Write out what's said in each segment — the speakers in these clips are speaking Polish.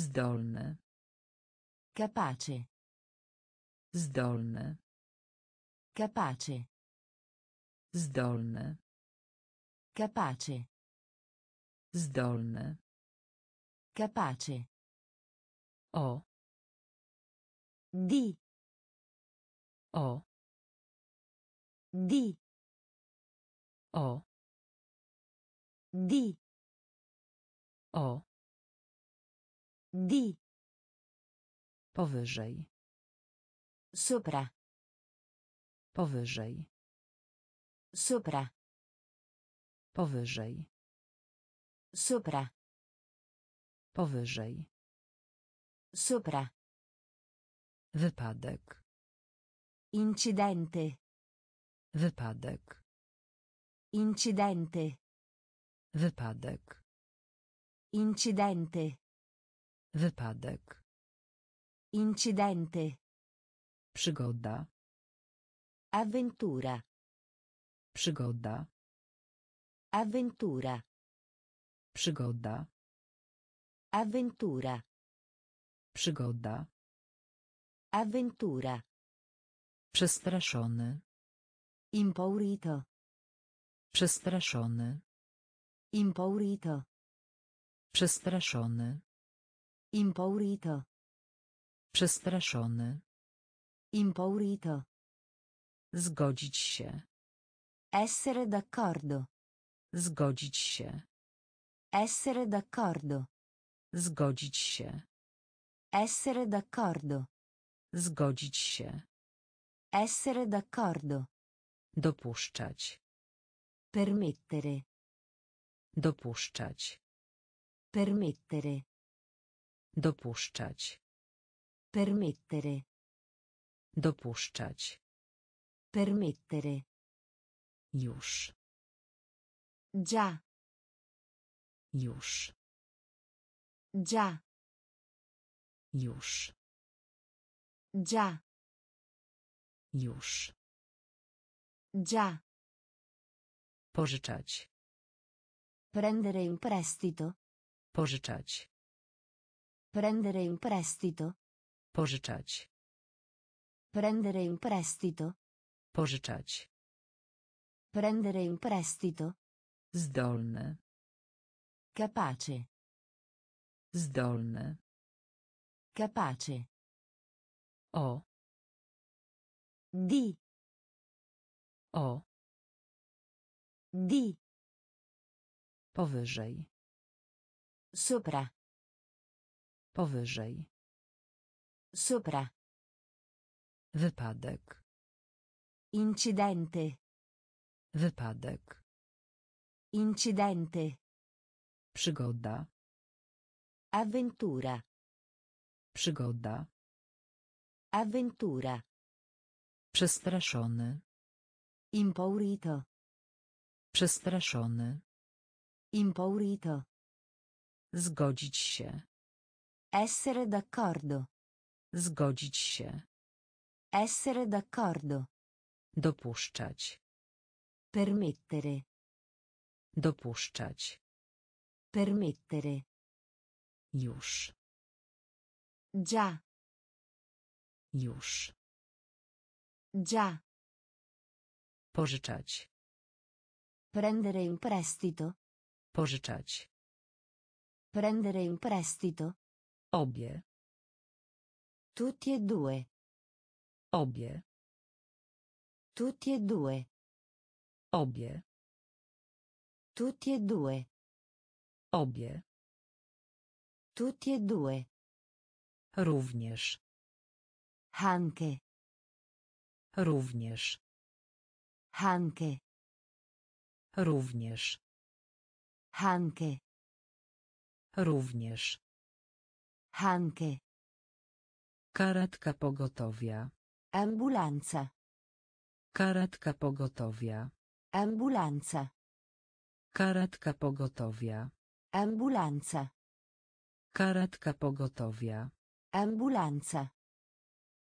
Zdolny. Capace. Zdolny. Capace. Zdolny. Capace. Zdolny. Capace. O. Di. O. Di. O. Di. O. Di. Powyżej. Sopra. Powyżej. Sopra. Powyżej. Sopra. Powyżej. Sopra. Wypadek. Incidente. Wypadek. Incidente. Wypadek. Incidente. Wypadek. Incidente. Przygoda. Avventura. Przygoda. Avventura. Przygoda. Avventura. Przygoda. Avventura. Przestraszony. Impaurito. Przestraszony. Impaurito. Przestraszony. Impaurito. Przestraszony. Impaurito. Zgodzić się. Essere d'accordo. Zgodzić się. Essere d'accordo. Zgodzić się. Essere d'accordo. Zgodzić się. Essere d'accordo. Dopuszczać. Permettere. Dopuszczać. Permettere. Dopuszczać. Permettere. Dopuszczać. Permettere. Już. Già. Już. Già. Już. Già. Już. Già. Pożyczać. Prendere in prestito. Pożyczać. Prendere in prestito. Pożyczać. Prendere in prestito. Pożyczać. Prendere in prestito. Zdolny. Capace. Zdolny. Capace. O. Di. O. Di. Powyżej. Sopra. Powyżej. Sopra. Wypadek. Incidente. Wypadek. Incidente. Przygoda. Avventura. Przygoda. Avventura. Przestraszony. Impaurito. Przestraszony. Impaurito. Zgodzić się. Essere d'accordo. Zgodzić się. Essere d'accordo. Dopuszczać. Permettere. Dopuszczać. Permettere. Już. Già. Już. Già. Pożyczać. Prendere in prestito. Pożyczać. Prendere in prestito. Obie. Tutti e due. Obie. Tutti e due. Obie. Tutti e due. Obie. Tutti e due. Również. Anche. Również. Anche. Również. Anche. Również. Anche. Karetka pogotowia. Ambulanza. Karetka pogotowia. Ambulanza. Karetka pogotowia. Ambulanza. Karetka pogotowia. Ambulanza.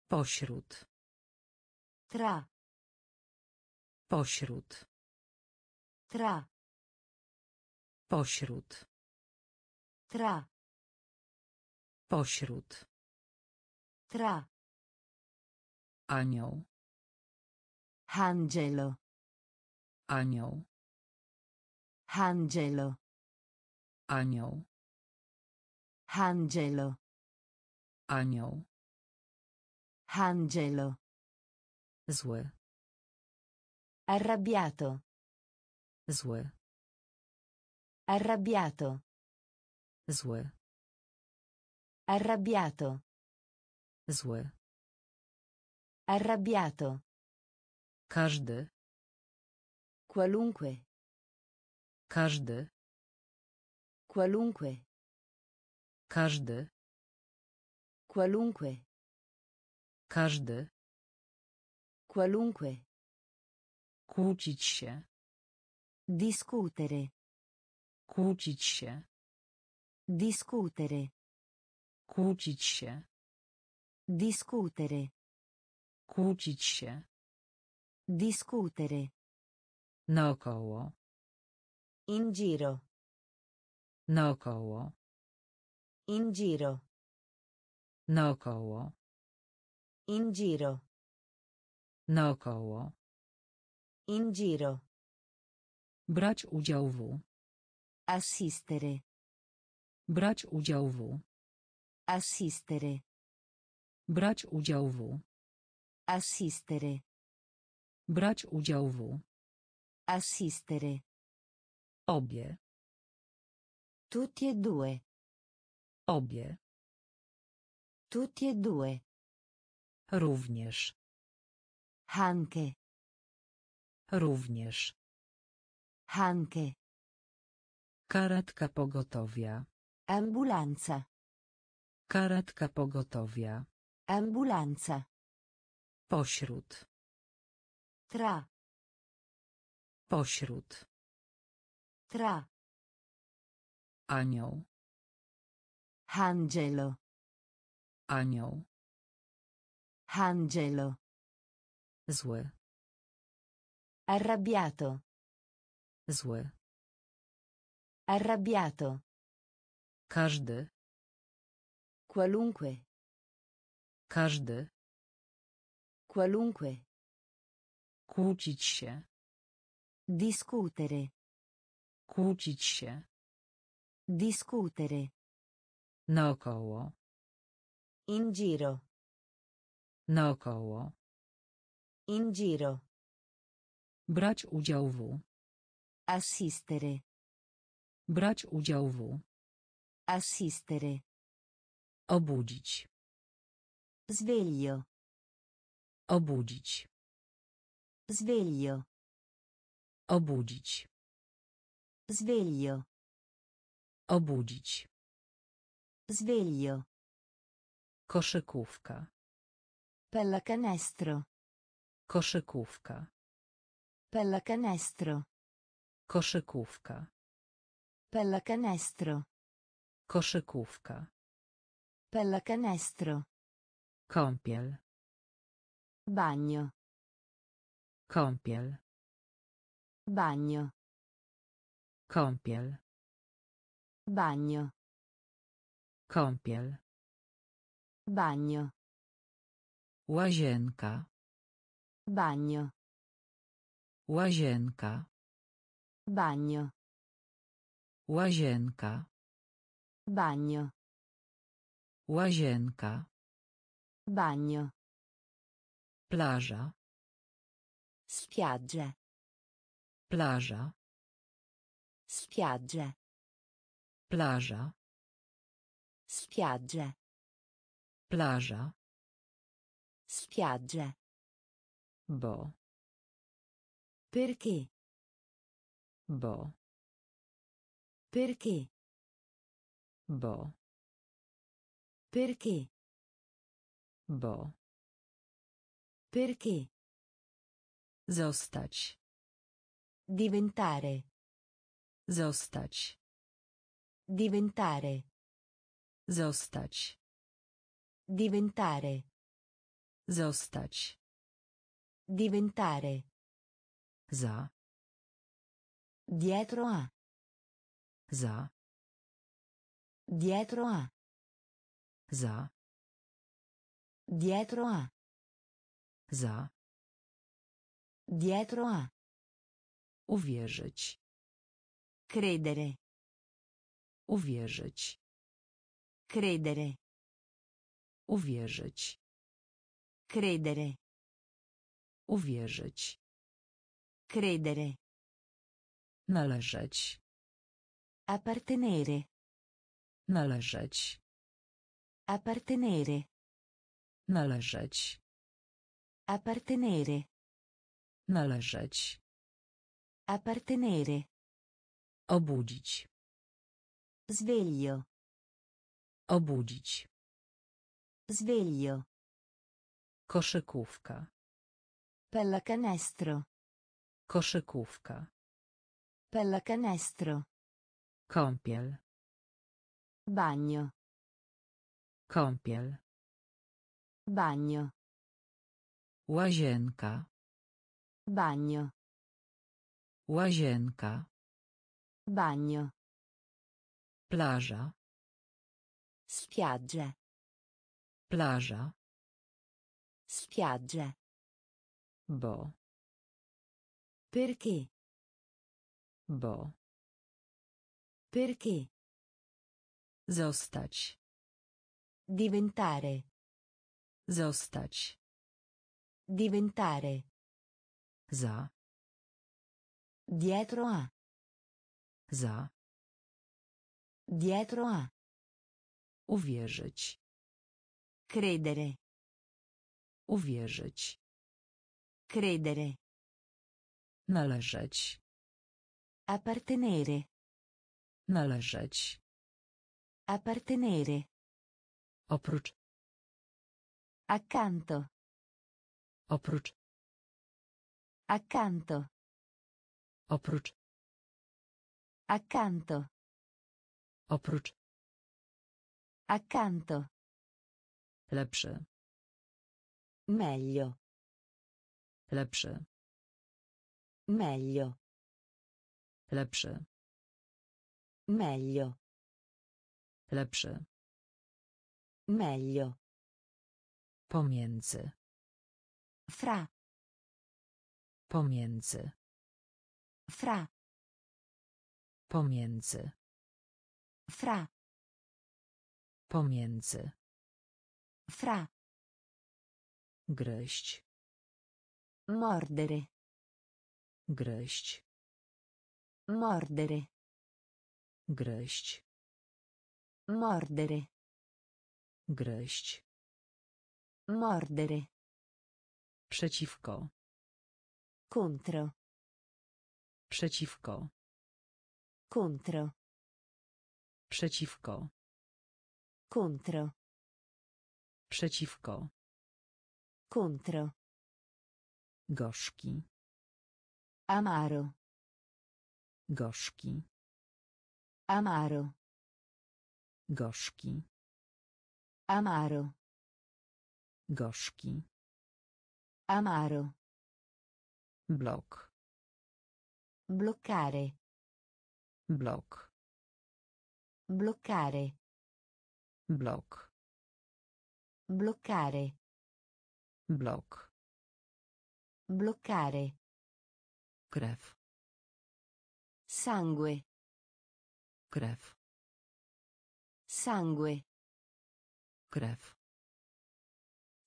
Pośród. Tra. Pośród. Tra. Pośród. Tra. Pośród. Tra. Anioł. Angelo. Anioł. Angelo. Anioł. Angelo. Anioł. Angelo. Zły. Arrabbiato. Zły. Arrabbiato. Zły. Arrabbiato. Zły. Arrabbiato. Każdy. Qualunque. Każdy. Qualunque. Każdy. Qualunque. Każdy. Qualunque. Kłócić się. Discutere. Kłócić się. Discutere. Kłócić się. Discutere. Kłócić się. Discutere. Naokoło. In giro. Naokoło. In giro. Naokoło. In giro. Naokoło. In giro. Brać udział w. Assistere. Brać udział w. Assistere. Brać udział w. Assistere. Brać udział w. Assistere. Obie. Tutti e due. Obie. Tutti e due. Również. Anche. Również. Anche. Karetka pogotowia. Ambulanza. Karetka pogotowia. Ambulanza. Pośród. Tra. Pośród. Tra. Anioł. Angelo. Anioł. Angelo. Zły. Arrabbiato. Zły. Arrabbiato. Każdy. Qualunque. Każdy. Qualunque. Kłócić się. Discutere. Kłócić się. Discutere. Naokoło. In giro. Naokoło. In giro. Brać udział w. Assistere. Brać udział w. Assistere. Obudzić. Sveglio. Obudzić. Sveglio. Obudzić. Sveglio. Obudzić. Sveglio. Koszykówka. Pallacanestro. Koszykówka. Pallacanestro. Koszykówka. Pallacanestro. Koszykówka. Pallacanestro. Kąpiel. Bagno. Kąpiel. Bagno. Kąpiel. Bagno. Kąpiel. Bagno. Łazienka. Bagno. Łazienka. Bagno. Łazienka. Bagno. Łazienka. Bagno. Plaża. Spiaggia. Plaża. Spiaggia. Plaża. Spiaggia. Plaża. Spiaggia. Bo. Perché? Bo. Perché? Bo. Perché? Bo. Perché? Zostać. Diventare. Zostać. Diventare. Zostać. Diventare. Zostać. Diventare. Za. Dietro a. Za. Dietro a. Za. Dietro a. Za. Dietro a. Uwierzyć. Credere. Uwierzyć. Credere. Uwierzyć. Credere. Uwierzyć. Credere. Należeć. Appartenere. Należeć. Appartenere. Należeć. Appartenere. Należeć. Appartenere. Obudzić. Sveglio. Obudzić. Sveglio. Koszykówka. Pallacanestro. Koszykówka. Pallacanestro. Kąpiel. Bagno. Kąpiel. Bagno. Łazienka. Bagno. Łazienka. Bagno. Plaża. Spiaggia. Plaża. Spiaggia. Bo. Perché? Bo. Perché? Zostać. Diventare. Zostać. Diventare. Za. Dietro a. Za. Dietro a. Uwierzyć. Credere. Uwierzyć. Credere. Należeć. Appartenere. Należeć. Appartenere. Oprócz. Accanto. Oprócz. Accanto. Oprócz. Accanto. Oprócz. Accanto. Lepszy. Meglio. Lepszy. Meglio. Lepszy. Meglio. Lepszy. Meglio. Pomiędzy. Fra. Pomiędzy. Fra. Pomiędzy. Fra. Pomiędzy. Fra. Gryźć. Mordere. Gryźć. Mordere. Gryźć. Mordere. Gryźć. Mordere. Przeciwko. Contro. Przeciwko. Contro. Przeciwko. Contro. Przeciwko. Contro. Gorzki. Amaro. Gorzki. Amaro. Gorzki. Amaro. Gorzki. Amaro. Blok. Bloccare. Blok. Bloccare. Blok. Bloccare. Blok. Bloccare. Krew. Sangue. Krew. Sangue. Krew.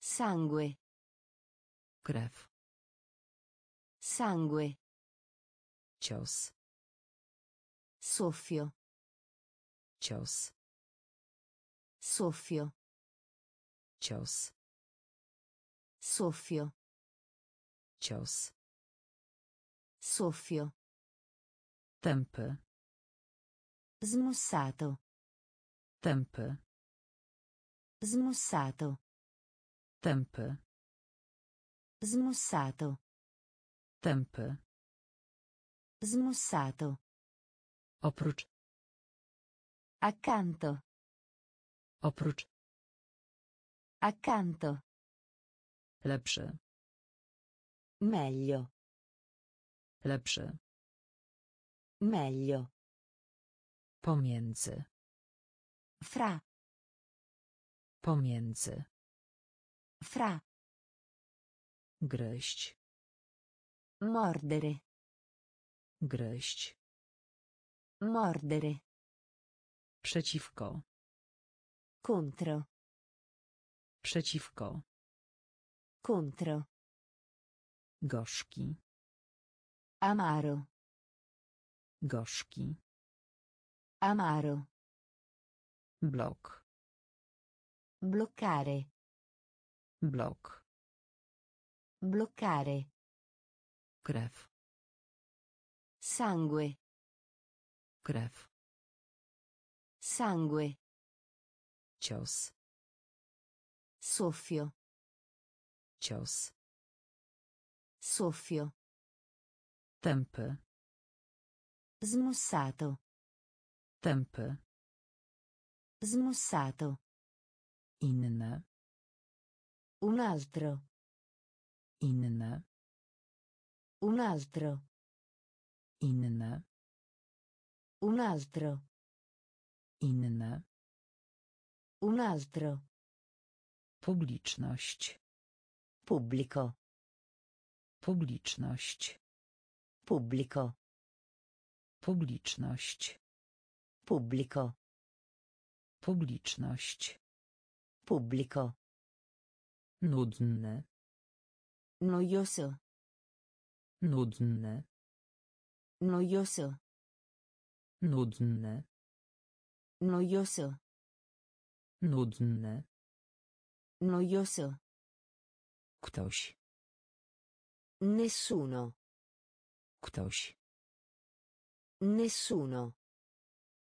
Sangue. Krew. Sangue. Cios. Soffio. Cios. Soffio. Cios. Soffio. Cios. Soffio. Tępy. Smussato. Tępy. Smussato. Tępy. Smussato. Tępy. Smussato. Oprócz. Accanto. Oprócz. Accanto. Lepszy. Meglio. Lepszy. Meglio. Pomiędzy. Fra. Pomiędzy. Fra. Gryźć. Mordere. Gryźć. Mordere. Przeciwko. Contro. Przeciwko. Contro. Gorzki. Amaro. Gorzki. Amaro. Blok. Bloccare. Blok. Bloccare. Krew. Sangue. Krew. Sangue. Cios. Soffio. Cios. Soffio. Tępy. Smussato. Tępy. Smussato. Inne. Un altro. Inne. Un altro. Inne. Un altro. Inne. Un altro. Publiczność. Pubblico. Publiczność. Pubblico. Publiczność. Pubblico. Publiczność. Pubblico. Nudny. Noioso. Nudny. Noioso. Nudny. Noioso. Nudny. Noioso. Ktoś. Nessuno. Ktoś. Nessuno.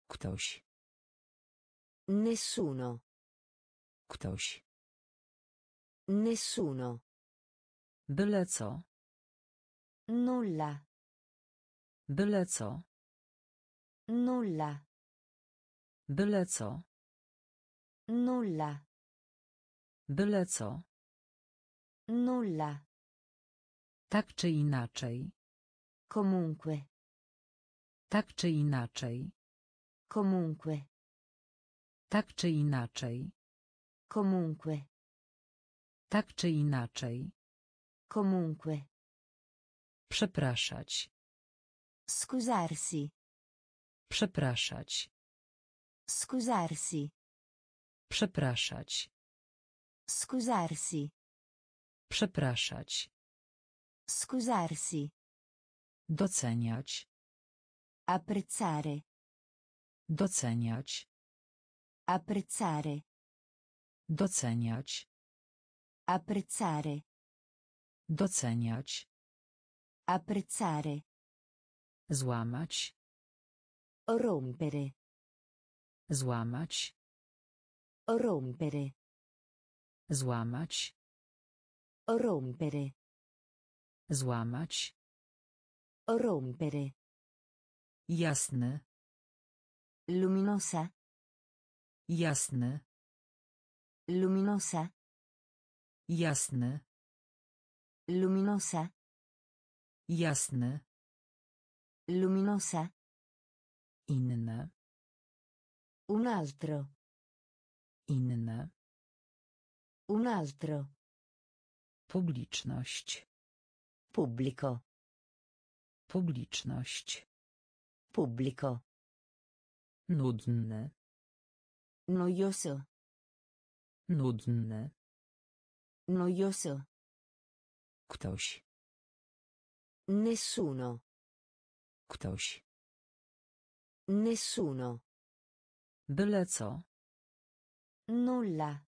Ktoś. Nessuno. Ktoś. Nessuno. Byle co. Nulla. Byle co. Nulla. Byle co. Nulla. Byle co. Nulla. Tak czy inaczej. Comunque. Tak czy inaczej. Comunque. Tak czy inaczej. Comunque. Tak czy inaczej. Comunque. Przepraszać. Scusarsi. Przepraszać. Scusarsi. Przepraszać. Scusarsi. Przepraszać. Scusarsi. Doceniać. Apprezzare. Doceniać. Apprezzare. Doceniać. Apprezzare. Doceniać. Apprezzare. Złamać. Rompere. Złamać. Rompere. Złamać. Rompere. Złamać. Rompere. Jasny. Luminosa. Jasny. Luminosa. Jasny. Luminosa. Jasny. Luminosa. Inne. Un altro. Inne. Un altro. Publiczność. Pubblico. Publiczność. Pubblico. Nudny. Nudny. Noioso. Ktoś. Nessuno. Ktoś. Nessuno. Byle co. Nulla.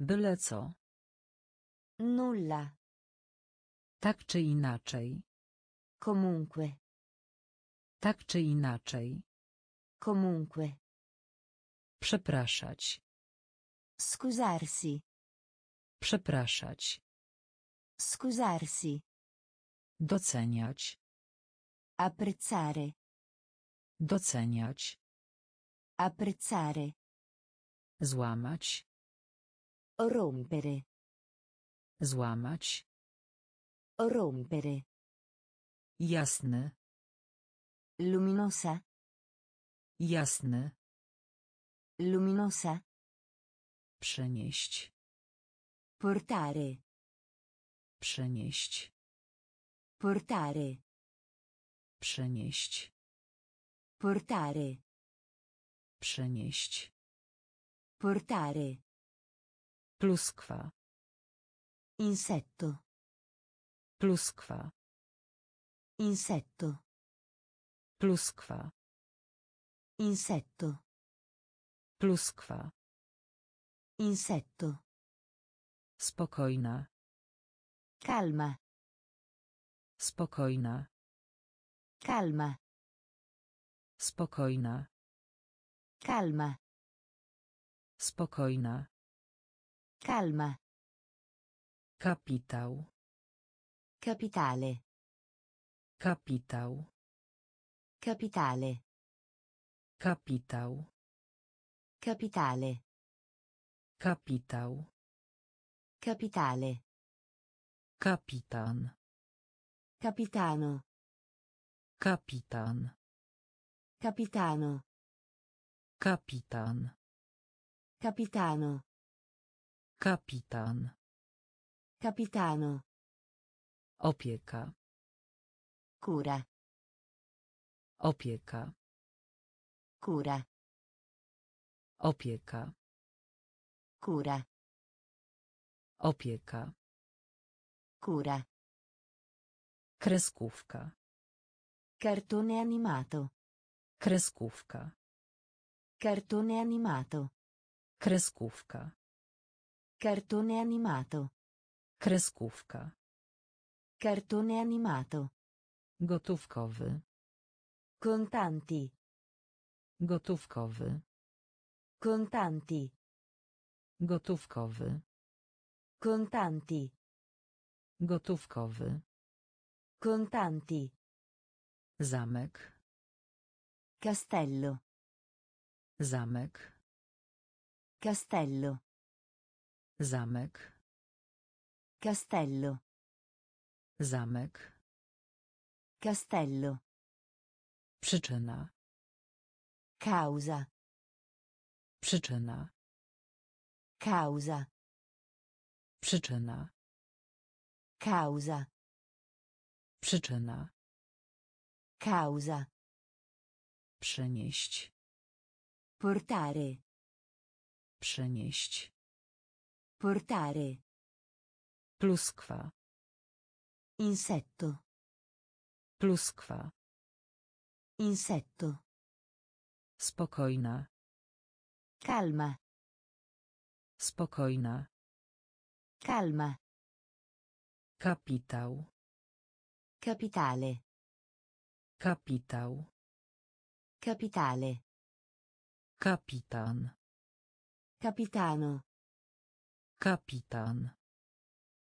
Byle co. Nulla. Tak czy inaczej. Comunque. Tak czy inaczej. Comunque. Przepraszać. Scusarsi. Przepraszać. Scusarsi. Doceniać. Apprezzare. Doceniać. Apprezzare. Złamać. Rompere. Złamać. Rompere. Jasny. Luminosa. Jasny. Luminosa. Przenieść. Portare. Przenieść. Portare. Przenieść. Portare. Przenieść. Portare. Pluskwa. Insetto. Pluskwa. Insetto. Pluskwa. Insetto. Pluskwa. Insetto. Spokojna. Calma. Spokojna. Calma. Spokojna. Calma. Spokojna. Calma. Kapitał. Capitale. Kapitał. Capitale. Kapitał. Capitale. Kapitał. Capitale. Kapitan. Capitano. Kapitan. Capitano. Kapitan. Capitano. Kapitan. Capitano. Opieka. Cura. Opieka. Cura. Opieka. Cura. Opieka. Cura. Kreskówka. Cartone animato. Kreskówka. Cartone animato. Kreskówka. Cartone animato. Kreskówka. Cartone animato. Gotówkowy. Contanti. Gotówkowy. Contanti. Gotówkowy. Contanti. Gotówkowy. Contanti. Zamek. Castello. Zamek. Castello. Zamek. Castello. Zamek. Castello. Przyczyna. Causa. Przyczyna. Causa. Przyczyna. Causa. Przyczyna. Causa. Przenieść. Portare. Przenieść. Portare. Pluskwa. Insetto. Pluskwa. Insetto. Spokojna. Calma. Spokojna. Calma. Kapitał. Capitale. Kapitał. Capitale. Kapitan. Capitano. Kapitan.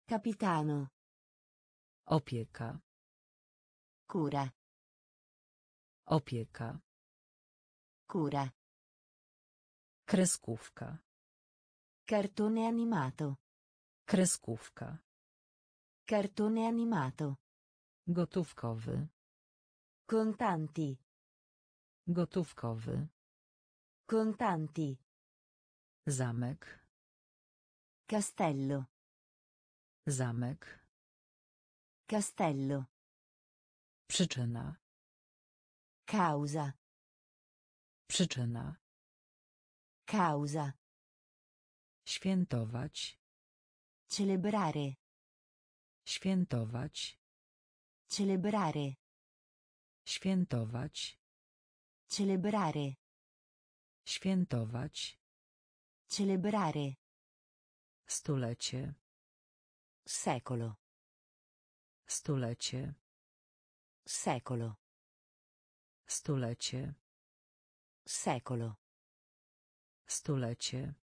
Capitano. Opieka. Cura. Opieka. Cura. Kreskówka. Cartone animato. Kreskówka. Cartone animato. Gotówkowy. Contanti. Gotówkowy. Contanti. Zamek. Castello. Zamek. Castello. Przyczyna. Causa. Przyczyna. Causa. Świętować. Celebrare. Świętować. Celebrare. Świętować. Celebrare. Świętować. Celebrare. Stulecie. Secolo. Stulecie. Secolo. Stulecie. Secolo. Stulecie.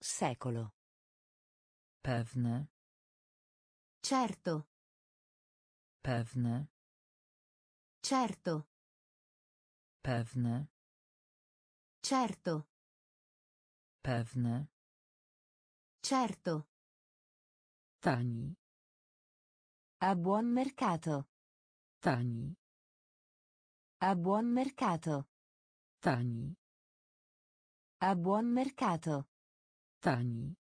Secolo. Pewne. Certo. Pewne. Certo. Pewne. Certo. Pewne. Certo. Tani. A buon mercato. Tani. A buon mercato. Tani. A buon mercato. Tani.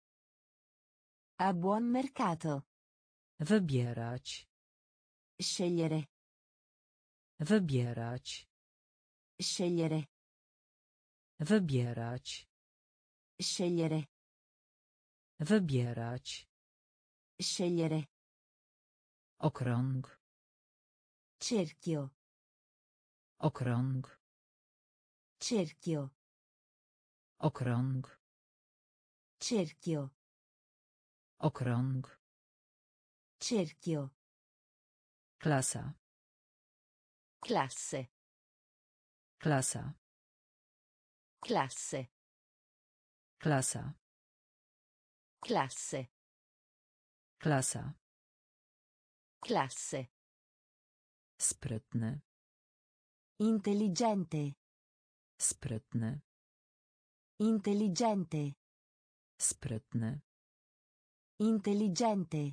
A buon mercato. Wybierać. Scegliere. Wybierać. Scegliere. Wybierać. Scegliere. Wybierać. Scegliere. Okrąg. Cerchio. Okrąg. Cerchio. Okrąg. Cerchio. Okrąg. Cerchio. Klasa. Classe. Klasa. Classe. Klasa. Classe. Klasa. Classe. Sprytny. Intelligente. Sprytny. Intelligente. Sprytny. Intelligente.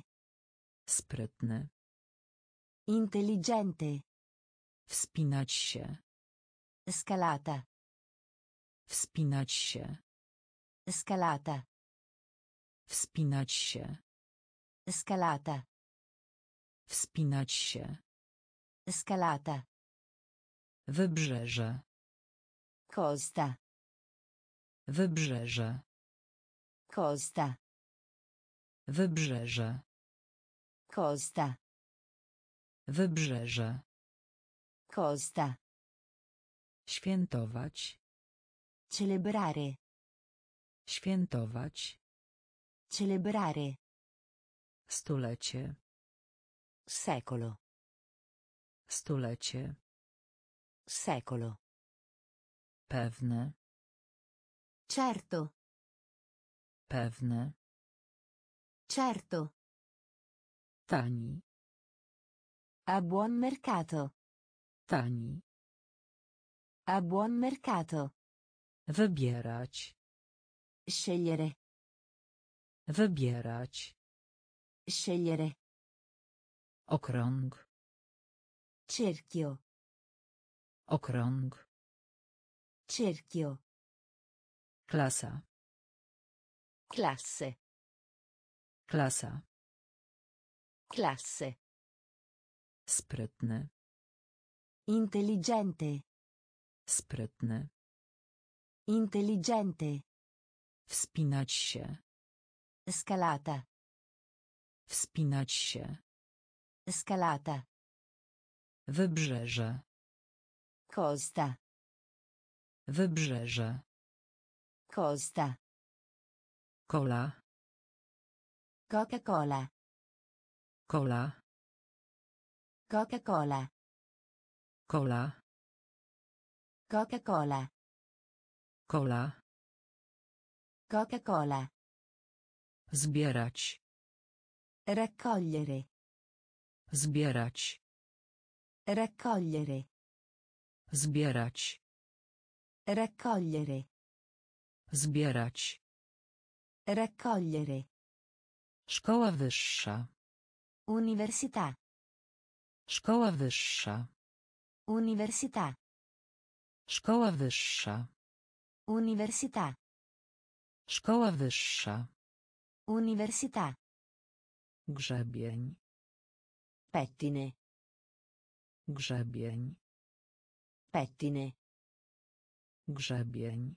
Sprytny. Intelligente. Wspinać się. Scalata. Wspinać się. Scalata. Wspinać się. Scalata. Wspinać się. Scalata. Wybrzeże. Costa. Wybrzeże. Costa. Wybrzeże. Costa. Wybrzeże. Costa. Świętować. Celebrare. Świętować. Celebrare. Stulecie. Secolo. Stulecie. Secolo. Pewne. Certo. Pewne. Certo. Tani. A buon mercato. Tani. A buon mercato. Wybierać. Scegliere. Wybierać. Scegliere. Okrąg. Cerchio. Okrąg. Cerchio. Klasa. Classe. Klasa. Classe. Sprytny. Intelligente. Sprytny. Intelligente. Wspinać się. Scalata. Wspinać się. Scalata. Wybrzeże. Costa. Wybrzeże. Costa. Kola. Coca-Cola. Kola. Coca-Cola. Kola. Coca-Cola. Kola. Coca-Cola. Zbierać. Raccogliere. Zbierać. Raccogliere. Zbierać. Raccogliere. Zbierać. Raccogliere. Szkoła wyższa. Università. Szkoła wyższa. Università. Szkoła wyższa. Università. Szkoła wyższa. Università. Grzebień. Pettine. Grzebień. Pettine. Grzebień.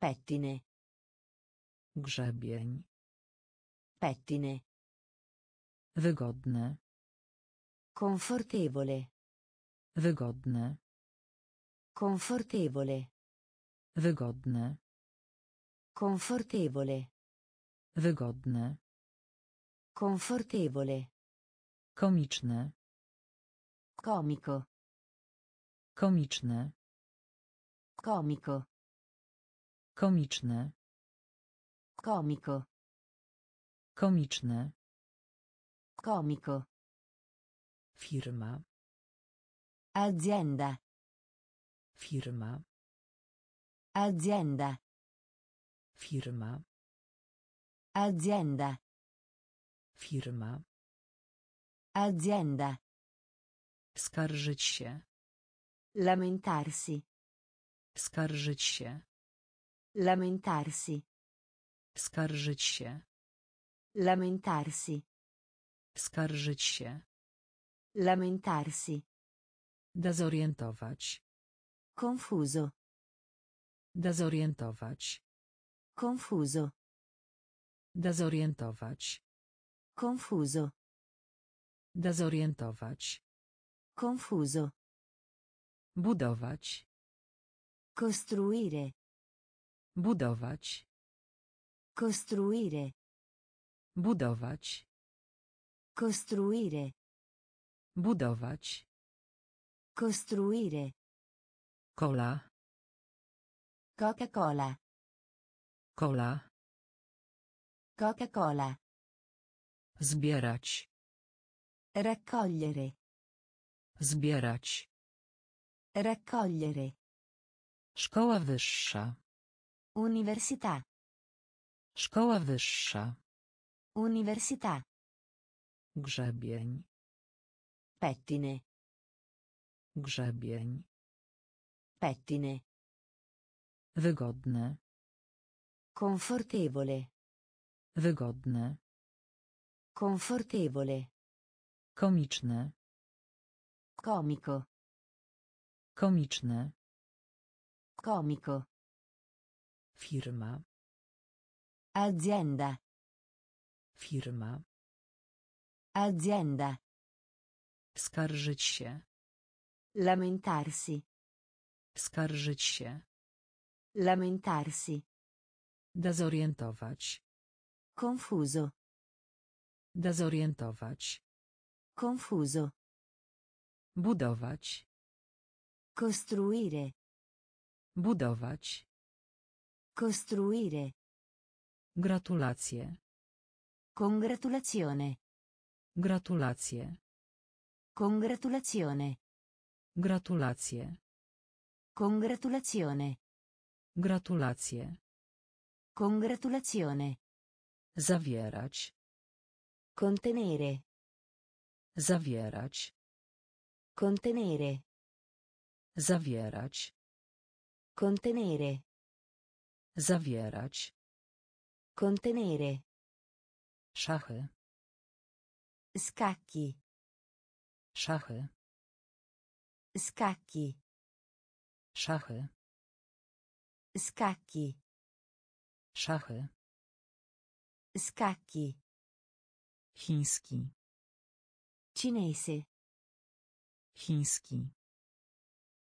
Pettine. Grzebień. Pettine. Wygodne. Confortevole. Wygodne. Confortevole. Wygodne. Confortevole. Wygodne. Confortevole. Komiczne. Comico. Komiczne. Comico. Komiczne. Comico. Komiczne. Comico. Firma. Azienda. Firma. Azienda. Firma. Azienda. Firma. Azienda. Skarżyć się. Lamentarsi. Skarżyć się. Lamentarsi. Skarżyć się. Lamentarsi. Skarżyć się. Lamentarsi. Dezorientować. Confuso. Dezorientować. Confuso. Dezorientować. Confuso. Dezorientować. Confuso. Budować. Costruire. Budować. Costruire. Budować. Costruire. Budować. Costruire. Kola. Coca-Cola. Kola. Coca-Cola. Zbierać. Raccogliere. Zbierać. Raccogliere. Szkoła wyższa. Università. Szkoła wyższa. Università. Grzebień. Pettine. Grzebień. Pettine. Wygodne. Confortevole. Wygodne. Confortevole. Komiczne. Comico. Komiczne. Comico. Firma. Azienda. Firma. Azienda. Skarżyć się. Lamentarsi. Skarżyć się. Lamentarsi. Dezorientować. Confuso. Dezorientować. Confuso. Budować. Costruire. Budować. Costruire. Gratulacje. Congratulazione. Gratulacje. Congratulazione. Gratulacje. Congratulazione. Gratulacje. Congratulazione. Zawierać. Contenere. Zawierać. Contenere. Zawierać. Contenere. Zawierać. Contenere. Szachy. Scacchi. Szachy. Scacchi. Szachy. Scacchi. Szachy. Scacchi. Chiński. Cinese. Chiński.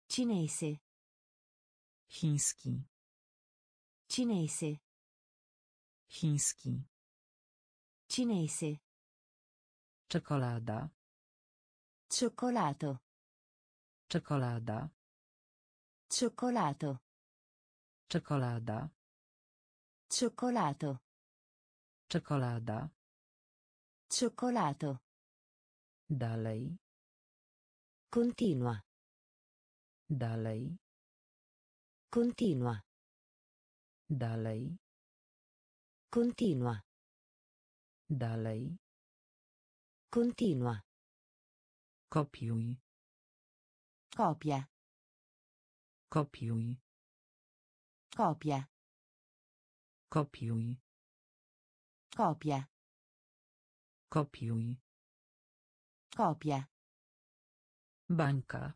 Cinese. Chiński. Cinese. Chiński. Cinese. Czekolada. Cioccolato. Czekolada. Cioccolato. Czekolada. Cioccolato. Czekolada. Cioccolato. Dalej. Continua. Dalej. Continua. Dalej. Continua. Dalej. Continua. Kopiuj. Copia. Kopiuj. Copia. Kopiuj. Copia. Kopiuj. Copia. Bańka.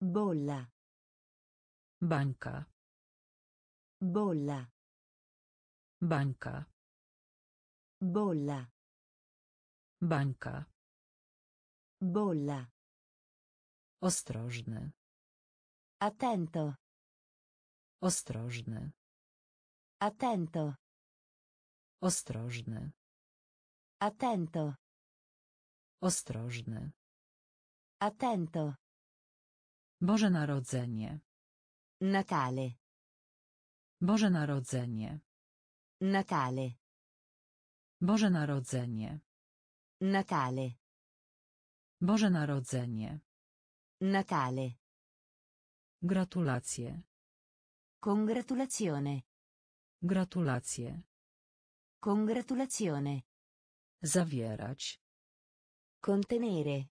Bolla. Bańka. Bolla. Bańka. Bolla. Bańka. Bolla. Ostrożny. Attento. Ostrożny. Attento. Ostrożny. Attento. Ostrożny. Attento. Boże Narodzenie. Natale. Boże Narodzenie. Natale. Boże Narodzenie. Natale. Boże Narodzenie. Natale. Gratulacje. Congratulazione. Gratulacje. Congratulazione. Zawierać. Contenere.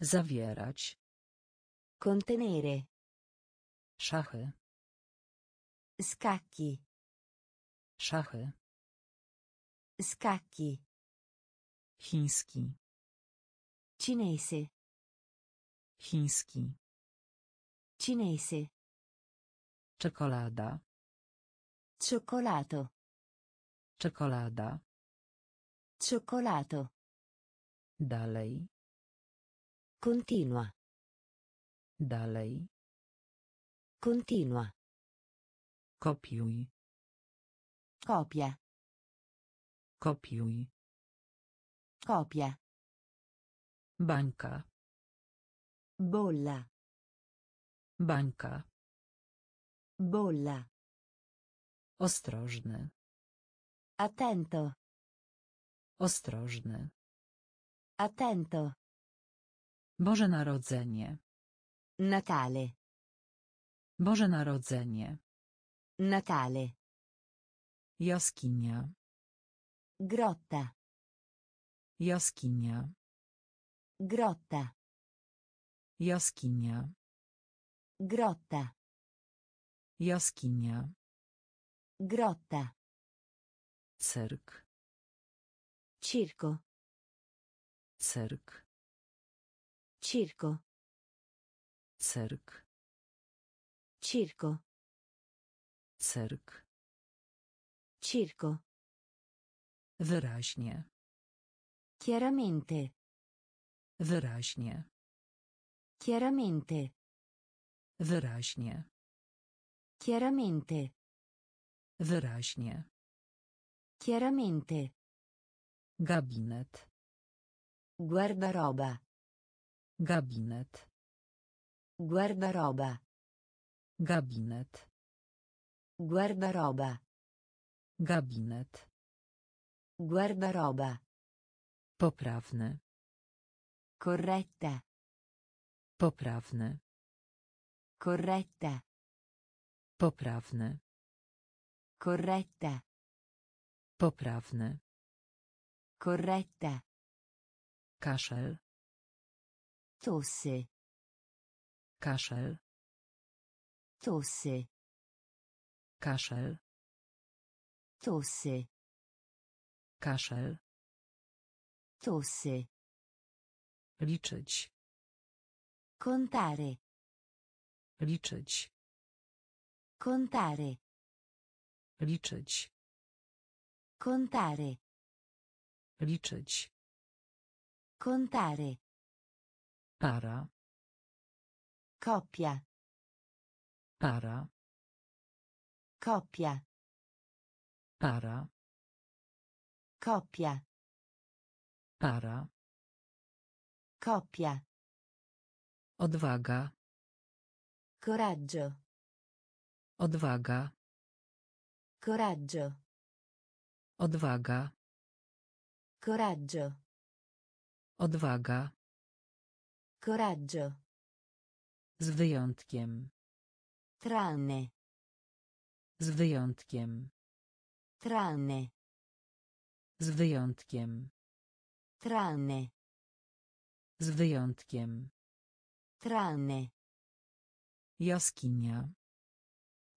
Zawierać. Contenere. Szachy. Scacchi. Szachy. Scacchi. Chiński. Cinese. Chiński. Cinese. Czekolada. Cioccolato. Czekolada. Cioccolato. Dalej. Continua. Dalej. Continua. Kopiuj. Copia. Kopiuj. Copia. Bańka. Bolla. Bańka. Bolla. Ostrożny. Attento. Ostrożny. Attento. Boże Narodzenie. Natale. Boże Narodzenie. Natale. Jaskinia. Grotta. Jaskinia. Grotta. Jaskinia. Grotta. Jaskinia. Grotta. Cyrk. Circo. Cyrk. Circo. Cyrk. Circo. Cyrk. Circo. Wyraźnie. Chiaramente. Wyraźnie. Chiaramente. Wyraźnie. Chiaramente. Wyraźnie. Chiaramente. Gabinet. Guardaroba. Gabinet. Guardaroba. Gabinet. Guardaroba. Gabinet. Guardaroba. Poprawny. Corretta. Poprawny. Corretta. Poprawny. Corretta. Poprawny. Corretta. Kaszel. Tosse. Kaszel. Tosse. Kaszel. Tosse. Kaszel. Tosse. Liczyć. Contare. Liczyć. Contare. Liczyć. Contare. Liczyć. Contare. Para. Coppia. Para. Coppia. Para. Coppia. Para. Coppia. Odwaga. Coraggio. Odwaga. Coraggio. Odwaga. Coraggio. Odwaga. Coraggio. Z wyjątkiem. Tranne. Z wyjątkiem. Tranne. Z wyjątkiem. Tranne. Z wyjątkiem. Tranne. Jaskinia.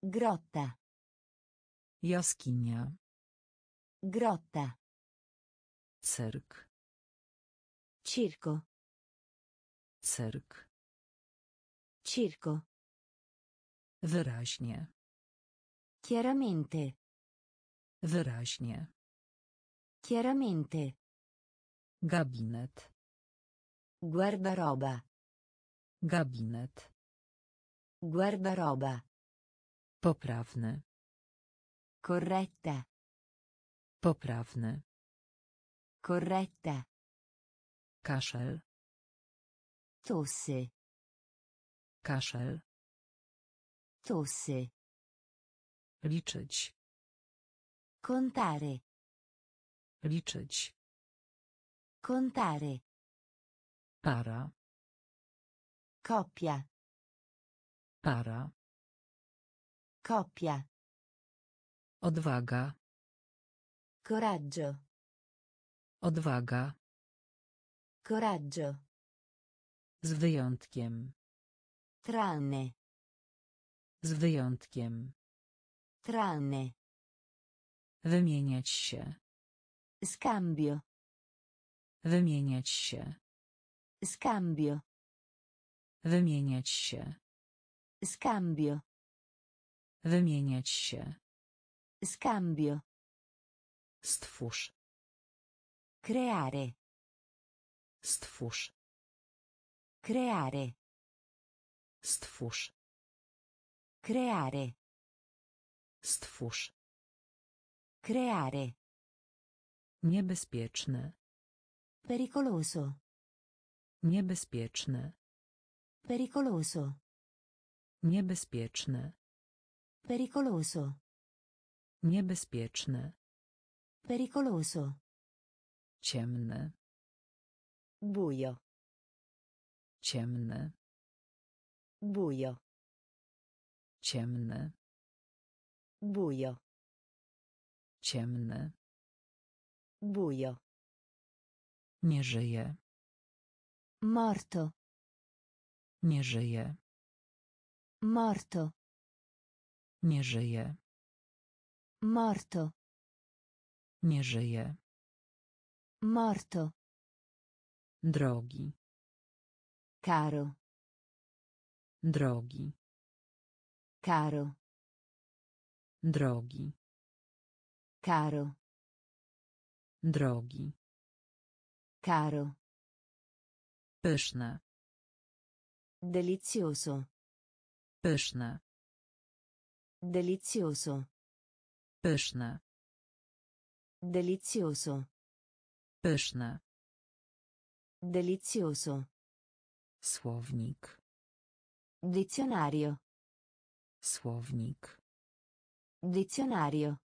Grotta. Jaskinia. Grotta. Cyrk. Circo. Cyrk. Circo. Wyraźnie. Chiaramente. Wyraźnie. Chiaramente. Gabinet. Guardaroba. Gabinet. Guardaroba. Poprawny. Corretta. Poprawny. Corretta. Kaszel. Tosse. Kaszel. Tosse. Liczyć. Contare. Liczyć. Contare. Para. Coppia. Para. Coppia. Odwaga. Coraggio. Odwaga. Coraggio. Z wyjątkiem. Tranne. Z wyjątkiem. Tranne. Wymieniać się. Scambio. Wymieniać się. Scambio. Wymieniać się. Scambio. Wymieniać się. Scambio. Stwórz. Creare. Stwórz. Creare. Stwórz. Creare. Stwórz. Creare. Niebezpieczny. Pericoloso. Niebezpieczny. Pericoloso. Niebezpieczny. Pericoloso. Niebezpieczny. Pericoloso. Ciemny. Buio. Ciemny. Buio. Ciemny. Buio. Ciemny. Buio. Nie żyje. Morto. Nie żyje. Morto. Nie żyje. Morto. Nie żyje. Morto. Drogi. Caro. Drogi. Caro. Drogi. Caro. Drogi. Caro. Pyszne. Delizioso. Pyszne. Delizioso. Pyszne. Delizioso. Pyszne. Delizioso. Słownik. Dizionario. Słownik. Dizionario.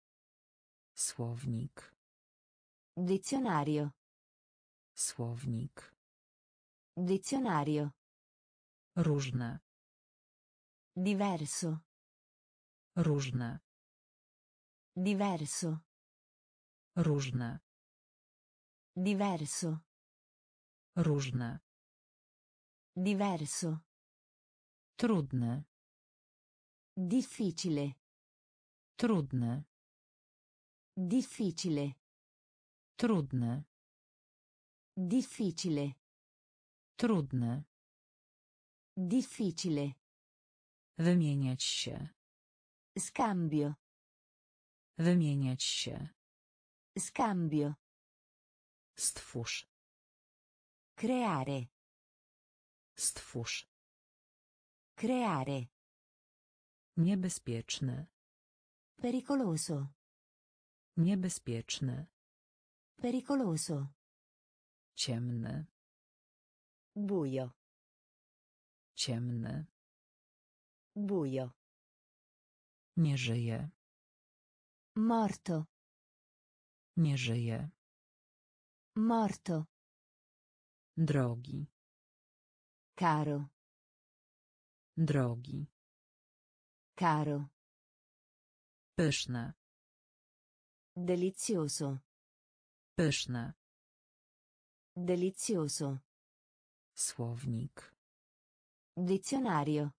Słownik. Dizionario. Słownik. Dizionario. Różne. Diverso. Różne. Diverso. Różne. Diverso. Różne. Diverso. Trudne. Difficile. Trudne. Difficile. Trudne. Difficile. Trudne. Difficile. Wymieniać się. Scambio. Wymieniać się. Scambio. Stwórz. Creare. Stwórz. Creare. Niebezpieczny. Pericoloso. Niebezpieczny. Pericoloso. Ciemny. Buio. Ciemny. Buio. Nie żyje. Morto. Nie żyje. Morto. Drogi. Caro. Drogi. Caro. Pyszne. Delizioso. Pyszne. Delizioso. Słownik. Dizionario.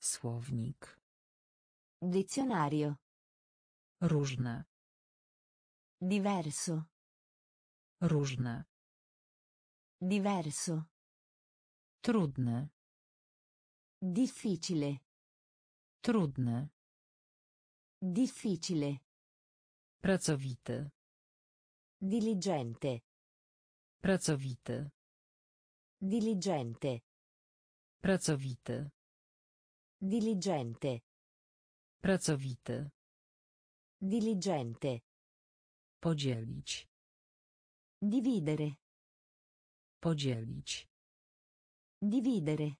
Słownik. Dizionario. Różne. Diverso. Różne. Diverso. Trudne. Difficile. Trudne. Difficile. Pracowity. Diligente. Pracowity. Diligente. Pracowity. Diligente. Pracowity. Diligente. Podzielić. Dividere. Podzielić. Dividere.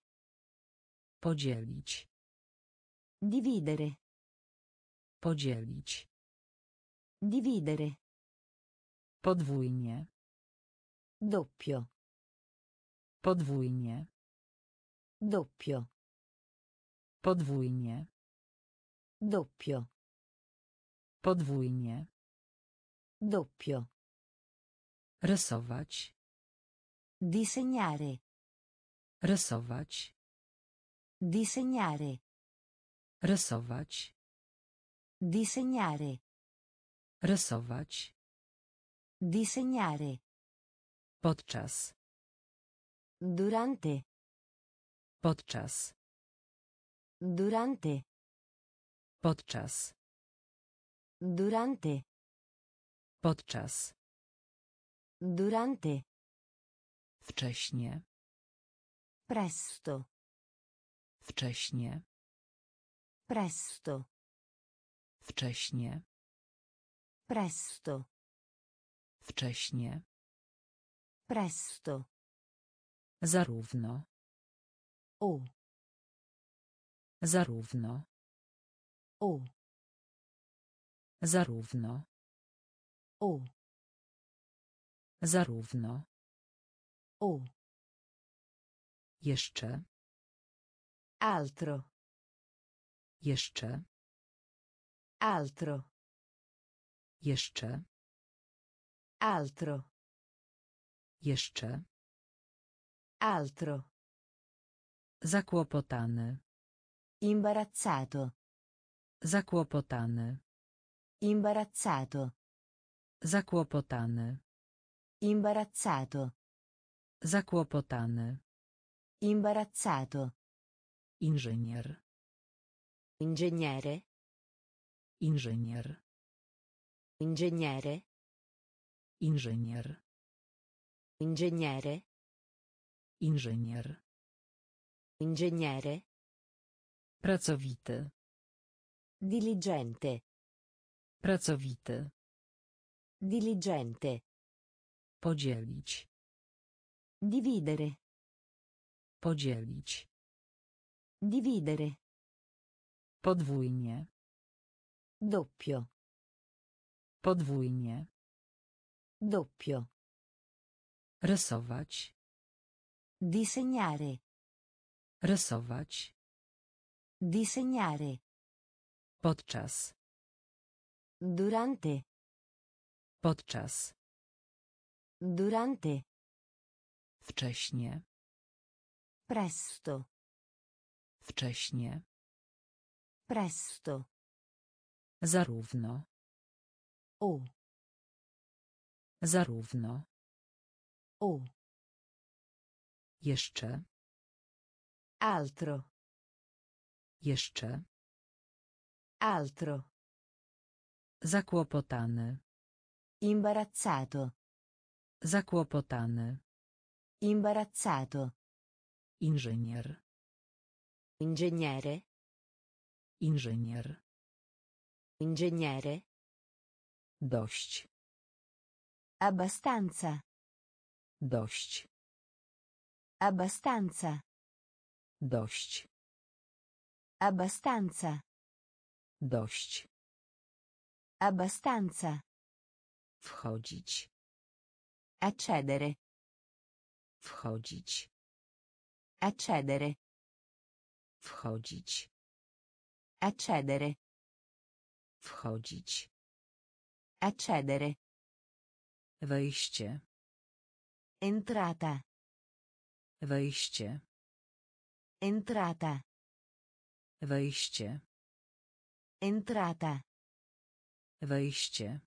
Podzielić. Dividere. Podzielić. Dividere. Podwójnie. Doppio. Podwójnie. Doppio. Podwójnie. Doppio. Podwójnie. Doppio. Rysować. Disegnare. Rysować. Disegnare. Rysować. Disegnare. Rysować. Disegnare. Podczas. Durante. Podczas. Durante. Podczas. Durante. Podczas. Durante. Wcześnie. Presto. Wcześnie. Presto. Wcześnie. Presto. Wcześnie. Presto. Zarówno. O. Zarówno. O. Zarówno. O. Zarówno. O. Jeszcze. Altro. Jeszcze. Altro. Jeszcze. Altro. Jeszcze. Altro. Zakłopotany. Imbarazzato. Zakłopotany. Imbarazzato. Zakłopotany. Imbarazzato. Zakłopotany. Imbarazzato. Inżynier. Ingegnere. Inżynier. Ingegnere. Inżynier. Ingegnere. Inżynier. Ingegnere. Pracowity. Diligente. Pracowity. Diligente. Podzielić. Dividere. Podzielić. Dividere. Podwójnie. Doppio. Podwójnie. Doppio. Rysować. Disegnare. Rysować. Disegnare. Podczas. Durante. Podczas. Durante. Wcześnie. Presto. Wcześnie. Presto. Zarówno. O. Zarówno. O. Jeszcze. Altro. Jeszcze. Altro. Zakłopotany. Imbarazzato. Zakłopotany. Imbarazzato. Inżynier. Ingegnere. Inżynier. Ingegnere. Dość. Abbastanza. Dość. Abbastanza. Dość. Abbastanza. Dość. Abbastanza. Wchodzić. Accedere. Wchodzić. Accedere. Wchodzić. Accedere. Wchodzić. Accedere. Wejście. Entrata. Wejście. Entrata. Wejście. Entrata. Wejście.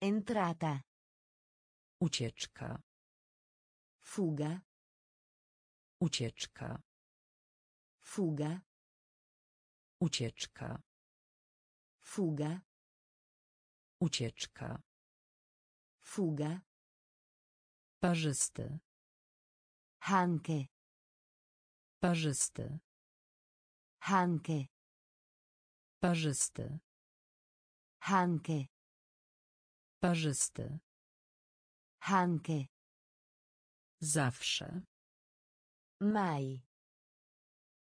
Entrata. Ucieczka. Fuga. Ucieczka. Fuga. Ucieczka. Fuga. Ucieczka. Fuga. Parzysty. Anche. Parzysty. Anche. Parzysty. Anche. Parzysty. Anche. Zawsze. Mai.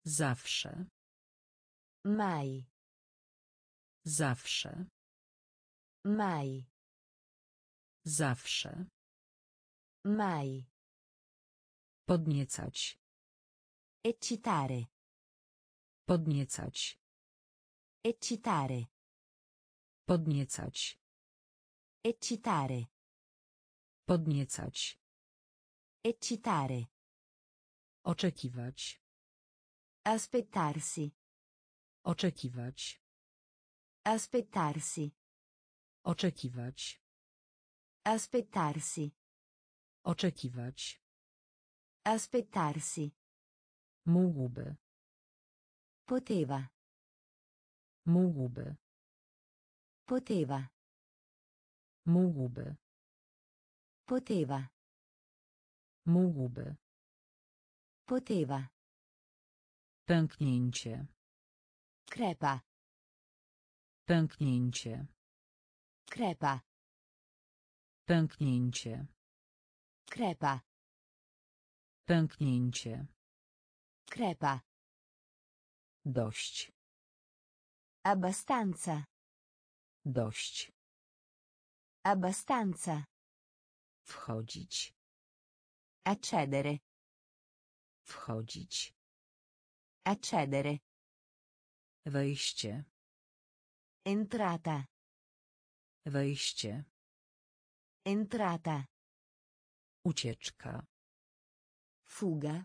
Zawsze. Mai. Zawsze. Mai. Zawsze. Mai. Podniecać. Eccitare. Podniecać. Eccitare. Podniecać. Eccitare. Podniecać. Eccitare. Oczekiwać. Aspettarsi. Oczekiwać. Aspettarsi. Oczekiwać. Aspettarsi. Oczekiwać. Aspettarsi. Mógłby. Poteva. Mógłby. Poteva. Mógłby. Poteva. Mógłby. Poteva. Pęknięcie. Crepa. Pęknięcie. Crepa. Pęknięcie. Crepa. Pęknięcie. Crepa. Dość. Abbastanza. Dość. Abbastanza. Wchodzić. Accedere. Wchodzić. Accedere. Wejście. Entrata. Wejście. Entrata. Ucieczka. Fuga.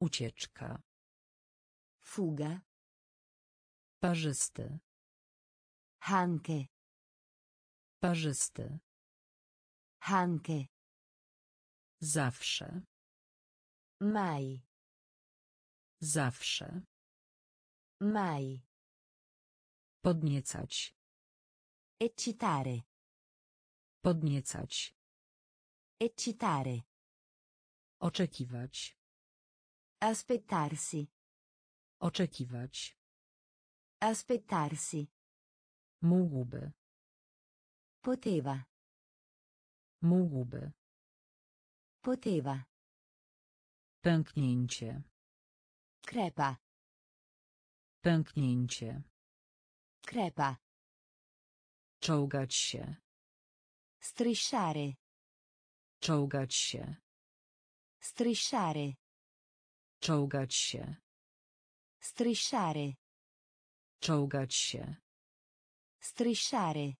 Ucieczka. Fuga. Parzysty. Anche. Parzysty. Anche. Zawsze. Mai. Zawsze. Mai. Podniecać. Eccitare. Podniecać. Eccitare. Oczekiwać. Aspettarsi. Oczekiwać. Aspettarsi. Mógłby. Poteva. Mógłby. Poteva. Pęknięcie. Crepa. Pęknięcie. Crepa. Czołgać się. Strisciare. Czołgać się. Strisciare. Czołgać się. Strisciare. Czołgać się. Strisciare.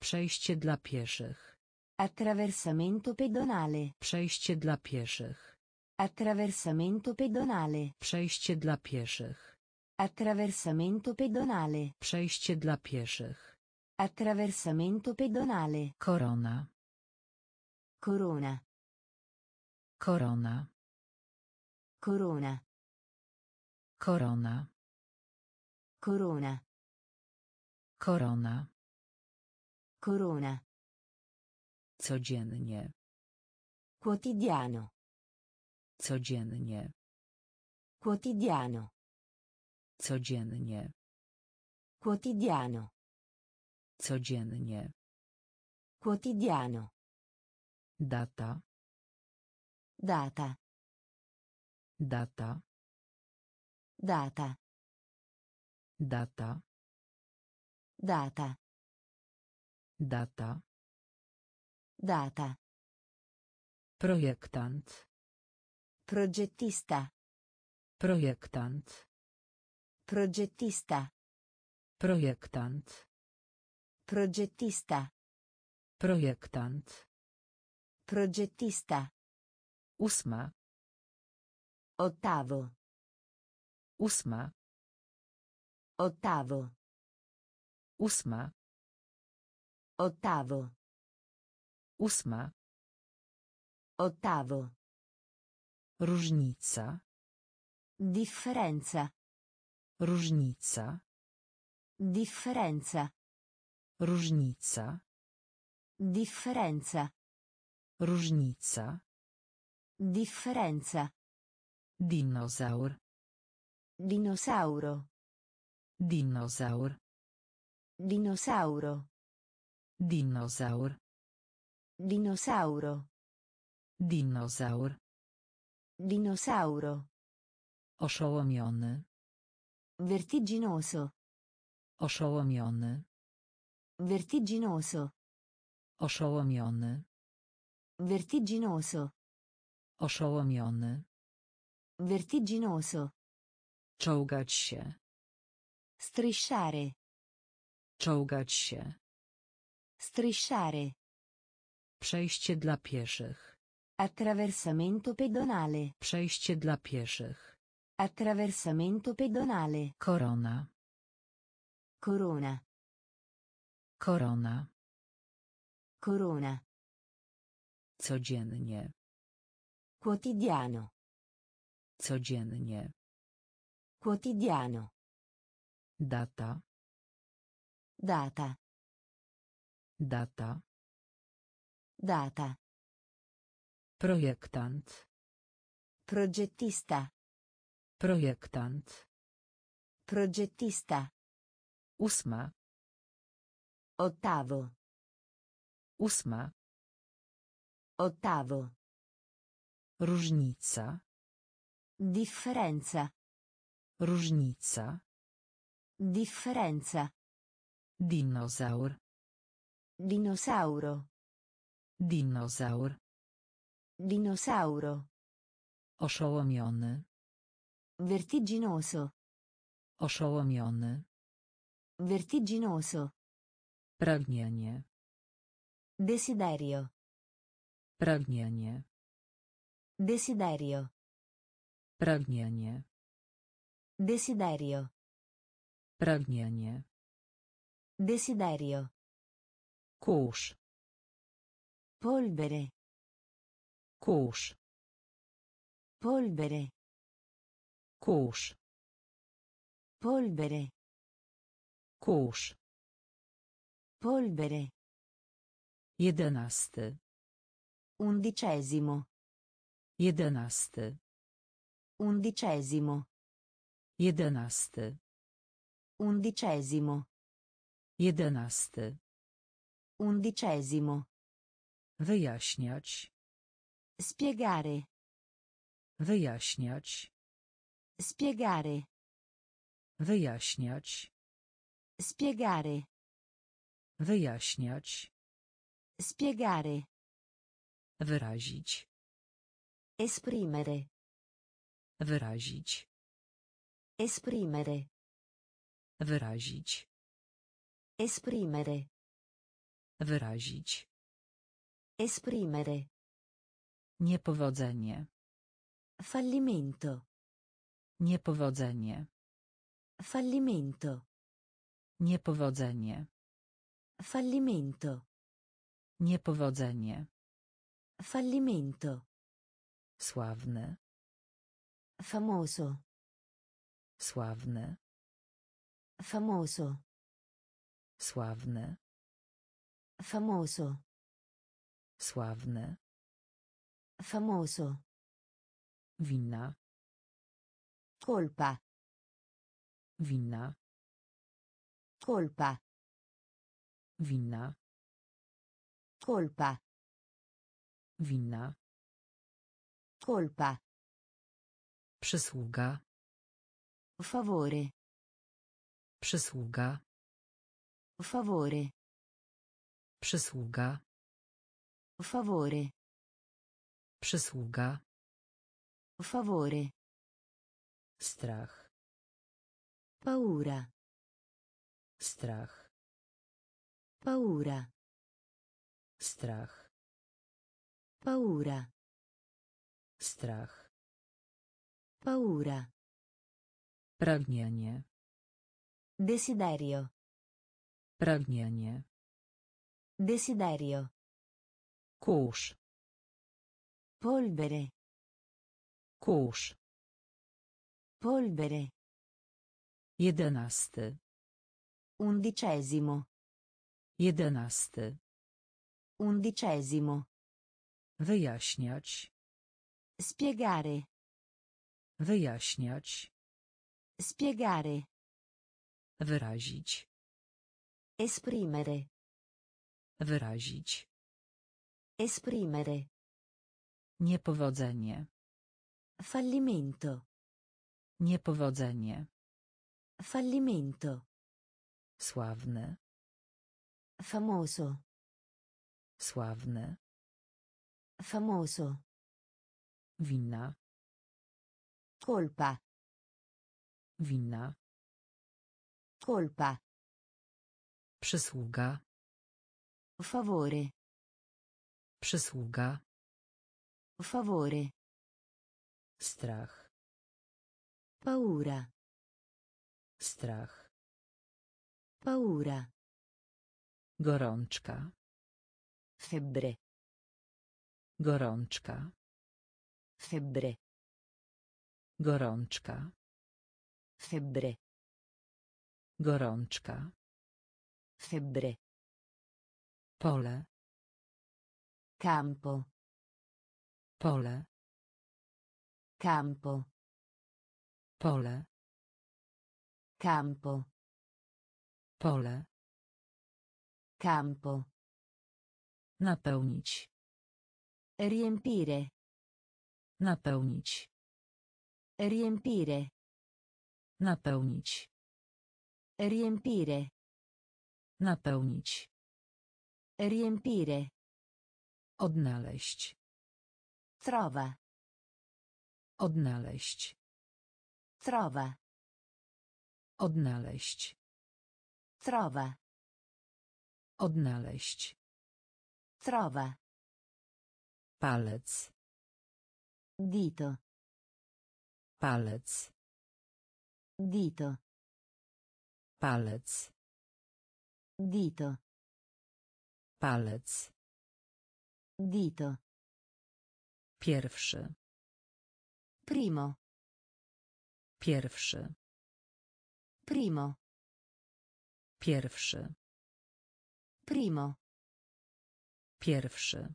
Przejście dla pieszych. Attraversamento pedonale. Przejście dla pieszych. Attraversamento pedonale. Przejście dla pieszych. Attraversamento pedonale. Przejście dla pieszych. Attraversamento pedonale. Korona. Corona. Korona. Corona. Korona. Corona. Korona. Corona. Codziennie. Quotidiano. Codziennie. Quotidiano. Codziennie. Quotidiano. Codziennie. Quotidiano. Data. Data. Data. Data. Data. Data. Data. Data. Projektant. Progettista. Projektant. Progettista. Projektant. Progettista. Projektant. Progettista. Ósma. Ottavo. Ósma. Ottavo. Ósma. Ottavo. Ósma. Ottavo. Różnica. Differenza. Różnica. Differenza. Różnica. Differenza. Różnica. Differenza. Dinozaur. Dinosauro. Dinozaur. Dinosauro. Dinozaur. Dinosauro. Dinozaur. Dinosauro. Oszołomiony. Vertiginoso. Oszołomiony. Vertiginoso. Oszołomiony. Vertiginoso. Oszołomiony. Vertiginoso. Czołgać się. Strisciare. Czołgać się. Strisciare. Przejście dla pieszych. Attraversamento pedonale. Przejście dla pieszych. Attraversamento pedonale. Korona. Corona. Korona. Corona. Codziennie. Quotidiano. Codziennie. Quotidiano. Data. Data. Data. Data. Projektant. Progettista. Projektant. Progettista. Ósma. Ottavo. Ósma. Ottavo. Różnica. Differenza. Różnica. Differenza. Dinozaur. Dinosauro. Dinozaur. Dinosauro. Oszołomiony. Vertiginoso. Oszołomiony. Vertiginoso. Pragnienie. Desiderio. Pragnienie. Desiderio. Pragnienie. Desiderio. Pragnienie. Desiderio. Kurz. Polvere. Kurz. Polvere. Kurz. Polvere. Kurz. Polvere. Jedenasty. Undicesimo. Jedenasty. Undicesimo. Jedenasty. Undicesimo. Jedenasty. Undicesimo. Wyjaśniać. Spiegare. Wyjaśniać. Spiegare. Wyjaśniać. Spiegare. Wyjaśniać. Spiegare. Wyrazić. Esprimere. Wyrazić. Esprimere. Wyrazić. Esprimere. Wyrazić. Esprimere. Niepowodzenie. Fallimento. Niepowodzenie. Fallimento. Niepowodzenie. Fallimento. Niepowodzenie. Fallimento. Sławny. Famoso. Sławny. Famoso. Sławny. Famoso. Sławny. Famoso. Winna. Colpa. Winna. Colpa. Winna. Colpa. Winna. Colpa. Przysługa. Favore. Przysługa. Favore. Przysługa. Favore. Przysługa. Favore. Strach. Paura. Strach. Paura. Strach. Paura. Strach. Paura. Pragnienie. Desiderio. Pragnienie. Desiderio. Kurz. Polvere. Kurz. Polvere. Jedenasty. Undicesimo. Jedenasty. Undicesimo. Wyjaśniać. Spiegare. Wyjaśniać. Spiegare. Wyrazić. Esprimere. Wyrazić. Esprimere. Niepowodzenie. Fallimento. Niepowodzenie. Fallimento. Sławny. Famoso. Sławny. Famoso. Winna. Colpa. Winna. Colpa. Przysługa. Favore. Przysługa. Favore. Strach. Paura. Strach. Paura. Gorączka. Febbre. Gorączka. Febbre. Gorączka. Febbre. Gorączka. Febbre. Pole. Campo. Pole. Campo. Pole. Campo. Pole. Campo. Napełnić. Riempire. Napełnić. Riempire. Napełnić. Riempire. Napełnić. Riempire. Odnaleźć. Trova. Odnaleźć. Trova. Odnaleźć. Trova. Odnaleźć. Trova. Palec. Dito. Palec. Dito. Palec. Dito. Palec. Dito. Pierwszy. Primo. Pierwszy. Primo. Pierwszy. Primo. Pierwszy.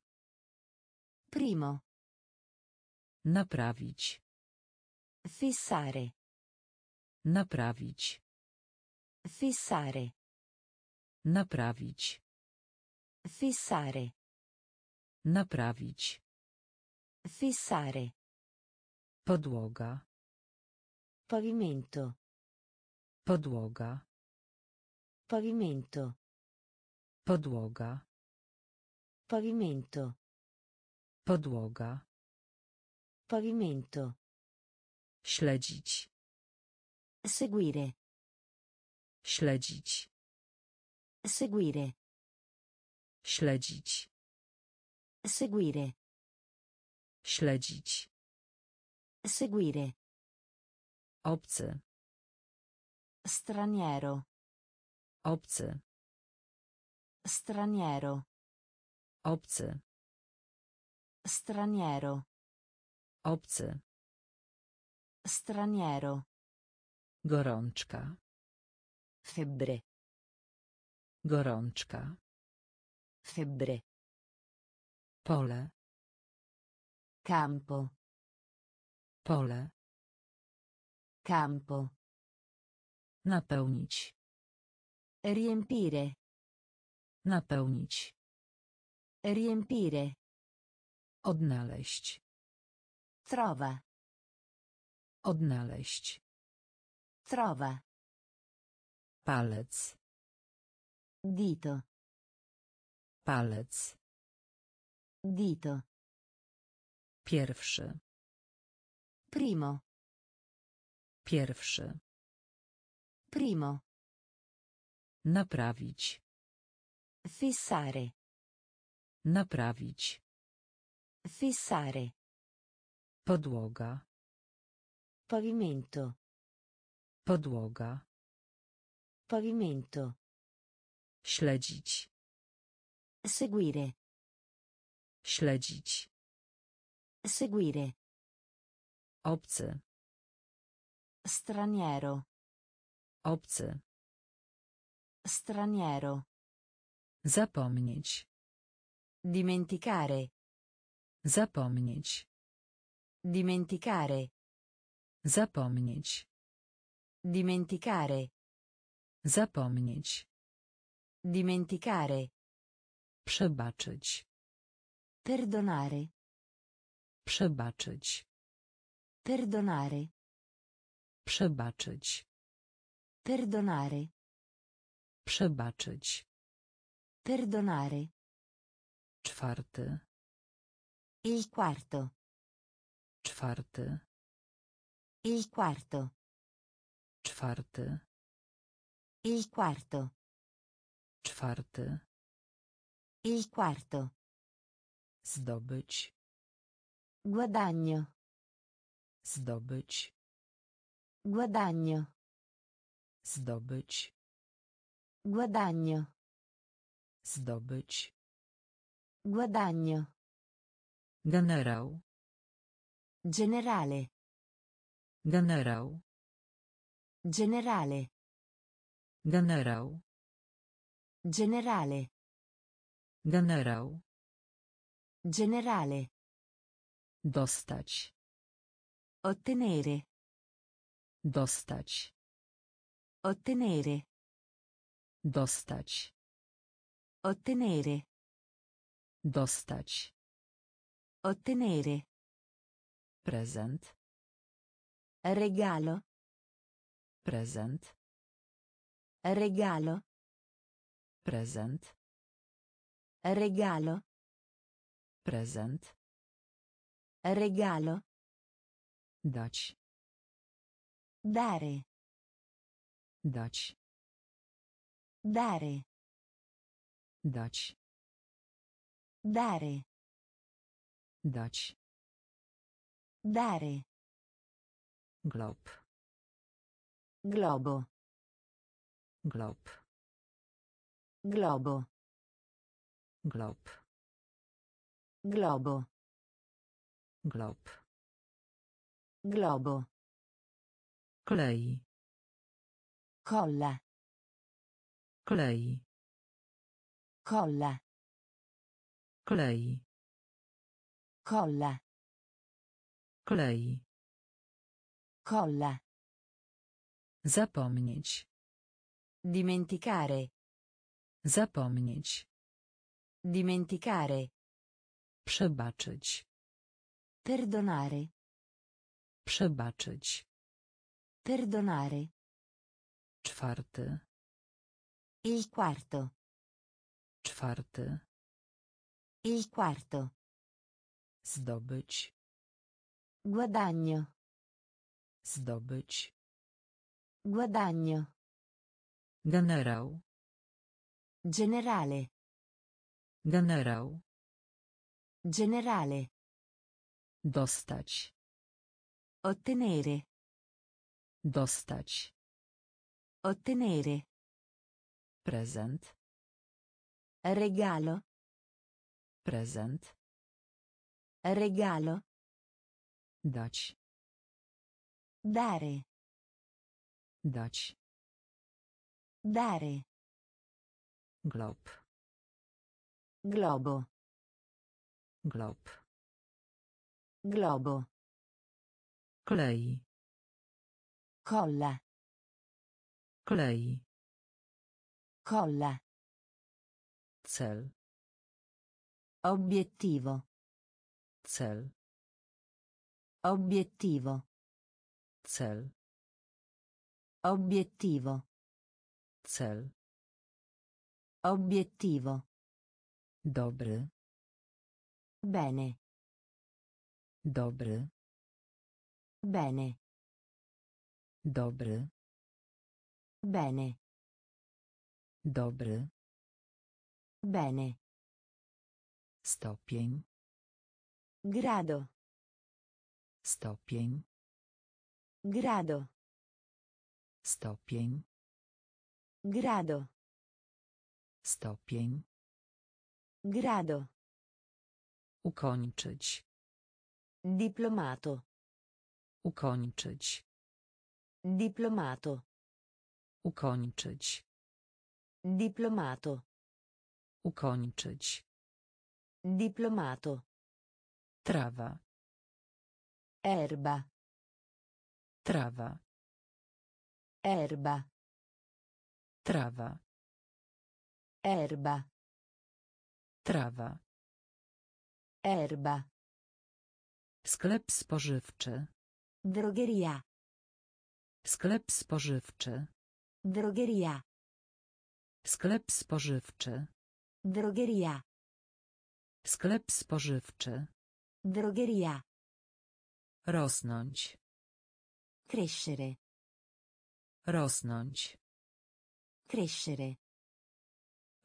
Primo. Naprawić. Fissare. Naprawić. Fissare. Naprawić. Fissare. Naprawić. Fissare. Podłoga. Pavimento. Podłoga. Pavimento. Podłoga. Pavimento. Podłoga. Pavimento. Śledzić. Seguire. Śledzić. Seguire. Śledzić. Seguire. Śledzić. Seguire. Obcy. Straniero. Obcy. Straniero. Obcy. Straniero. Obcy. Straniero. Gorączka. Febbre. Gorączka. Febbre. Pole. Campo. Pole. Campo. Napełnić. Riempire. Napełnić. Riempire. Odnaleźć. Trova. Odnaleźć. Trova. Palec. Dito. Palec. Dito. Pierwszy. Primo. Pierwszy. Primo. Naprawić. Fissare. Naprawić. Fissare. Podłoga. Pavimento. Podłoga. Pavimento. Śledzić. Seguire. Śledzić. Seguire. Obcy. Straniero. Obcy. Straniero. Zapomnieć. Dimenticare. Zapomnieć. Dimenticare. Zapomnieć. Dimenticare. Zapomnieć. Dimenticare. Przebaczyć. Perdonare. Przebaczyć. Perdonare. Przebaczyć. Perdonare. Przebaczyć. Perdonare. Czwarty. Il quarto. Czwarty. Il quarto. Czwarty. Il quarto. Czwarty. Il quarto. Zdobyć. Guadagno. Zdobyć. Guadagno. Zdobyć. Guadagno. Zdobyć. Guadagno. Generał. Generale. Generał. Generale. Generał. Generale. Generał. Generale. Dostać. Ottenere. Dostać. Ottenere. Dostać. Ottenere. Dostać. Ottenere. Prezent. Regalo. Prezent. Regalo. Prezent. Regalo. Prezent. Regalo. Dać. Dare. Dać. Dare. Dać. Dare. Dać. Dare. Glob. Globo. Glob. Globo. Glob. Globo. Glob. Globo. Klei. Colla. Klei. Colla. Klei. Colla. Klei. Colla. Zapomnieć. Dimenticare. Zapomnieć. Dimenticare. Przebaczyć. Perdonare. Przebaczyć. Perdonare. Czwarty. Il quarto. Czwarty. Il quarto. Zdobyć. Guadagno. Zdobyć. Guadagno. Generał. Generale. Generał. Generale. Dostać. Ottenere. Dostać. Ottenere. Prezent. Regalo. Prezent. Regalo. Dać. Dare. Dać. Dare. Glob. Globo. Glob. Globo. Klei. Colla. Klei. Colla. Cel. Obiettivo. Cel. Obiettivo. Cel. Obiettivo. Cel. Obiettivo. Dobry. Bene. Dobry. Bene. Dobry. Bene. Dobry. Bene. Stopień. Grado. Stopień. Grado. Stopień. Grado. Stopień. Grado. Ukończyć. Diplomato. Ukończyć. Diplomato. Ukończyć. Diplomato. Ukończyć. Diplomato. Trawa. Erba. Trawa. Erba. Trawa. Erba. Trawa. Erba. Sklep spożywczy. Drogheria. Sklep spożywczy. Drogheria. Sklep spożywczy. Drogheria. Sklep spożywczy. Drogheria. Rosnąć. Crescere. Rosnąć. Crescere.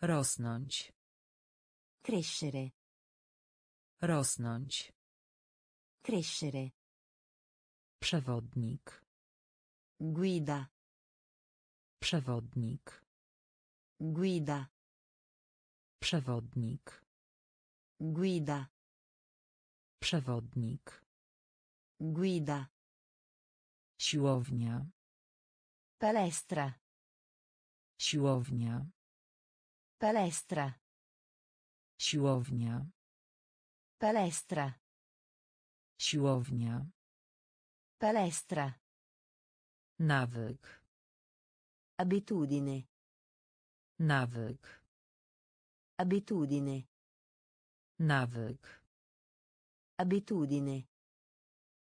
Rosnąć. Crescere. Rosnąć. Crescere. Przewodnik. Guida. Przewodnik. Guida. Przewodnik. Guida. Przewodnik. Guida. Siłownia. Palestra. Siłownia. Palestra. Siłownia. Palestra. Siłownia. Palestra. Nawyk. Abitudine. Nawyk. Abitudine. Nawyk. Abitudine.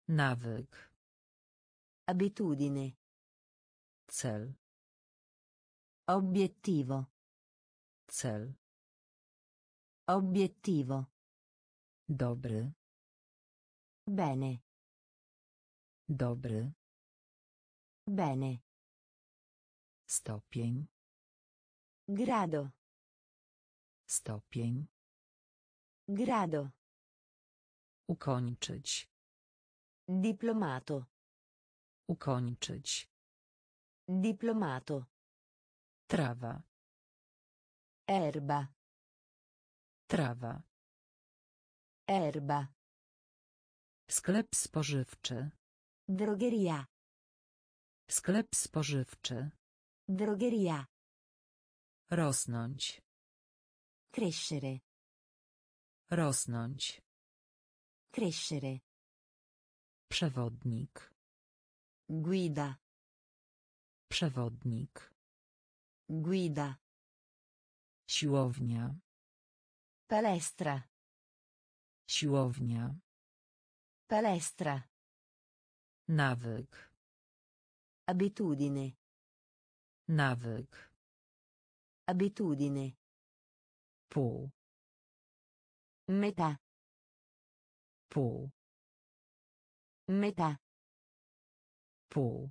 Nawyk. Abitudine. Cel. Obiettivo. Cel. Obiettivo. Dobry. Bene. Dobry. Bene. Stopień. Grado. Stopień. Grado. Ukończyć. Diplomato. Ukończyć. Diplomato. Trawa. Erba. Trawa. Erba. Sklep spożywczy. Drogheria. Sklep spożywczy. Drogheria. Rosnąć. Crescere. Rosnąć. Crescere. Przewodnik. Guida. Przewodnik. Guida. Siłownia. Palestra. Siłownia. Palestra. Nawyk. Abitudine. Nawyk. Abitudine. Pół. Metà. Pół. Metà. Pół.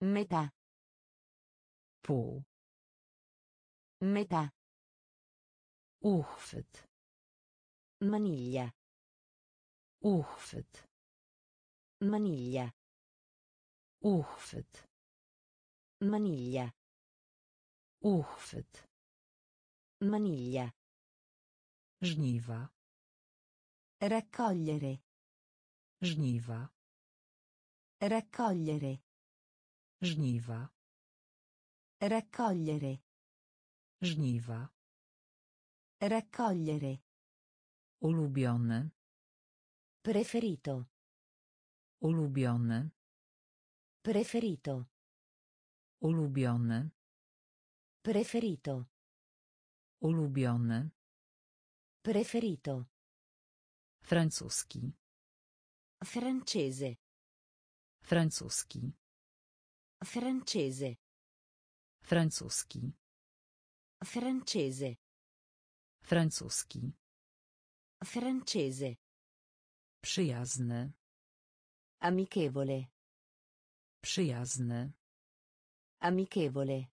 Metà. Pół. Metà. Uchwyt. Maniglia. Uchwyt. Maniglia. Uchwyt. Maniglia. Uchwyt. Maniglia. Żniwa. Raccogliere. Żniwa. Raccogliere. Żniwa. Raccogliere. Żniwa. Raccogliere. Ulubiony. Preferito. Ulubiony. Preferito. Ulubiony. Preferito. Ulubiony. Preferito. Francuski. Francese. Francuski. Francese. Francuski. Francese. Francuski. Francese. Przyjazny. Amichevole. Przyjazny. Amichevole.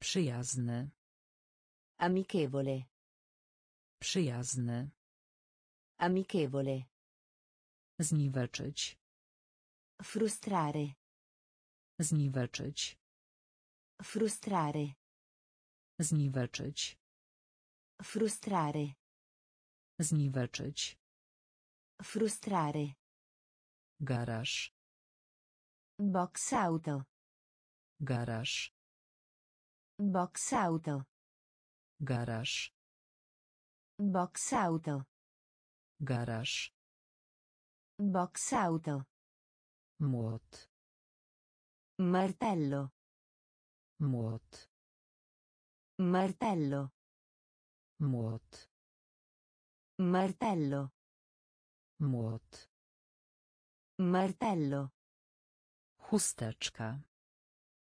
Przyjazny. Amichevole. Przyjazny. Amichevole. Zniweczyć. Frustrare. Zniweczyć. Frustrare. Zniweczyć. Frustrare. Zniweczyć. Frustrare. Garaż. Box auto. Garaż. Box auto. Garaż. Box auto. Garaż. Box auto. Młot. Martello. Młot. Martello. Młot. Martello. Młot. Martello. Chusteczka.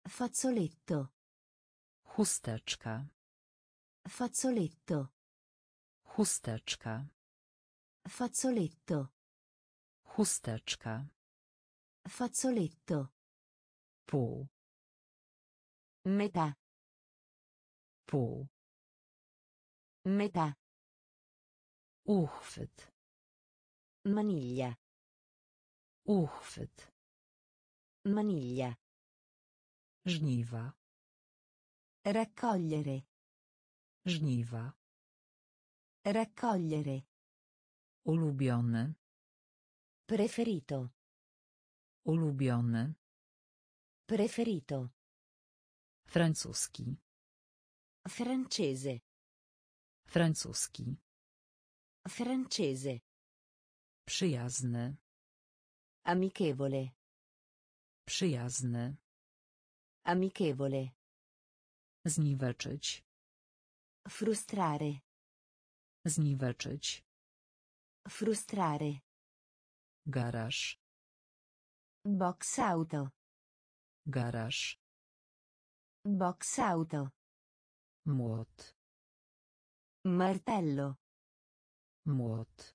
Fazzoletto. Chusteczka. Fazzoletto. Chusteczka. Fazzoletto. Chusteczka. Fazzoletto. Pół. Metà. Pół. Metà. Uchwyt. Maniglia. Uchwyt. Maniglia. Żniwa. Raccogliere. Żniwa. Raccogliere. Ulubiony. Preferito. Ulubiony. Preferito. Francuski. Francese. Francuski. Francese. Przyjazny. Amichevole. Przyjazny. Amichevole. Zniweczyć. Frustrare. Zniweczyć. Frustrare. Garaż. Box auto. Garaż. Box auto. Młot. Martello. Młot.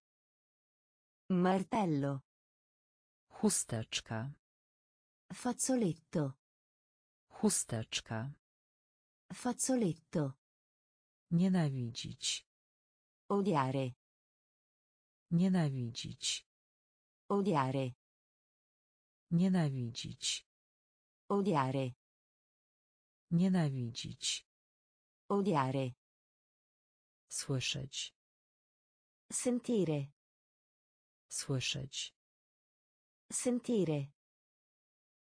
Martello. Chusteczka. Fazzoletto. Chusteczka. Fazzoletto. Nienawidzić. Odiare. Nienawidzić. Odiare. Nienawidzić. Odiare. Nienawidzić. Odiare. Słyszeć. Sentire. Słyszeć. Sentire.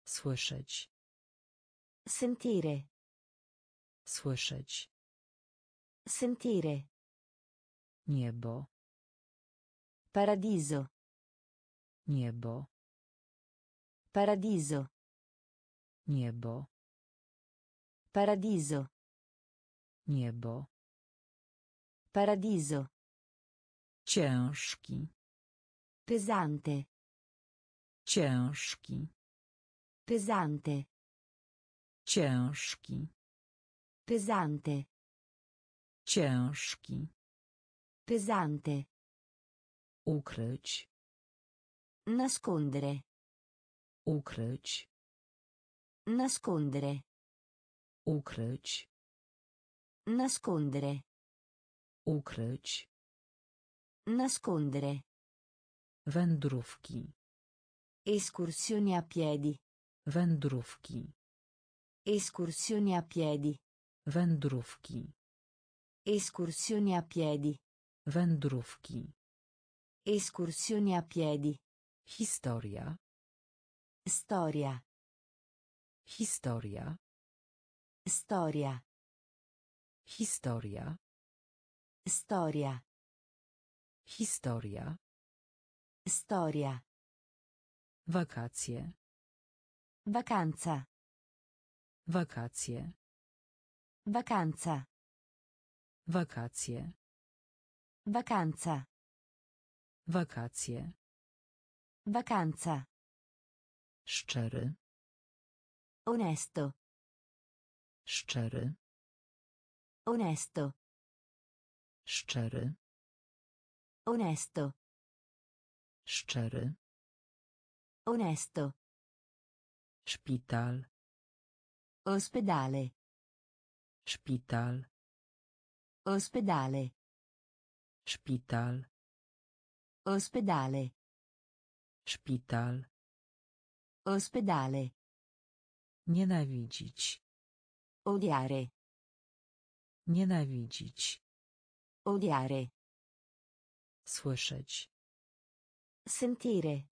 Słyszeć. Sentire. Słyszeć. Sentire. Niebo. Paradiso. Niebo. Paradiso. Niebo. Paradiso. Niebo. Paradiso. Ciężki. Pesante. Ciężki. Pesante. Ciężki. Pesante. Ciężki. Pesante. Ukryć. Nascondere. Ukryć. Nascondere. Ukryć. Nascondere. Ukryć. Nascondere. Wędrówki. Escursioni a piedi. Wędrówki. Escursioni a piedi. Wędrówki. Escursioni a piedi. Wędrówki. Escursioni a piedi. Historia. Storia. Historia. Storia. Historia. Storia. Historia. Storia. Wakacje. Vacanza. Wakacje. Vacanza. Wakacje. Vacanza. Wakacje. Vacanza. Szczery. Onesto. Szczery. Onesto. Szczery. Onesto. Szczery. Onesto. Szpital. Ospedale. Szpital. Ospedale. Szpital. Ospedale. Szpital. Ospedale. Nienawidzić. Odiare. Nienawidzić. Odiare. Słyszeć. Sentire.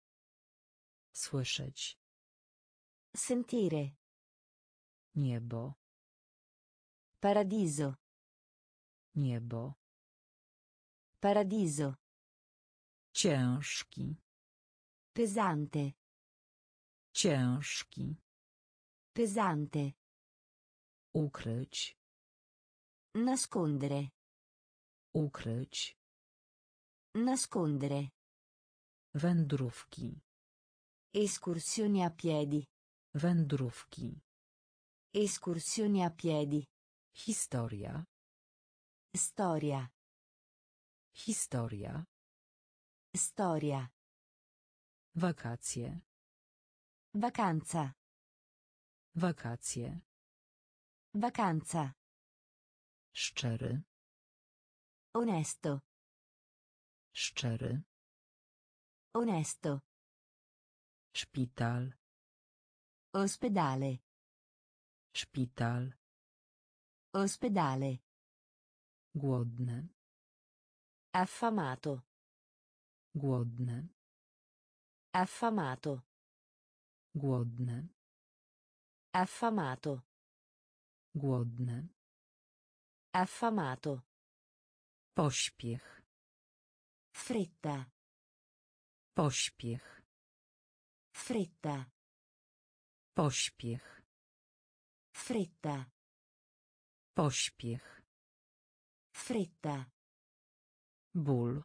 Słyszeć. Sentire. Niebo. Paradiso. Niebo. Paradiso. Ciężki. Pesante. Ciężki. Pesante. Ukryć. Nascondere. Ukryć. Nascondere. Wędrówki. Escursioni a piedi. Wędrówki. Escursioni a piedi. Historia. Storia. Historia. Storia. Wakacje. Vacanza. Wakacje. Vacanza. Szczery. Onesto. Szczery. Onesto. Szpital. Ospedale. Szpital. Ospedale. Głodny. Affamato. Głodny. Affamato. Głodny. Affamato. Głodny. Affamato. Pośpiech. Fretta. Pośpiech. Fretta. Pośpiech. Fretta. Pośpiech. Fretta. Ból.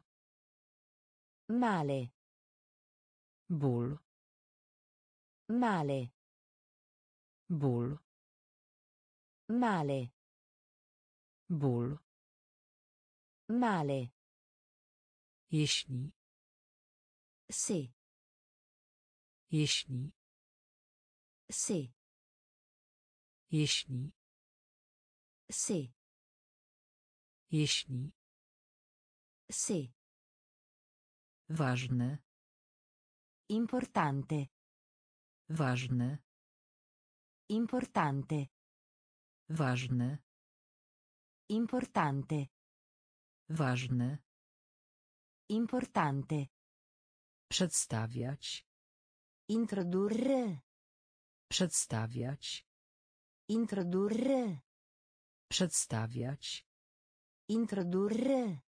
Male. Ból. Male. Ból. Male. Ból. Male. Jeśli. Se. Jeśli. Se. Jeśli. Se. Jeśli. Se. Ważny. Importante. Ważny. Importante. Ważny. Importante. Ważny. Importante. Przedstawiać. Introdurre. Przedstawiać. Introdurre. Przedstawiać. Introdurre.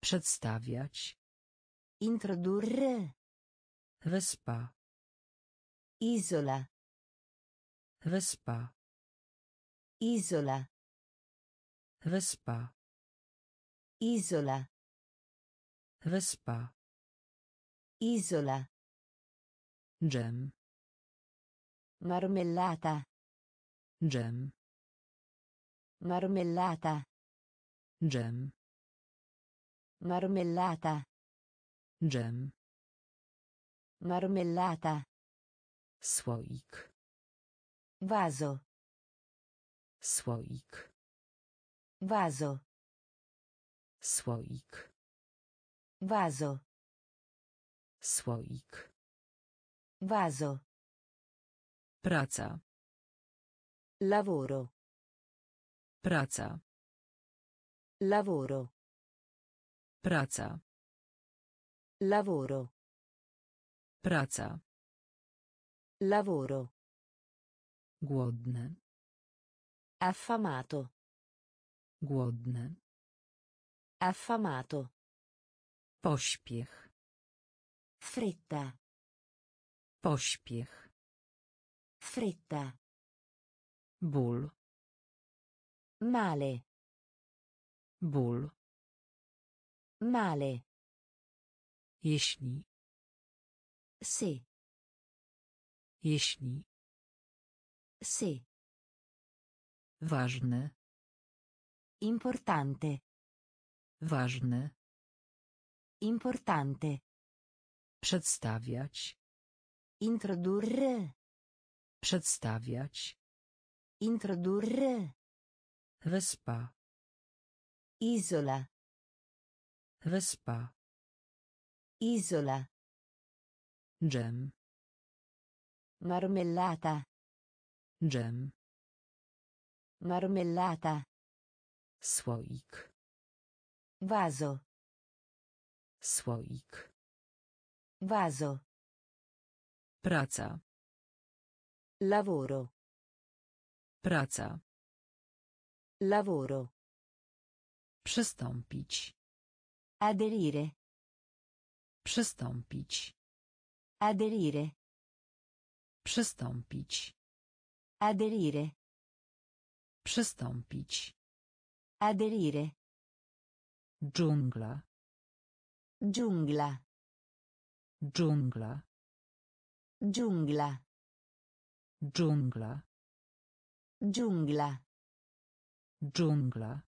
Przedstawiać. Introdurre. Wyspa. Isola. Wyspa. Isola. Wyspa. Isola. Wyspa. Isola. Dżem. Marmellata. Dżem. Marmellata. Dżem. Marmellata. Dżem. Marmellata. Słoik. Vaso. Słoik. Vaso. Słoik. Vaso. Słoik. Vaso. Praca. Lavoro. Praca. Lavoro. Praca. Lavoro. Praca. Lavoro. Głodny. Affamato. Głodny. Affamato. Pośpiech. Fretta. Pośpiech. Fretta. Ból. Male. Ból. Male. Jeśli. Se. Jeśli. Se. Ważny. Importante. Ważny. Importante. Przedstawiać. Introdurre. Przedstawiać. Introdurre. Wyspa. Isola. Wyspa. Isola. Dżem. Marmellata. Dżem. Marmellata. Słoik. Vaso. Słoik. Vaso. Praca. Lavoro. Praca. Lavoro. Przystąpić. Aderire. Przystąpić. Aderire. Przystąpić. Aderire. Przystąpić. Aderire. Dżungla. Giungla. Dżungla. Giungla. Dżungla. Giungla. Dżungla.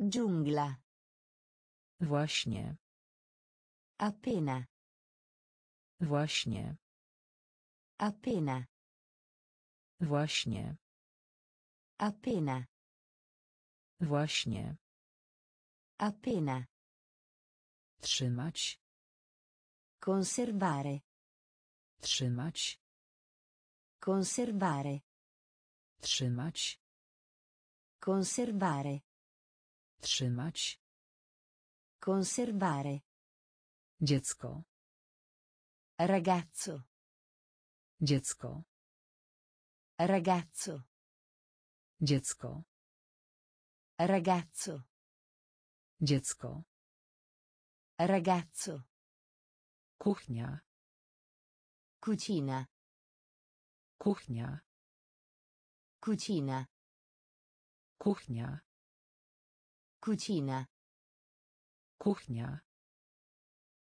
Giungla. Właśnie. Appena. Właśnie. Appena. Właśnie. Appena. Właśnie. Appena. Trzymać. Conservare. Trzymać. Conservare. Trzymać. Conservare. Trzymać. Conservare. Dziecko. Ragazzo. Dziecko. Ragazzo. Dziecko. Ragazzo. Dziecko. Ragazzo. Kuchnia. Cucina. Kuchnia. Cucina. Kuchnia. Cucina. Kuchnia.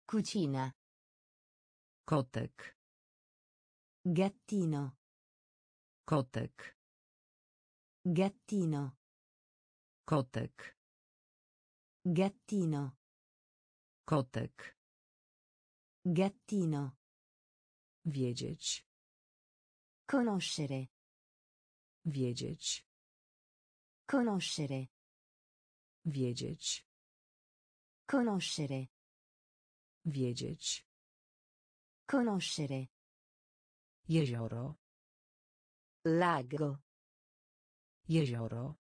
Cucina. Kotek. Gattino. Kotek. Gattino. Kotek. Gattino. Kotek. Gattino. Wiedzieć. Conoscere. Wiedzieć. Conoscere. Wiedzieć. Conoscere. Wiedzieć. Conoscere. Jezioro. Lago. Jezioro.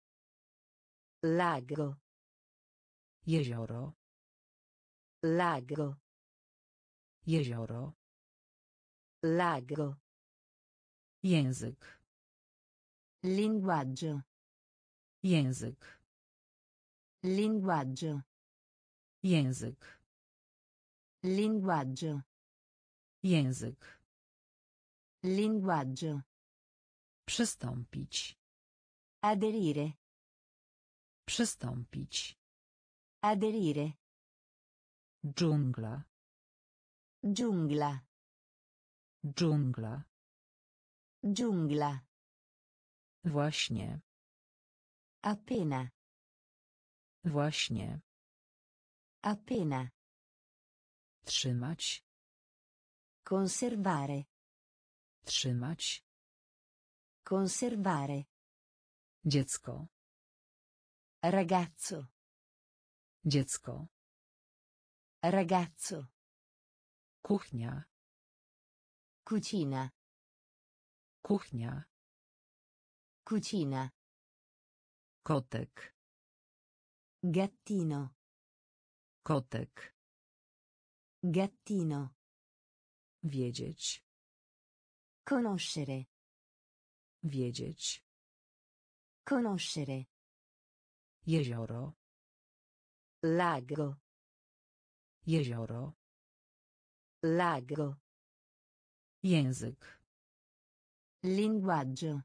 Lago. Jezioro. Lago. Jezioro. Lago. Język. Linguaggio. Język. Linguaggio. Język. Linguaggio. Język. Linguaggio. Przystąpić. Aderire. Przystąpić. Aderire. Dżungla. Giungla. Dżungla. Giungla. Właśnie. Appena. Właśnie. Appena. Trzymać. Conservare. Trzymać. Conservare. Dziecko. Ragazzo. Dziecko. Ragazzo. Kuchnia. Cucina. Kuchnia. Cucina. Kotek. Gattino. Kotek. Gattino. Wiedzieć. Conoscere. Wiedzieć. Conoscere. Jezioro. Lago. Jezioro. Lago. Język. Linguaggio.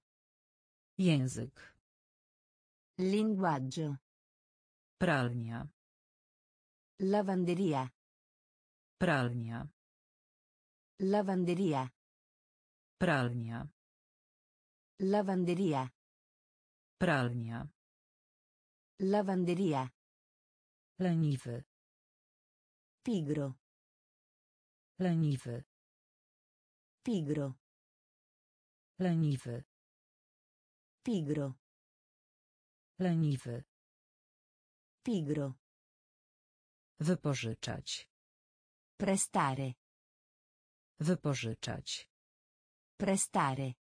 Język. Linguaggio. Pralnia. Lavanderia. Pralnia. Lavanderia. Pralnia. Lavanderia. Pralnia. Lavanderia. Leniwy. Pigro. Leniwy. Pigro. Leniwy. Pigro. Leniwy. Pigro. Wypożyczać. Prestare. Wypożyczać. Prestare.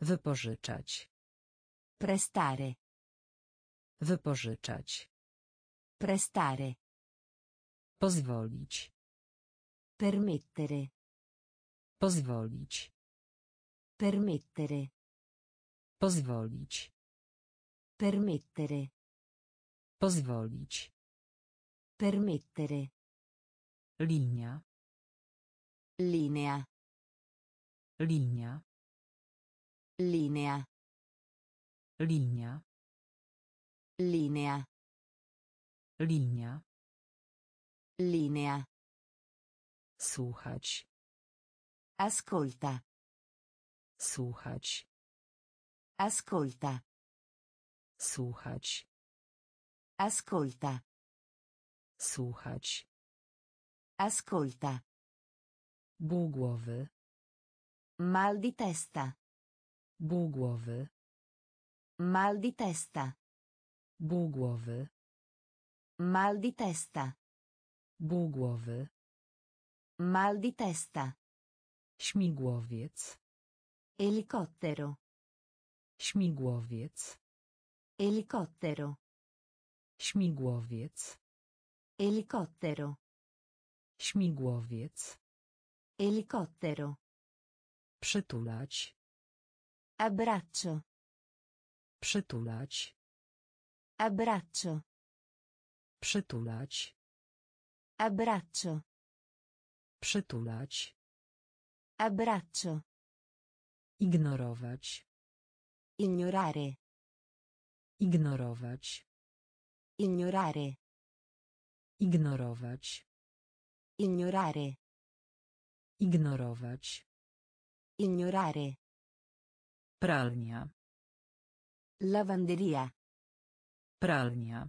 Wypożyczać. Prestare. Wypożyczać. Prestare. Pozwolić. Permettere. Pozwolić. Permettere. Pozwolić. Permettere. Pozwolić. Permettere. Linia. Linea. Linia. Linea. Linia. Linea. Linia. Linea. Słuchać. Ascolta. Słuchać. Ascolta. Słuchać. Ascolta. Słuchać. Ascolta. Ból głowy. Mal di testa. Ból głowy. Mal di testa. Ból głowy. Mal di testa. Ból głowy. Mal di testa. Śmigłowiec. Elicottero. Śmigłowiec. Elicottero. Śmigłowiec. Elicottero. Śmigłowiec. Elicottero. Przytulać. Abbraccio. Przytulać. Abbraccio. Przytulać. Abbraccio. Przytulać. Abbraccio. Ignorować. Ignorare. Ignorować. Ignorare. Ignorować. Ignorare. Ignorować. Ignorare. Pralnia. Lavanderia. Pralnia.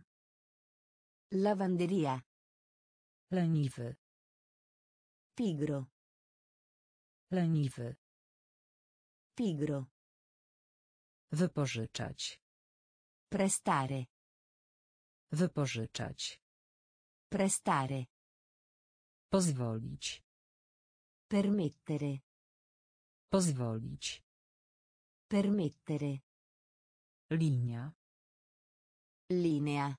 Lavanderia. Leniwy. Pigro. Leniwy. Pigro. Wypożyczać. Prestare. Wypożyczać. Prestare. Pozwolić. Permettere. Pozwolić. Permettere. Linia. Linea.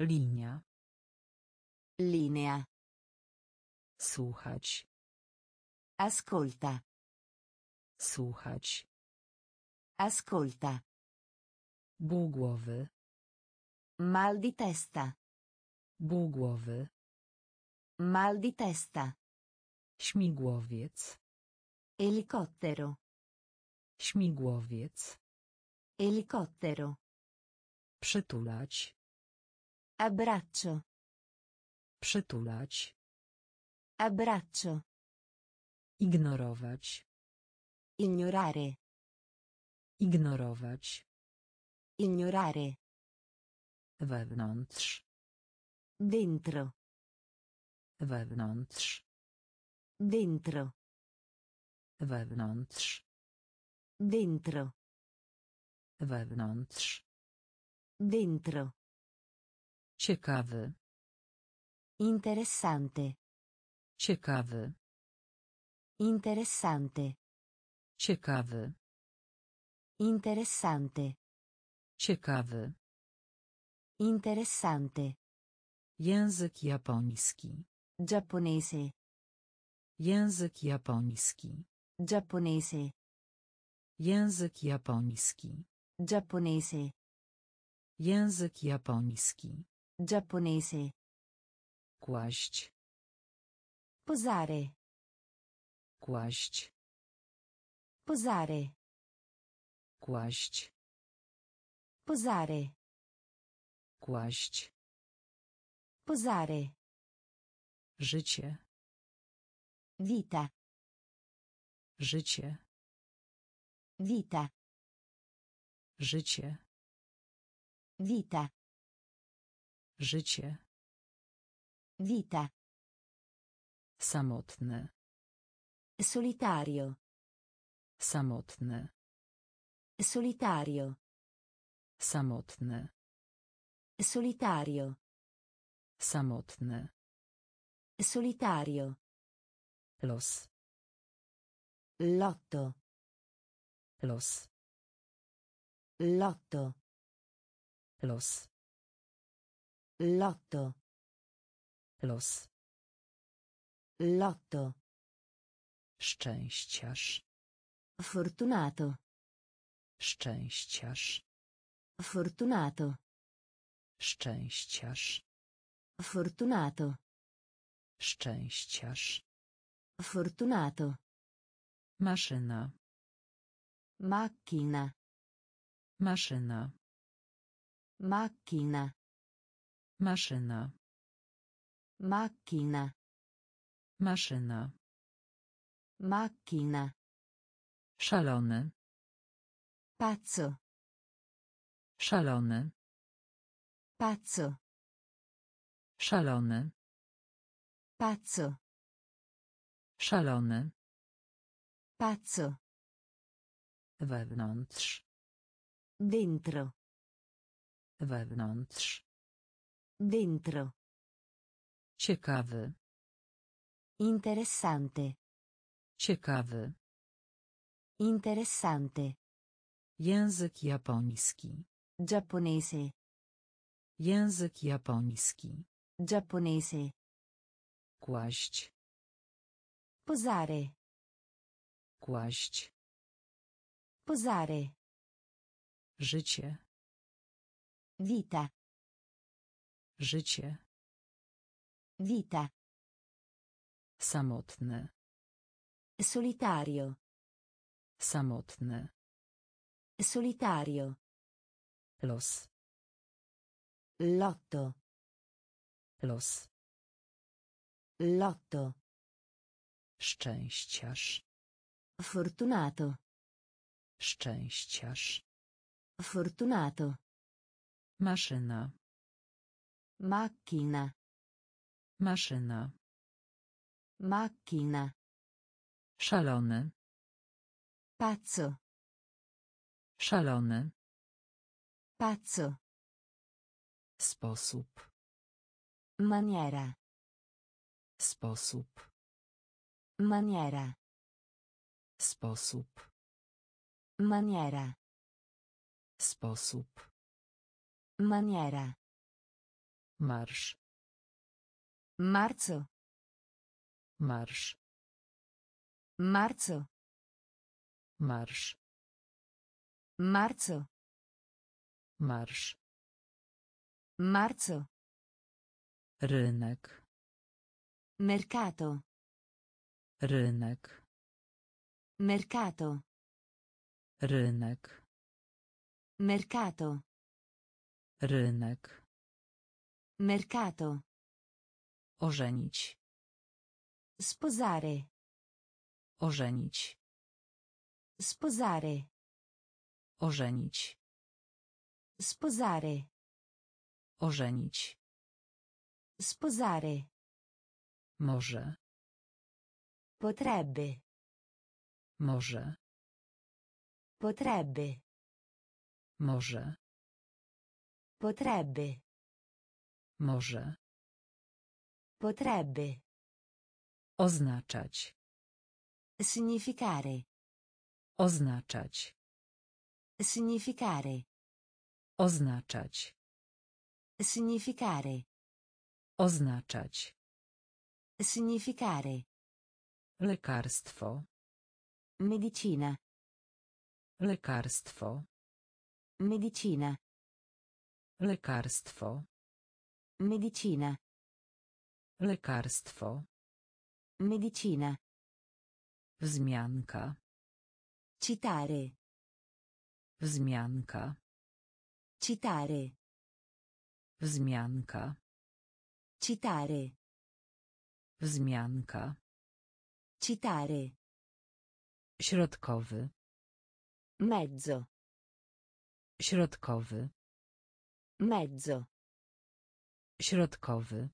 Linia. Linea. Słuchać. Ascolta. Słuchać. Ascolta. Ból głowy. Mal di testa. Ból głowy. Mal di testa. Śmigłowiec. Elicottero. Śmigłowiec. Elicottero. Przytulać. Abbraccio. Przytulać. Abbraccio. Ignorować. Ignorare. Ignorować. Ignorare. Wewnątrz. Dentro. Wewnątrz. Dentro. Wewnątrz. Dentro. Wewnątrz. Dentro. Ciekawy. Interessante. Ciekawy. Interessante. Ciekawy. Interessante. Ciekawy. Interessante. Język japoński. Giapponese. Język japoński. Giapponese. Język japoński. Giapponese. Język japoński. Giapponese. Kłaść. Posare. Kłaść. Posare. Kłaść. Posare. Kłaść. Posare. Życie. Vita. Życie. Vita. Życie. Vita. Życie. Vita. Samotny. Solitario. Samotny. Solitario. Samotny. Solitario. Samotny. Solitario. Los. Lotto. Los. Lotto. Los. Lotto. Los. Lotto. Szczęściarz. Fortunato. Szczęściarz. Fortunato. Szczęściarz. Fortunato. Szczęściarz. Fortunato. Maszyna. Macchina. Maszyna. Macchina. Maszyna. Macchina. Maszyna. Macchina. Szalony. Pazzo. Szalony. Pazzo. Szalony. Pazzo. Szalony. Pazzo. Wewnątrz. Dentro. Wewnątrz. Dentro. Ciekawy. Interessante. Ciekawy. Interessante. Język japoński. Giapponese. Język japoński. Giapponese. Kłaść. Posare. Kłaść. Posare. Życie. Vita. Życie. Vita. Samotny. Solitario. Samotny. Solitario. Los. Lotto. Los. Lotto. Szczęściarz. Fortunato. Szczęściarz. Fortunato. Maszyna. Macchina. Maszyna. Macchina. Szalony. Pazzo. Szalony. Pazzo. Sposób. Maniera. Sposób. Maniera. Sposób. Maniera. Sposób. Maniera. Marsz. Marzo. Marsz. Marzo. Marsz. Marzo. Marsz. Marzo. Rynek. Mercato. Rynek. Mercato. Rynek. Mercato. Rynek. Mercato. Ożenić. Sposare. Ożenić. Sposare. Ożenić. Sposare. Ożenić. Sposare. Może. Potrebbe. Może. Potrebbe. Może. Potrebbe. Może. Potrebbe. Oznaczać. Significare. Oznaczać. Significare. Oznaczać. Significare. Oznaczać. Significare. Lekarstwo. Medicina. Lekarstwo. Medicina. Lekarstwo. Medicina. Lekarstwo. Medicina. Wzmianka. Citare. Wzmianka. Citare. Wzmianka. Citare. Wzmianka. Citare. Środkowy. Mezzo. Środkowy. Mezzo. Środkowy.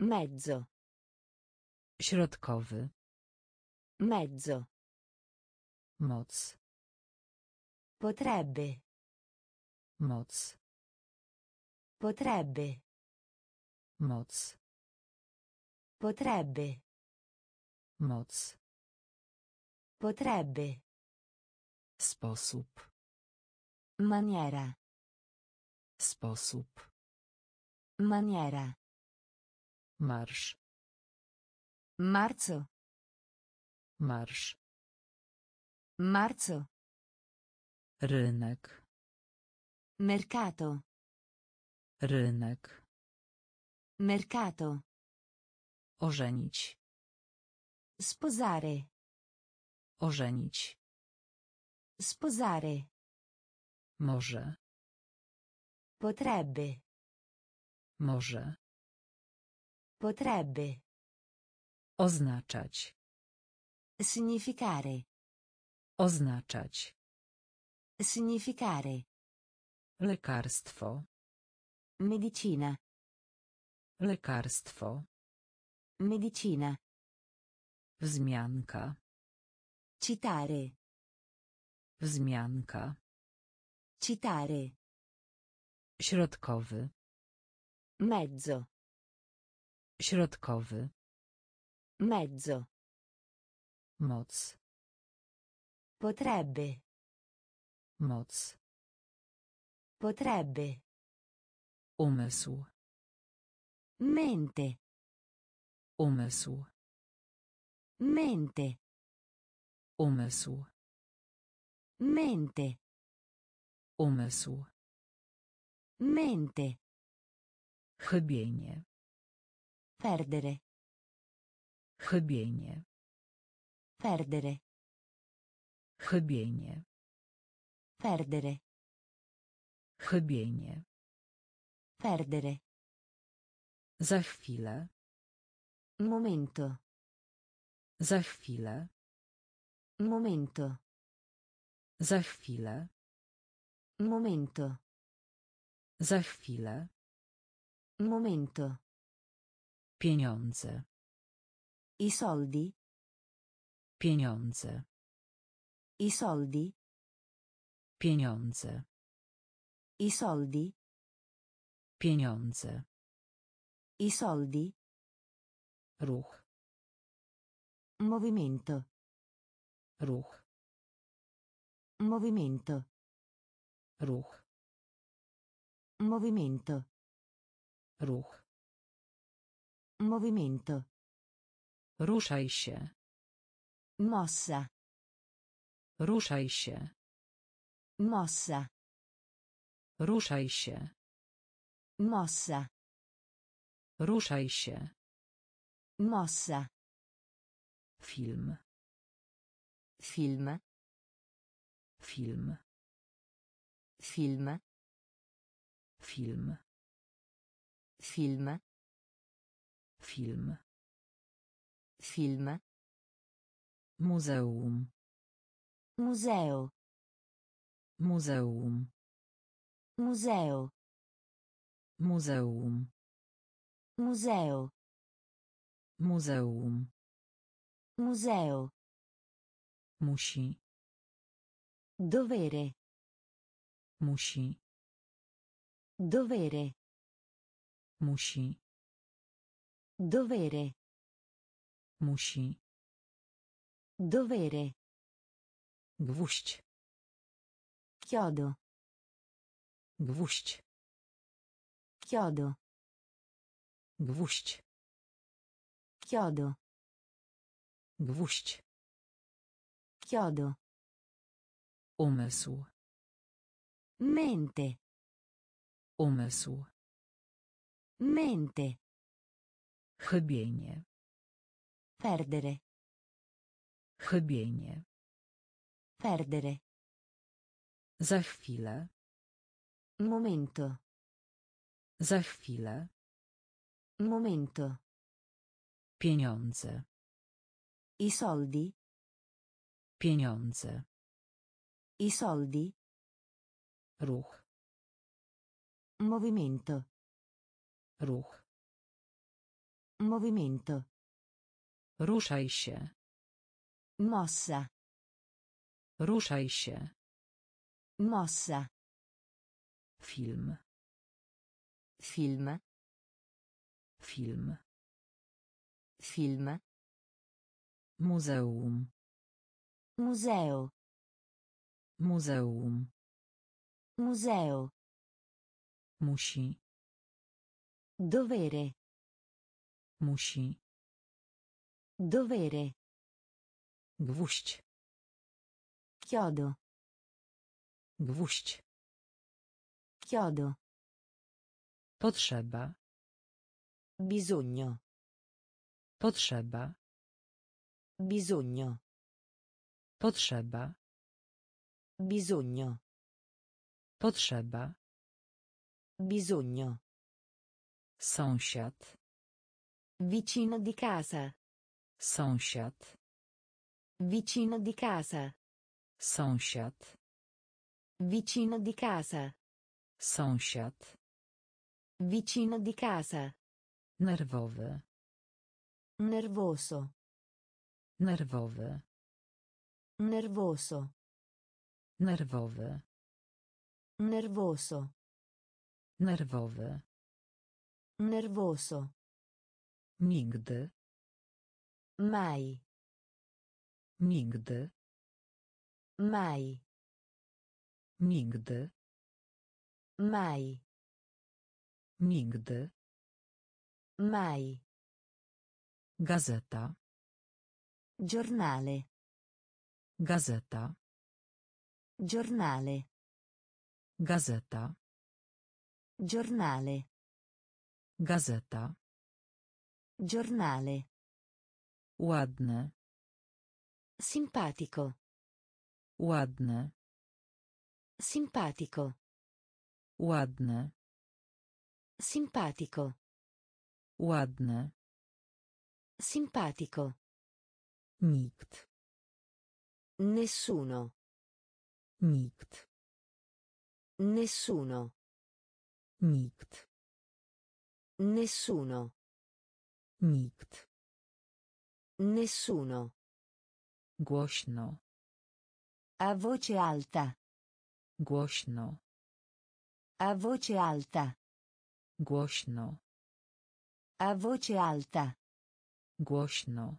Mezzo. Środkowy. Mezzo. Moc. Potrebbe. Moc. Potrebbe. Moc. Potrebbe. Moc. Potrebbe. Sposób. Maniera. Sposób. Maniera. Marsz. Marzo. Marsz. Marzo. Rynek. Mercato. Rynek. Mercato. Ożenić. Sposare. Ożenić. Sposare. Może. Potrebbe. Może. Potrebbe. Oznaczać. Significare. Oznaczać. Significare. Lekarstwo. Medicina. Lekarstwo. Medicina. Wzmianka. Citare. Wzmianka. Citare. Środkowy. Mezzo. Środkowy. Mezzo. Moc. Potrebbe. Moc. Potrebbe. Umysł. Mente. Umysł. Mente. Umysł. Mente. Umysł. Mente. Chybienie. Perdere. Chybienie. Perdere. Chybienie. Perdere. Chybienie. Perdere. Za chwilę. Momento. Za chwilę. Momento. Za chwilę. Momento. Za chwilę. Momento. Pieniądze. I soldi. Pieniądze. I soldi. Pieniądze. I soldi. Pieniądze. I soldi. Ruch. Movimento. Ruch. Movimento. Ruch. Movimento. Ruch. Movimento. Ruszaj się. Mossa. Ruszaj się. Mossa. Ruszaj się. Mossa. Ruszaj się. Mossa. Film. Film. Film. Film. Film. Film. Film. Film. Muzeum. Museo. Muzeum. Museo. Muzeum. Museo. Muzeum. Museo. Musi. Dovere. Musi. Dovere. Musi. Dovere. Musi. Dovere. Gwóźdź. Chiodo. Gwóźdź. Chiodo. Gwóźdź. Chiodo. Gwóźdź. Chiodo. Umysł. Mente. Umysł. Mente. Chybienie. Perdere. Chybienie. Perdere. Za chwilę. Momento. Za chwilę. Momento. Pieniądze. I soldi. Pieniądze. I soldi. Ruch. Movimento. Ruch. Movimento. Ruszaj się. Mossa. Ruszaj się. Mossa. Film. Film. Film. Film. Muzeum. Museo. Muzeum. Museo. Musi. Dovere. Musi. Dovere. Gwóźdź. Chiodo. Gwóźdź. Chiodo. Potrzeba. Bisogno. Potrzeba. Bisogno. Potrzeba. Bisogno. Potrzeba. Bisogno. Sąsiad. Vicino di casa. Sąsiad. Vicino di casa. Sąsiad. Vicino di casa. Sąsiad. Vicino di casa. Nerwowy. Nervoso. Nerwowy. Nervoso. Nerwowy. Nervoso. Nerwowy. Nervoso. Nigdy. Mai. Nigdy. Mai. Nigdy. Mai. Nigdy. Mai. Gazeta. Giornale. Gazeta. Giornale. Gazeta. Giornale. Gazeta. Giornale. Ładne. Simpatico. Ładne. Simpatico. Ładne. Simpatico. Ładne. Simpatico. Nikt. Nessuno. Nikt. Nessuno. Nikt. Nessuno. Nikt. Nessuno. Głośno. A voce alta. Głośno. A voce alta. Głośno. A voce alta. Głośno.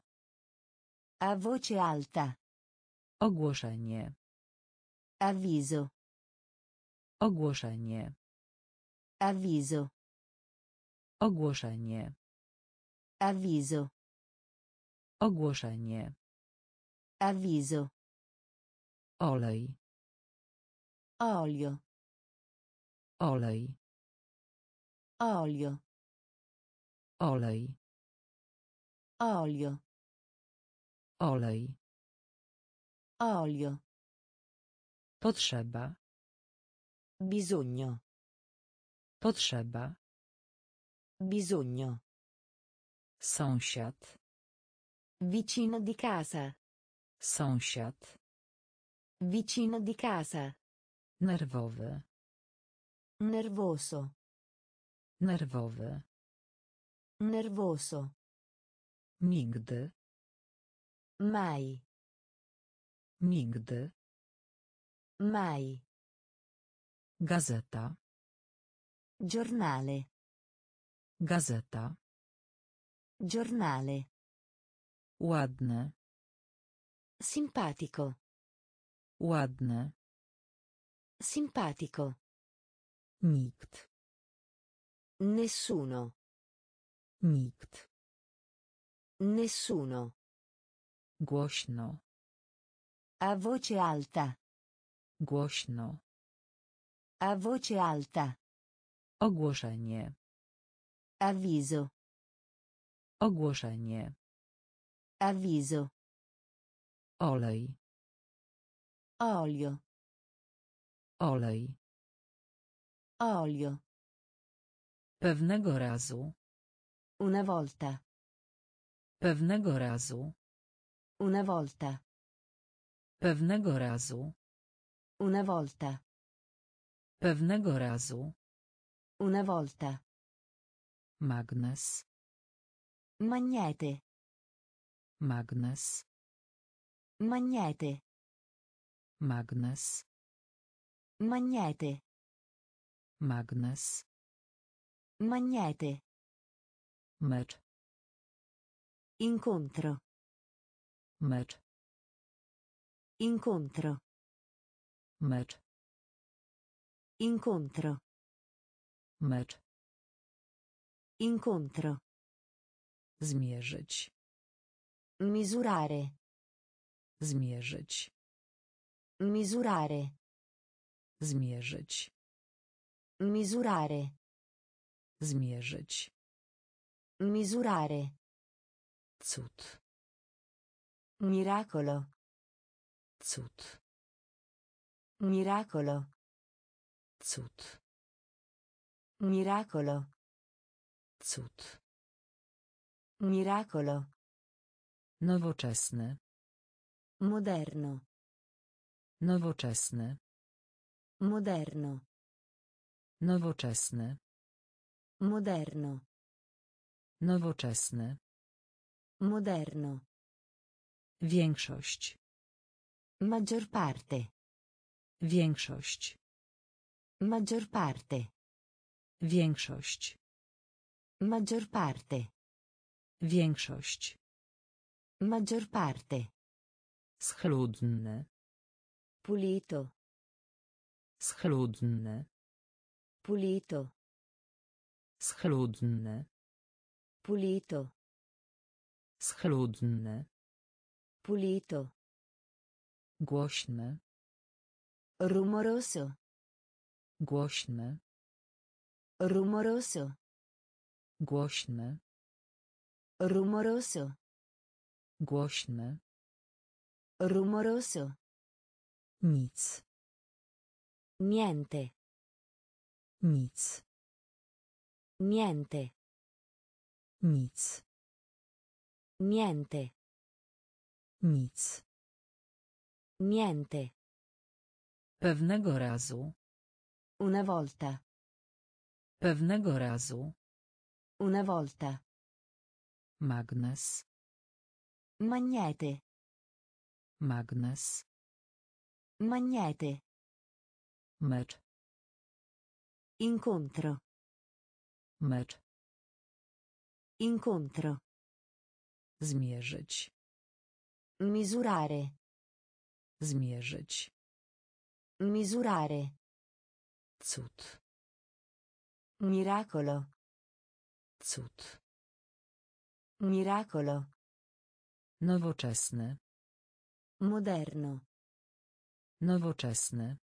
A voce alta. Ogłoszenie. Avviso. Ogłoszenie. Avviso. Ogłoszenie. Avviso. Ogłoszenie. Avviso. Olej. Olio. Olej. Olio. Olej. Olio. Olej. Olio. Potrzeba. Bisogno. Potrzeba. Bisogno. Sąsiad. Vicino di casa. Sąsiad. Vicino di casa. Nerwowy. Nervoso. Nerwowy. Nervoso. Nigdy. Mai. Nigdy. Mai. Gazeta. Giornale. Gazeta. Giornale. Ładne. Simpatico. Ładne. Simpatico. Nikt. Nessuno. Nikt. Nessuno. Głośno. A voce alta. Głośno. A voce alta. Ogłoszenie. Avviso. Ogłoszenie. Avviso. Olej. Olio. Olej. Olio. Pewnego razu. Una volta. Pewnego razu. Una volta. Pewnego razu. Una volta. Pewnego razu. Una volta. Magnes. Magnete. Magnes. Magnete. Magnes. Magnete. Magnes. Magnete. Mecz. Incontro. Mecz. Incontro. Mecz. Incontro. Mecz. Incontro. Zmierzyć. Misurare. Zmierzyć. Misurare. Zmierzyć. Misurare. Zmierzyć. Misurare. Cud. Miracolo. Cud. Miracolo. Cud. Miracolo. Cud. Miracolo. Nowoczesny. Moderno. Nowoczesny. Moderno. Nowoczesny. Moderno. Nowoczesny. Moderno. Większość. Maggior parte. Większość. Maggior parte. Większość. Maggior parte. Większość. Maggior parte. Schludny. Pulito. Schludny. Pulito. Schludny. Pulito. Schludny. Pulito. Głośny. Rumoroso. Głośny. Rumoroso. Głośny. Rumoroso. Głośny. Rumoroso. Nic. Niente. Nic. Niente. Nic. Niente. Nic. Niente. Pewnego razu. Una volta. Pewnego razu. Una volta. Magnes. Magnete. Magnes. Magnete. Mecz. Incontro. Mecz. Incontro. Zmierzyć. Misurare. Zmierzyć. Misurare. Cud. Miracolo. Cud. Miracolo. Nowoczesny. Moderno. Nowoczesny.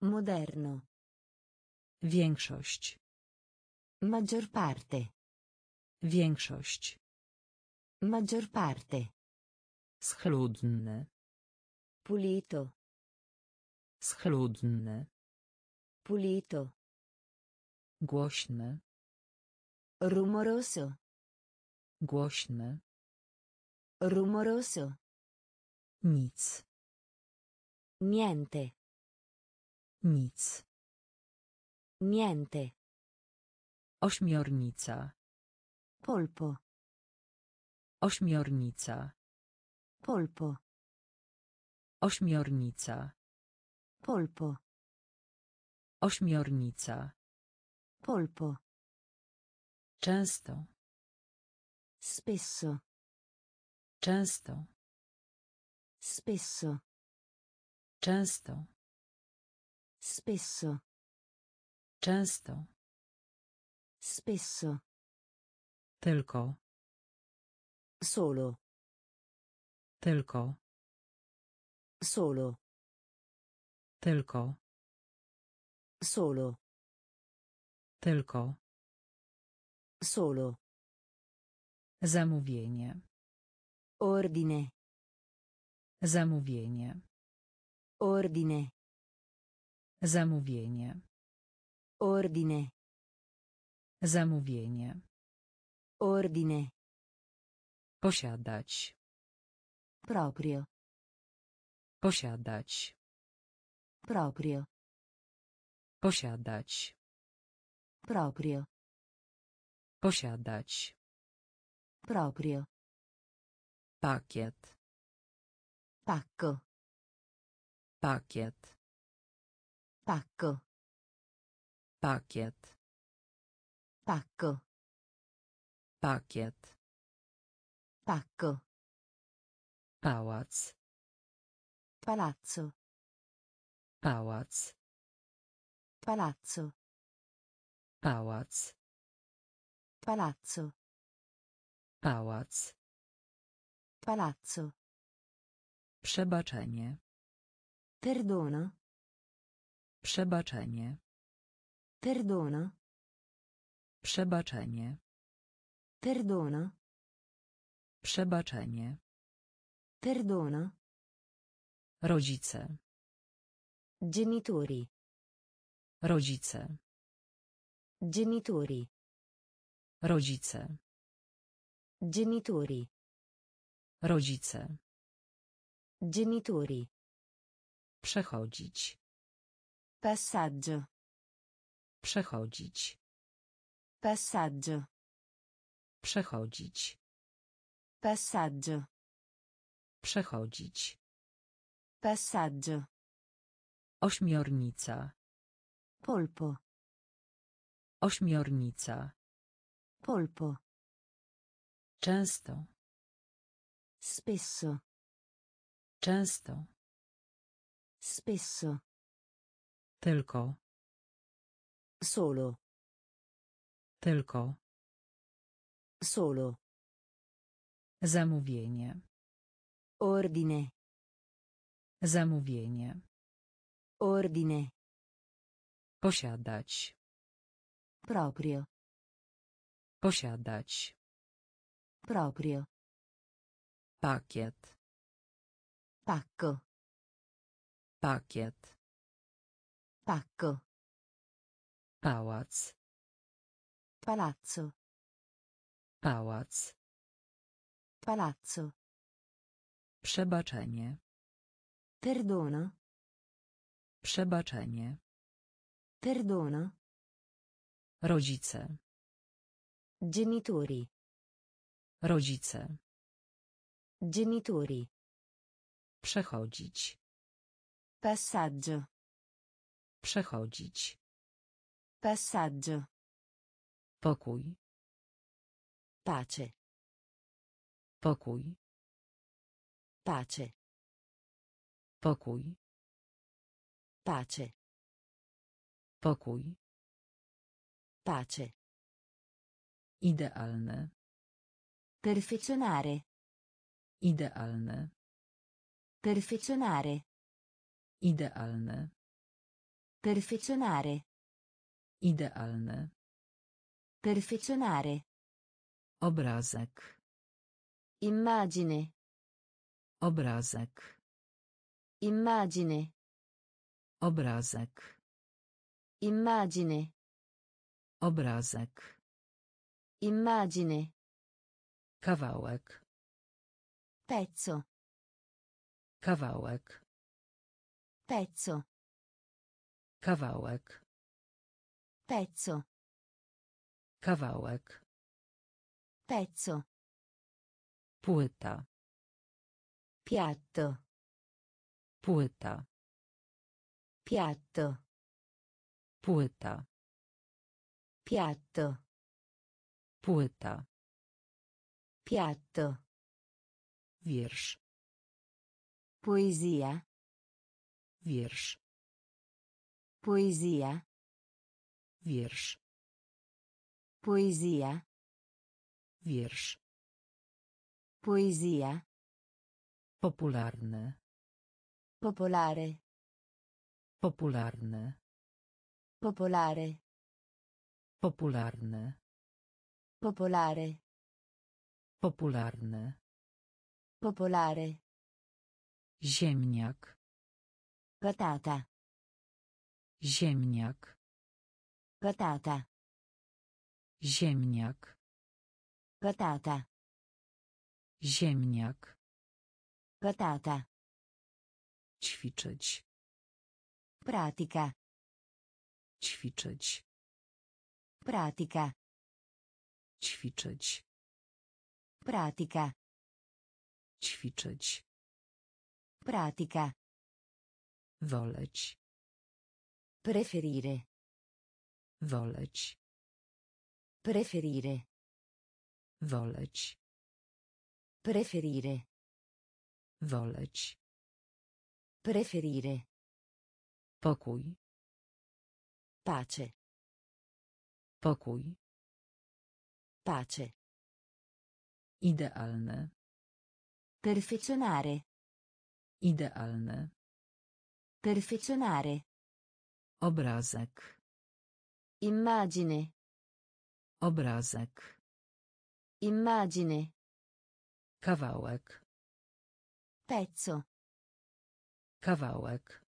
Moderno. Większość. Maggior parte. Większość. Maggior parte. Schludny. Pulito. Schludny. Pulito. Głośny. Rumoroso. Głośny. Rumoroso. Nic. Niente. Nic. Niente. Ośmiornica. Polpo. Ośmiornica. Polpo. Ośmiornica. Polpo. Ośmiornica. Polpo. Często. Spesso. Często. Spesso. Często. Spesso. Często. Spesso. Tylko. Solo. Tylko. Solo. Tylko. Solo. Tylko. Solo. Zamówienie. Ordine. Zamówienie. Ordine. Zamówienie. Ordine. Zamówienie. Ordine. Posiadać. Proprio. Posiadać. Proprio. Posiadać. Proprio. Posiadać. Proprio. Pakiet. Pacco. Pakiet. Pacco. Pakiet. Pacco. Pakiet. Pacco. Pałac. Palazzo. Pałac. Palazzo. Pałac. Palazzo. Pałac. Palazzo. Przebaczenie. Perdono. Przebaczenie. Perdono. Przebaczenie. Perdono. Przebaczenie. Perdono. Rodzice. Genitori. Rodzice. Genitori. Rodzice. Genitori. Rodzice. Genitori. Przechodzić. Passaggio. Przechodzić. Passaggio. Przechodzić. Passaggio. Przechodzić. Passaggio. Ośmiornica. Polpo. Ośmiornica. Polpo. Często. Spesso. Często. Spesso. Tylko. Solo. Tylko. Solo. Zamówienie. Ordine. Zamówienie. Ordine. Posiadać. Proprio. Posiadać. Proprio. Pakiet. Pacco. Pakiet. Pacco. Pałac. Palazzo. Pałac. Palazzo. Przebaczenie. Perdono. Przebaczenie. Perdono. Rodzice. Genitori. Rodzice. Genitori. Przechodzić. Passaggio. Przechodzić. Passaggio. Pokój. Pace. Pokój. Pace. Pokój. Pace. Pokój. Pace. Idealne. Perfezionare. Idealne. Perfezionare. Idealne. Perfezionare. Idealne. Perfezionare. Obrazek. Immagine. Obrazek. Immagine. Obrazek. Immagine. Obrazek. Immagine. Kawałek. Pezzo. Kawałek. Pezzo. Kawałek. Pezzo. Kawałek. Pezzo. Płyta. Piatto. Płyta. Piatto. Płyta. Piatto. Płyta. Piatto. Wiersz. Poesia. Wiersz. Poesia. Wiersz. Poesia. Wiersz. Poesia. Popularny. Popolare. Popularny. Popolare. Popularny. Popolare. Popularny. Popolare. Ziemniak. Patata. Ziemniak. Patata. Ziemniak. Patata. Ziemniak. Patata. Ćwiczyć. Pratica. Ćwiczyć. Pratica. Ćwiczyć. Pratica. Ćwiczyć. Pratica. Woleć. Preferire. Woleć. Preferire. Woleć. Preferire. Woleć. Preferire. Pokój. Pace. Pokój. Pace. Idealne. Perfezionare. Idealne. Perfezionare. Obrazek. Immagine. Obrazek. Immagine. Kawałek. Pezzo. Kawałek.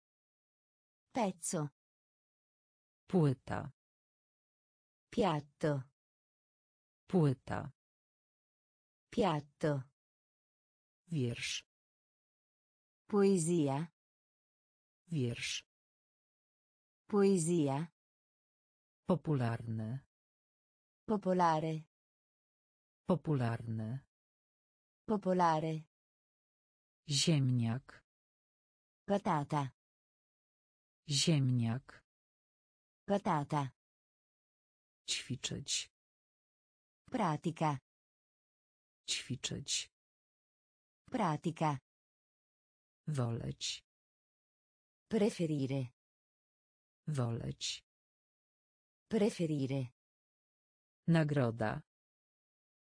Pezzo. Płyta. Piatto. Płyta. Piatto. Wiersz. Poesia. Wiersz. Poesia. Popularny. Popolare. Popularny. Popolare. Ziemniak. Patata. Ziemniak. Patata. Ćwiczyć. Pratica. Ćwiczyć. Pratica. Woleć. Preferire. Woleć. Preferire. Nagroda.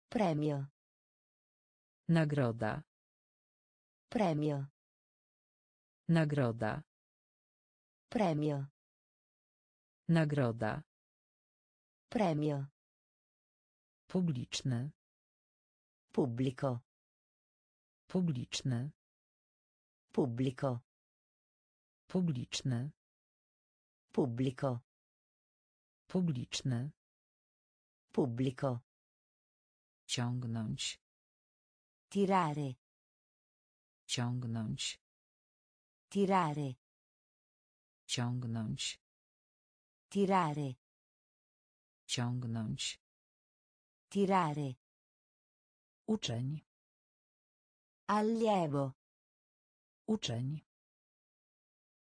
Premio. Nagroda. Premio. Nagroda. Premio. Nagroda. Premio. Publiczny. Pubblico. Publiczny. Pubblico. Publiczny. Pubblico. Publiczny. Pubblico. Ciągnąć. Tirare. Ciągnąć. Tirare. Ciągnąć. Tirare. Ciągnąć. Tirare. Uczeń. Allievo. Uczeń.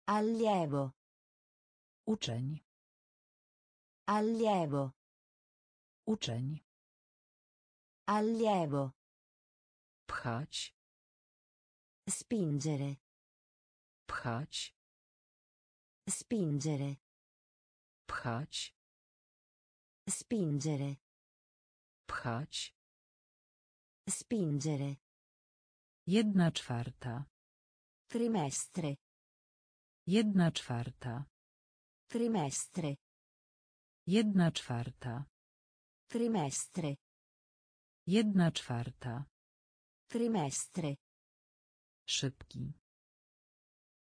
Allievo. Uczeń. Allievo. Uczeń. Allievo. Pchać. Spingere. Pchać. Spingere. Pchać. Spingere. Pchać. Spingere. Jedna czwarta. Trimestre. Jedna czwarta. Trimestre. Jedna czwarta. Trimestre. Jedna czwarta. Trimestre. Szybki.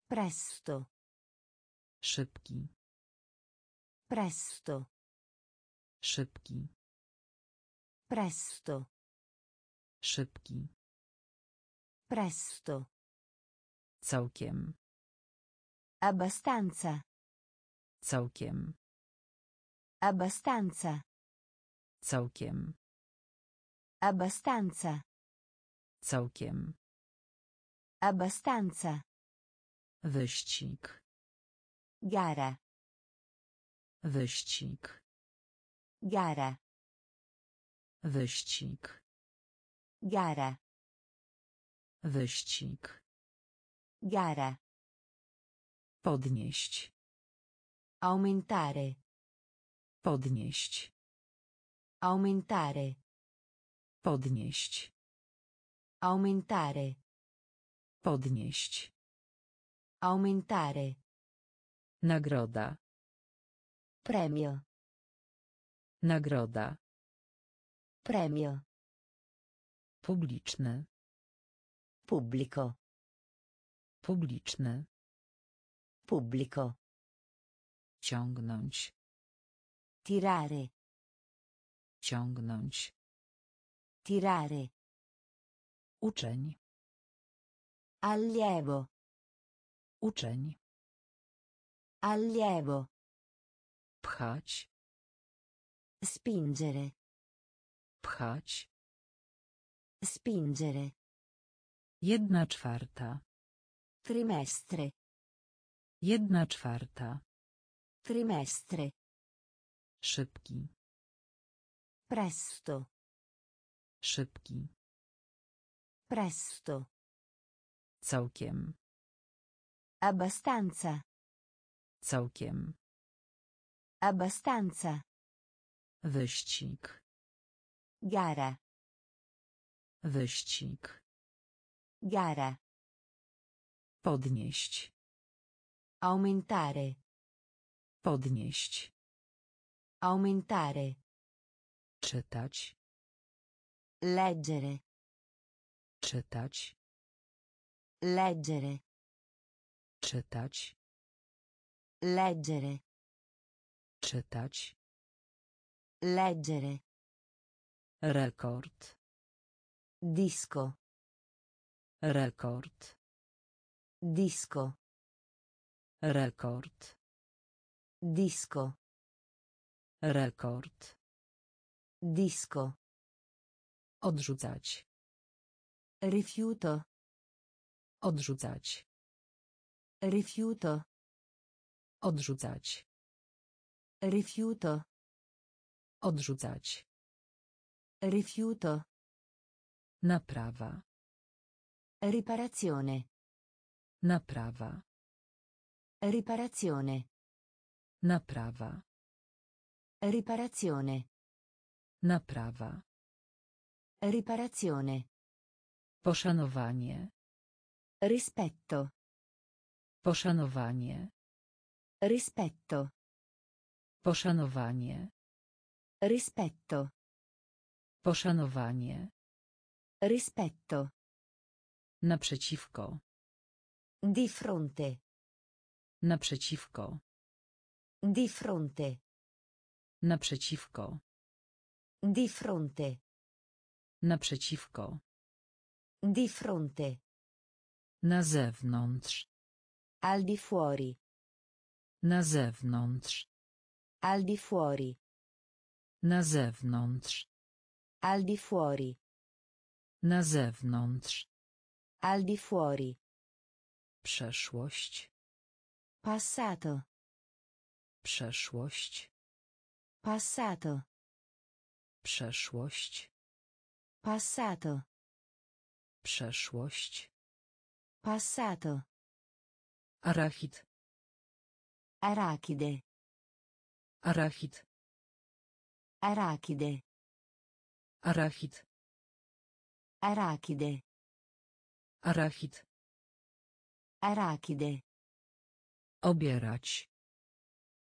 Presto. Szybki. Presto. Szybki. Presto. Szybki. Presto. Całkiem. Abbastanza. Całkiem. Abbastanza. Całkiem. Abbastanza. Całkiem. Abbastanza. Wyścig. Gara. Wyścig. Gara. Wyścig. Gara. Wyścig. Gara. Podnieść. Aumentare. Podnieść. Aumentare. Podnieść. Aumentare. Podnieść. Aumentare. Nagroda. Premio. Nagroda. Premio. Publiczny. Pubblico. Publiczny. Pubblico. Ciągnąć. Tirare. Ciągnąć. Tirare. Uczeń. Allievo. Uczeń. Allievo. Pchać. Spingere. Pchać. Spingere. Jedna czwarta. Trimestre. Jedna czwarta. Trimestre. Szybki. Presto. Szybki. Presto. Całkiem. Abbastanza. Całkiem. Abbastanza. Wyścig. Gara. Wyścig. Gara. Podnieść. Aumentare. Podnieść. Aumentare. Czytać. Leggere. Czytać. Leggere. Czytać. Leggere. Czytać. Leggere. Rekord. Disco. Rekord. Disco. Rekord. Disco. Rekord. Disco. Odrzucać. Rifiuto. Odrzucać. Rifiuto. Odrzucać. Rifiuto. Odrzucać. Rifiuto. Naprawa. Riparazione. Naprawa. Riparazione. Naprawa. Riparazione. Naprawa. Riparazione. Poszanowanie. Rispetto. Poszanowanie. Rispetto. Poszanowanie. Rispetto. Poszanowanie. Rispetto. Naprzeciwko. Di fronte. Naprzeciwko. Di fronte. Naprzeciwko. Di fronte. Naprzeciwko. Di fronte. Na zewnątrz. Al di fuori. Na zewnątrz. Al di fuori. Na zewnątrz. Al di fuori. Na zewnątrz. Al di fuori. Przeszłość. Passato. Przeszłość. Passato. Przeszłość. Passato. Przeszłość. Passato. Arachid. Arachide. Arachid. Arachide. Arachid. Arachide. Arachid. Arachide. Obierać.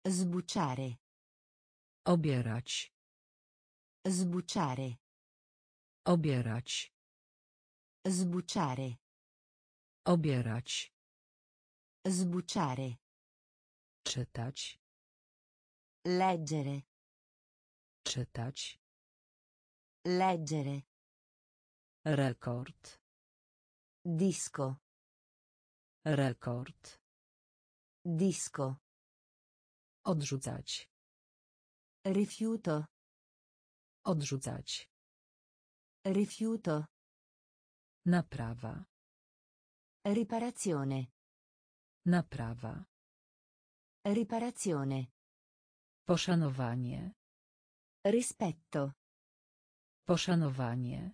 Sbucciare. Obierać. Sbucciare. Obierać. Sbucciare. Obierać. Sbucciare. Czytać. Leggere. Czytać. Leggere. Rekord. Disco. Rekord. Disco. Odrzucać. Rifiuto. Odrzucać. Rifiuto. Naprawa. Riparazione. Naprawa. Riparazione. Poszanowanie. Rispetto. Poszanowanie.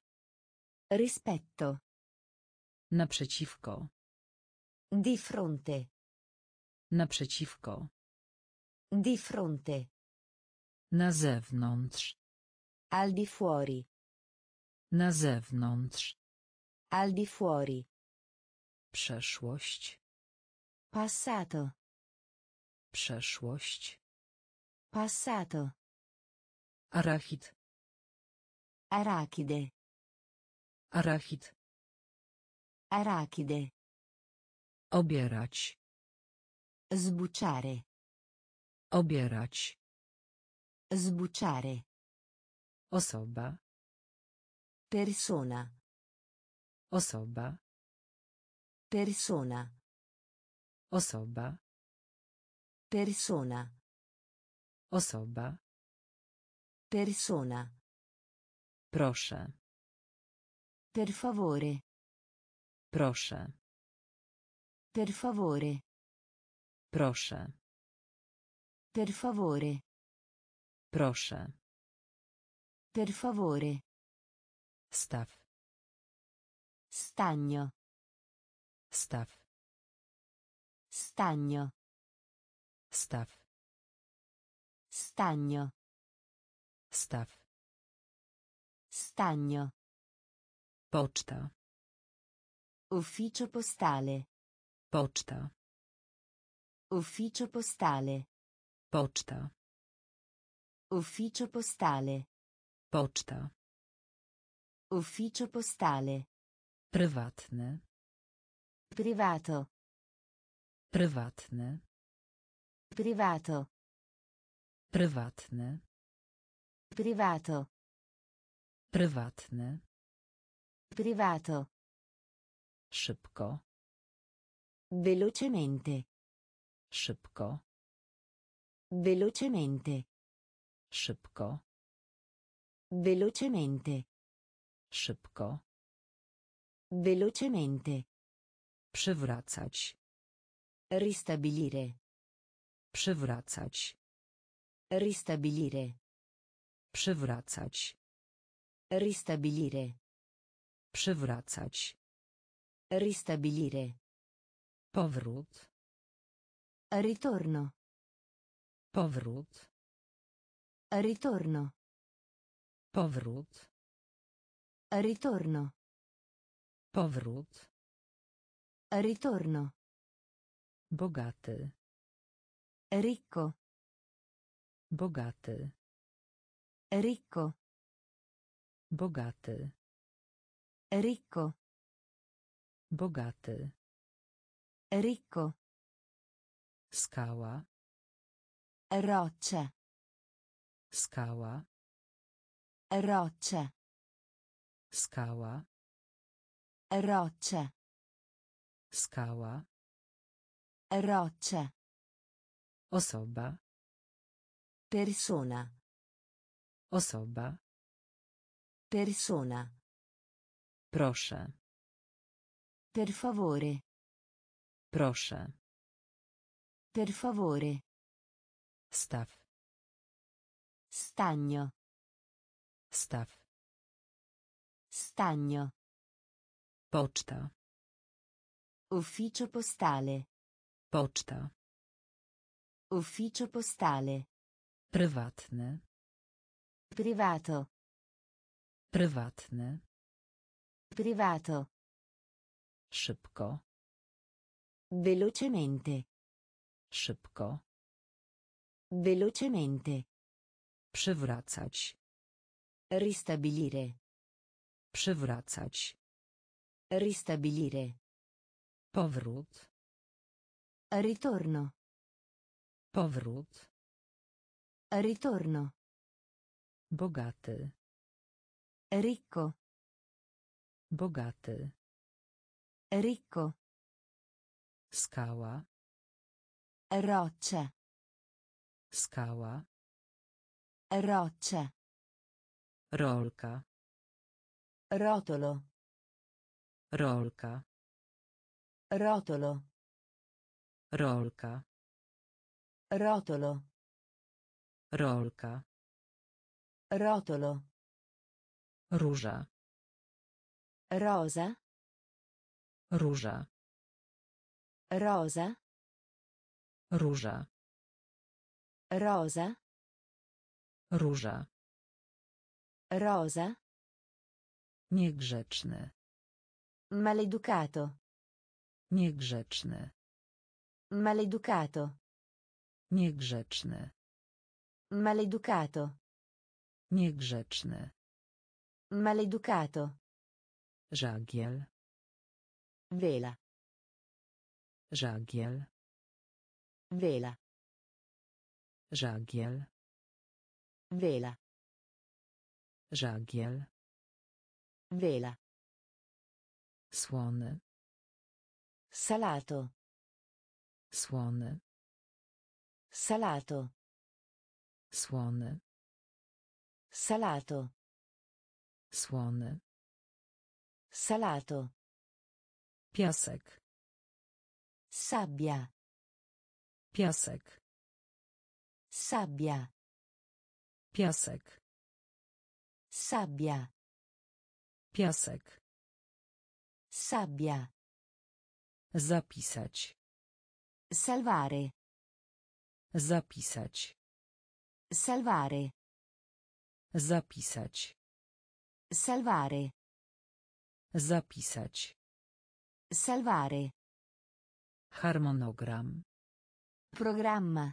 Rispetto. Naprzeciwko. Di fronte. Naprzeciwko. Di fronte. Na zewnątrz. Al di fuori. Na zewnątrz. Al di fuori. Przeszłość. Passato. Przeszłość. Passato. Arachid. Arachide. Arachid. Arachide. Obierać. Sbucciare. Obierać. Sbucciare. Osoba. Persona. Osoba. Persona. Osoba. Persona. Osoba. Persona. Proszę. Per favore. Proszę. Per favore. Proszę. Per favore. Proszę. Per favore. Staw. Stagno. Staw. Stagno. Staw. Stagno. Staw. Stagno. Poczta. Ufficio postale. Poczta. Ufficio postale. Poczta. Ufficio postale. Poczta. Ufficio postale. Prywatny. Privato. Prywatny. Privato. Prywatny. Privato. Prywatny. Privato. Szybko. Velocemente. Szybko. Velocemente. Szybko. Velocemente. Szybko. Velocemente. Przywracać. Ristabilire. Przywracać. Ristabilire. Przywracać. Ristabilire. Przywracać. Ristabilire. Powrót. Ritorno. Powrót. Ritorno. Powrót. Ritorno. Powrót. Ritorno. Bogaty. Ricco. Bogaty. Ricco. Bogaty. Ricco. Bogaty. Ricco. Skała. Roccia. Skała. Roccia. Skała. Roccia. Skała. Roccia. Osoba. Persona. Osoba. Persona. Proszę. Per favore. Proszę. Per favore. Staw. Stagno. Staw. Stagno. Poczta. Ufficio postale. Poczta. Ufficio postale. Prywatny. Privato. Prywatny. Privato. Szybko. Velocemente. Szybko. Velocemente. Przywracać. Ristabilire. Przywracać. Ristabilire. Powrót. Ritorno. Powrót. Ritorno. Bogaty. Ricco. Bogaty. Ricco. Skała. Roccia. Skała. Roccia. Rolka. Rotolo. Rolka. Rotolo. Rolka. Rotolo. Rolka. Rotolo. Róża. Rosa. Róża. Rosa. Róża. Rosa. Róża. Rosa. Niegrzeczny. Maleducato. Niegrzeczny. Maleducato. Niegrzeczny. Maleducato. Niegrzeczny. Maleducato. Żagiel. Vela. Żagiel. Vela. Żagiel. Vela. Żagiel. Vela. Słony. Salato. Słony. Salato. Słony. Salato. Słony. Salato. Piasek. Sabbia. Piasek. Sabbia. Piasek. Sabbia. Piasek. Sabbia. Zapisać. Salvare. Zapisać. Salvare. Zapisać. Salvare. Zapisać. Salvare. Harmonogram. Programma.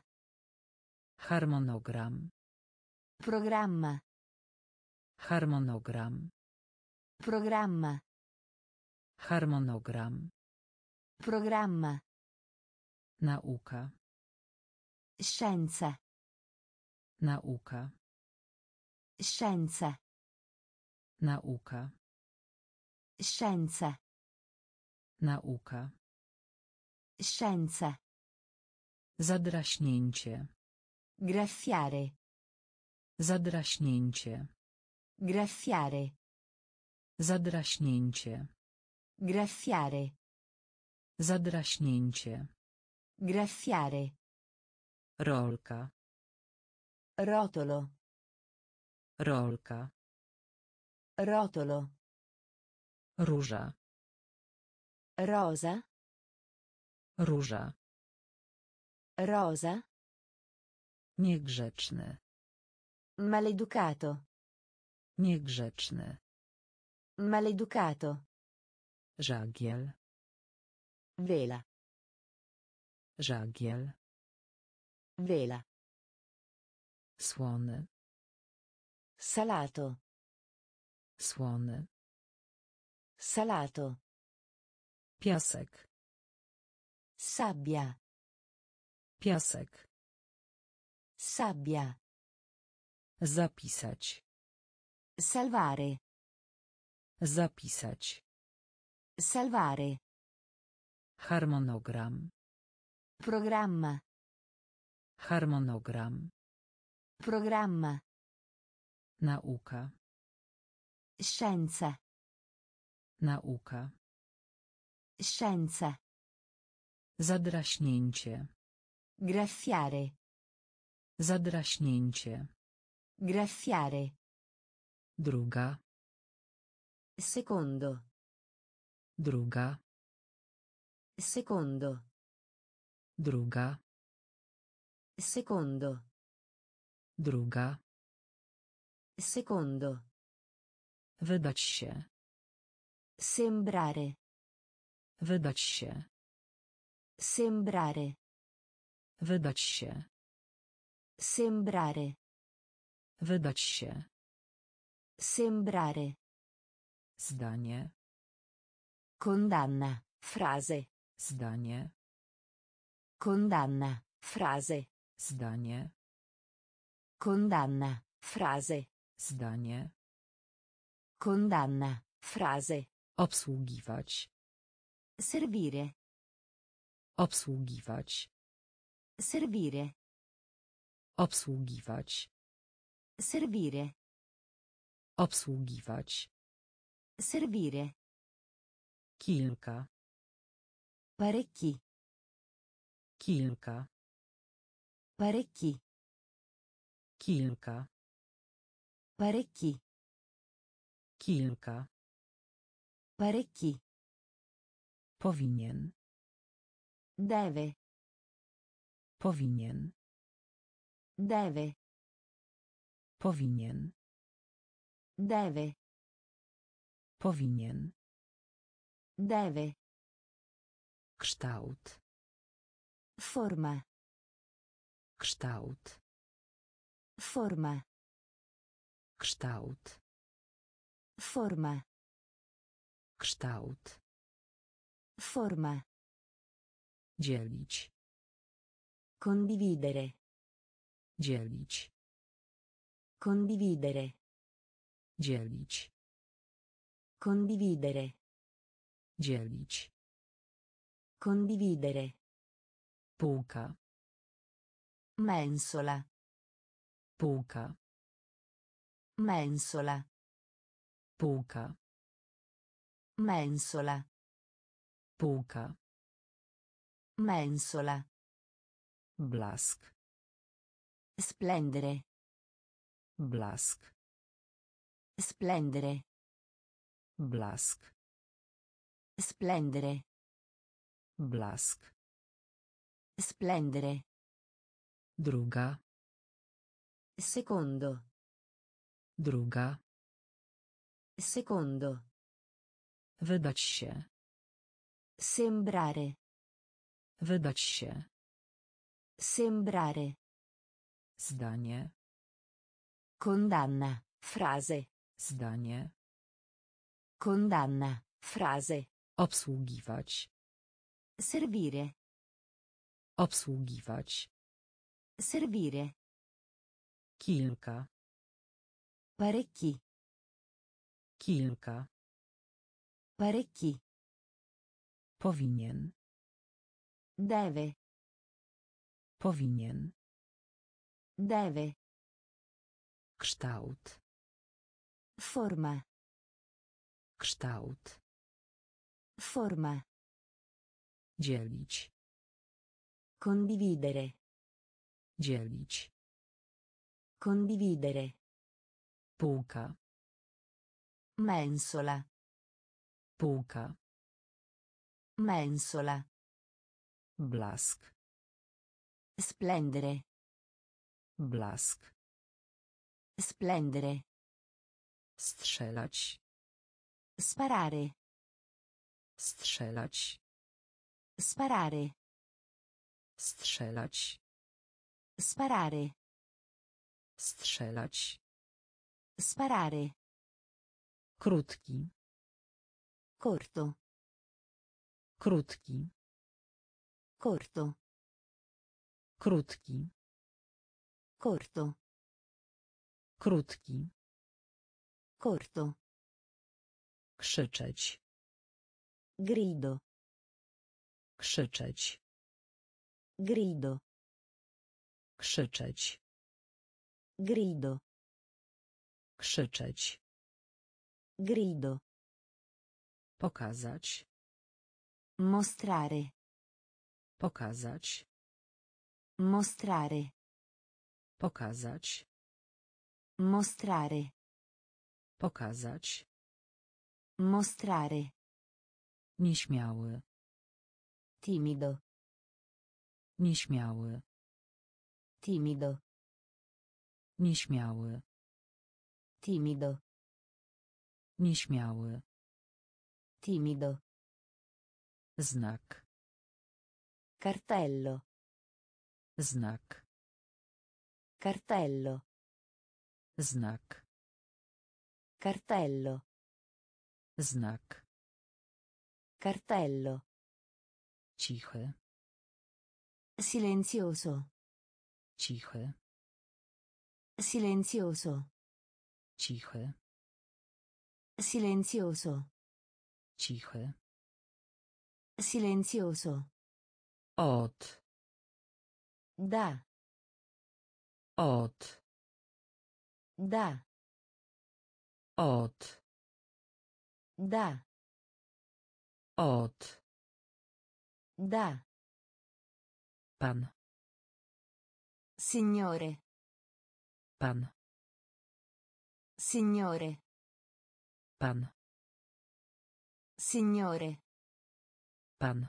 Harmonogram. Programma. Harmonogram. Programma. Harmonogram. Programma. Nauka. Scienza. Nauka. Scienza. Nauka. Scienza. Nauka. Scienza. Zadraśnięcie. Graffiare. Zadraśnięcie. Graffiare. Zadraśnięcie. Graffiare. Zadraśnięcie. Graffiare. Rolka. Rotolo. Rolka. Rotolo. Róża. Rosa. Róża. Rosa. Niegrzeczny. Maleducato. Niegrzeczny. Maleducato. Żagiel. Vela. Żagiel. Vela. Słony. Salato. Słony. Salato. Piasek. Sabbia. Piasek. Sabbia. Zapisać. Salvare. Zapisać. Salvare. Harmonogram. Programma. Harmonogram. Programma. Nauka. Scienza. Nauka. Scienza. Zadraśnięcie. Graffiare. Zadraśnięcie. Graffiare. Druga. Secondo. Druga. Secondo. Druga. Secondo. Druga. Secondo. Wydać się. Sembrare. Wydać się. Sembrare. Wydać się. Sembrare. Wydać się. Sembrare. Zdanie. Condanna. Frase. Zdanie. Condanna. Frase. Zdanie. Condanna. Frase. Zdanie. Condanna. Frase. Obsługiwać. Servire. Obsługiwać. Servire. Obsługiwać. Servire. Obsługiwać. Servire. Kilka. Parecchi. Kilka. Parecchi. Kilka. Parecchi. Kilka. Parecchi. Powinien. Deve. Powinien. Deve. Powinien. Deve. Powinien. Deve. Kształt. Forma. Kształt. Forma. Kształt. Forma. Kształt. Forma. Dzielić. Condividere. Dzielić. Condividere. Dzielić. Condividere. Dzielić. Condividere. Półka. Mensola. Półka. Mensola. Półka. Mensola. Półka. Mensola. Blask. Splendere. Blask. Splendere. Blask. Splendere. Blask. Splendere. Druga. Secondo. Druga. Secondo. Wydać się. Sembrare. Wydać się. Sembrare. Zdanie. Condanna. Frase. Zdanie. Condanna. Frase. Obsługiwać. Servire. Obsługiwać. Servire. Kilka. Parecchi. Kilka. Parecchi. Powinien. Deve. Powinien. Deve. Kształt. Forma. Kształt. Forma. Dzielić. Condividere. Dzielić. Condividere. Półka. Mensola. Półka. Mensola. Blask. Splendere. Blask. Splendere. Strzelać. Sparare. Strzelać. Sparare. Strzelać. Sparare. Strzelać. Sparare. Krótki. Corto. Krótki. Corto. Krótki. Corto. Krótki. Corto. Krzyczeć. Grido. Krzyczeć. Grido. Krzyczeć. Grido. Krzyczeć. Grido. Pokazać. Mostrare. Pokazać. Mostrare. Pokazać. Mostrare. Pokazać. Mostrare. Nieśmiały. Timido. Nieśmiały. Timido. Nieśmiały. Timido. Nieśmiały. Timido. Znak. Cartello. Znak. Cartello. Znak. Cartello. Znak. Cartello. Cichy. Silenzioso. Cichy. Silenzioso. Cichy. Silenzioso. Cichy. Silenzioso. Od. Da. Od. Da. Od. Da. Od. Da. Pan. Signore. Pan. Signore. Pan. Signore. Pan.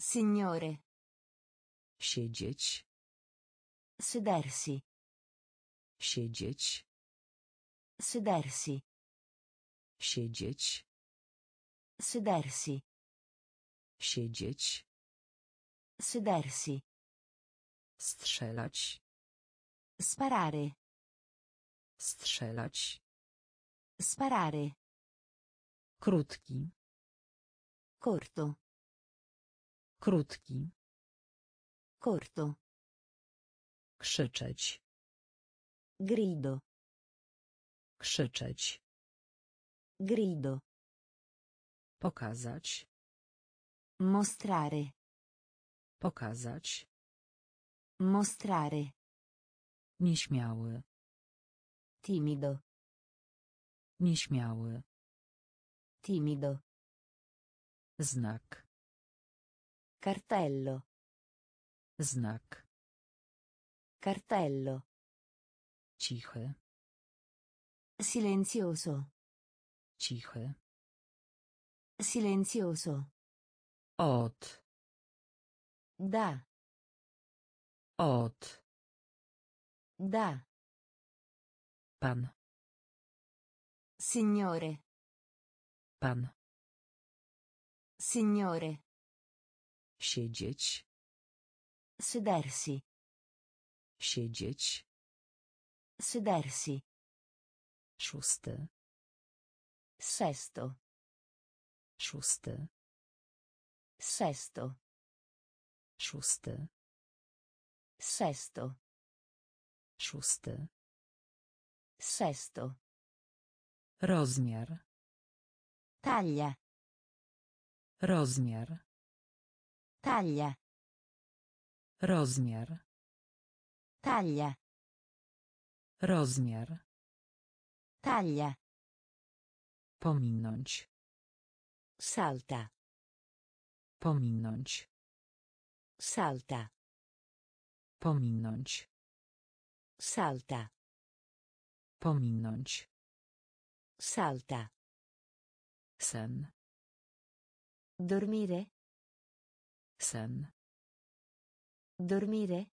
Signore. Siedzieć. Sedersi. Siedzieć. Sedersi. Siedzieć. Sedersi. Siedzieć. Sedersi. Strzelać. Sparare. Strzelać. Sparare. Krótki. Corto. Krótki. Corto. Krzyczeć. Grido. Krzyczeć. Grido. Pokazać. Mostrare. Pokazać. Mostrare. Nieśmiały. Timido. Nieśmiały. Timido. Znak. Cartello. Znak. Cartello. Cichy. Silenzioso. Cichy. Silenzioso. Od. Da. Od. Da. Pan. Signore. Pan. Signore. Siedzieć. Sedersi. Siedzieć. Sedersi. Szósty. Sesto. Szósty. Sesto. Szósty. Sesto. Szósty. Sesto. Rozmiar. Taglia. Rozmiar. Taglia. Rozmiar. Taglia. Rozmiar. Taglia. Pominąć. Salta. Pominąć. Salta. Pominąć. Salta. Pominąć. Salta. Sen. Dormire. Sen. Dormire.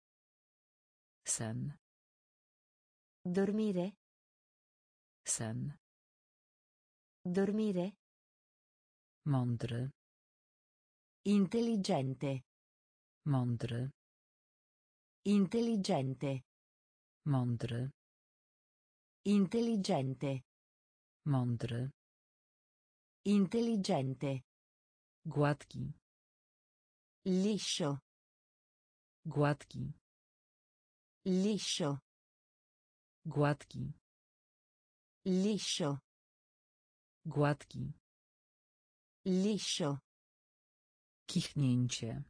Sen. Dormire. Sen. Dormire. Mądry. Intelligente. Mądry. Intelligente. Mądry. Intelligente. Mądry. Intelligente. Gładki. Liscio. Gładki. Liscio. Gładki. Liscio. Gładki. Liscio. Kichnięcie.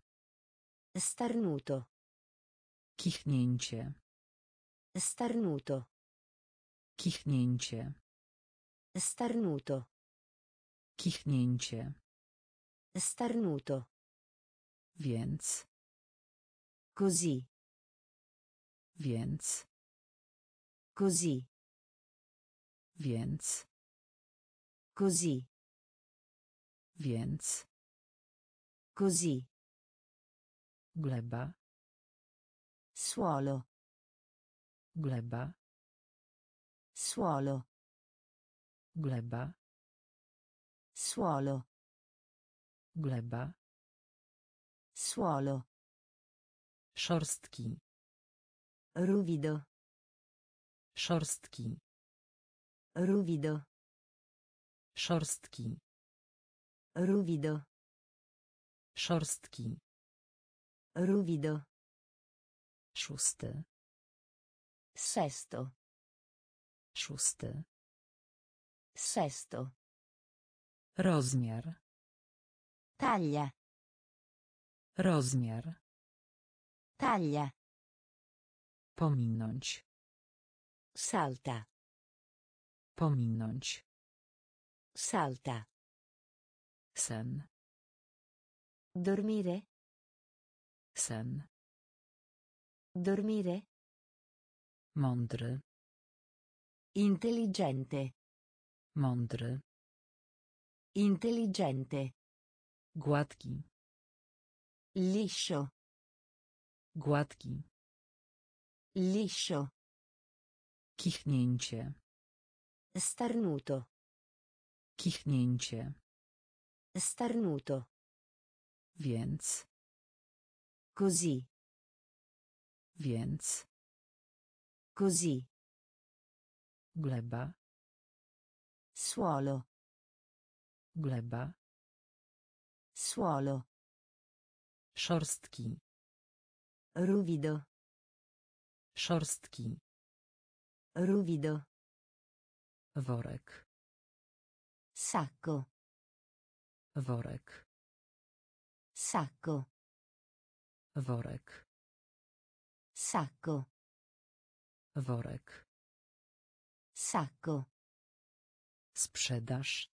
Starnuto. Kichnięcie. Starnuto. Kichnięcie. Starnuto. Kichnięcie. Starnuto. Więc. Così. Więc. Così. Więc. Così. Więc. Così. Gleba. Suolo. Gleba. Suolo. Gleba. Suolo. Gleba. Suolo. Szorstki. Ruvido. Szorstki. Ruvido. Szorstki. Ruvido. Szorstki. Ruvido. Szósty. Sesto. Szósty. Sesto. Rozmiar. Taglia. Rozmiar. Taglia. Pominąć. Salta. Pominąć. Salta. Sen. Dormire. Sen. Dormire. Mądry. Intelligente. Mądry. Intelligente. Gładki. Liscio. Gładki. Liscio. Kichnięcie. Starnuto. Kichnięcie. Starnuto. Więc. Così. Więc. Così. Gleba. Suolo. Gleba. Suolo. Szorstki. Ruvido. Szorstki. Ruvido. Worek. Sacco. Worek. Sacco. Worek. Sacco. Worek. Sacco. Sprzedaż.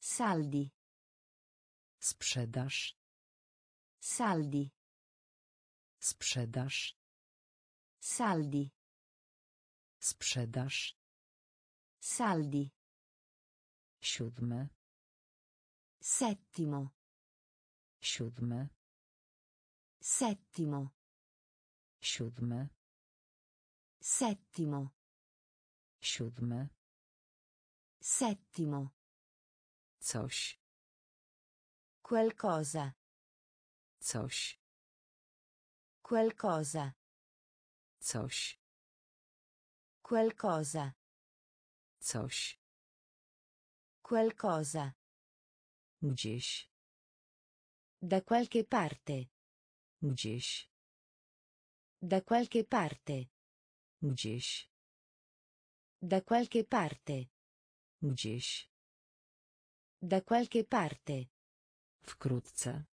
Saldi. Sprzedaż. Saldi. Sprzedaż. Saldi. Sprzedaż. Saldi. Siódmy. Settimo. Siódmy. Settimo. Siódmy. Settimo. Siódmy. Settimo. Coś. Qualcosa. Coś. Qualcosa. Coś. Qualcosa. Coś. Qualcosa. Gdzieś. Da qualche parte. Gdzieś. Da qualche parte. Gdzieś. Da qualche parte. Gdzieś. Da qualche parte. Wkrótce.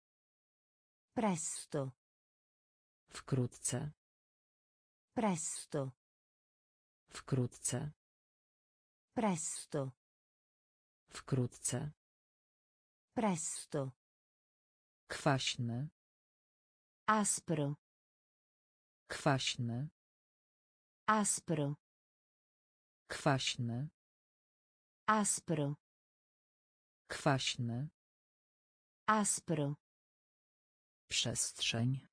Presto. Wkrótce. Presto. Wkrótce. Presto. Wkrótce. Presto. Kwaśny. Aspro. Kwaśny. Aspro. Kwaśny. Aspro. Kwaśny. Aspro. Przestrzeń.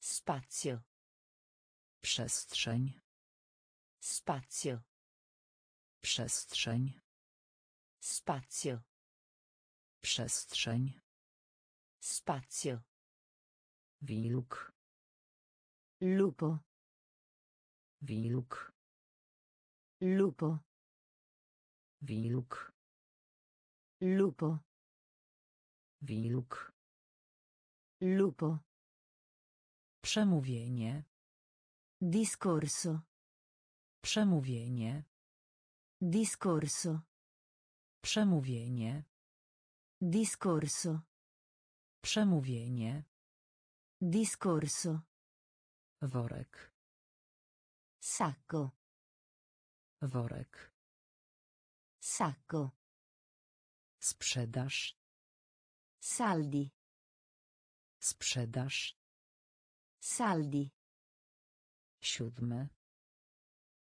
Spazio. Przestrzeń. Spazio. Przestrzeń. Spazio. Przestrzeń. Spazio. Wilk. Lupo. Wilk. Lupo. Wilk. Lupo. Wilk. Lupo. Przemówienie. Discorso. Przemówienie. Discorso. Przemówienie. Discorso. Przemówienie. Discorso. Worek. Sacco. Worek. Sacco. Sprzedaż. Saldi. Sprzedaż. Saldi. Siódmy.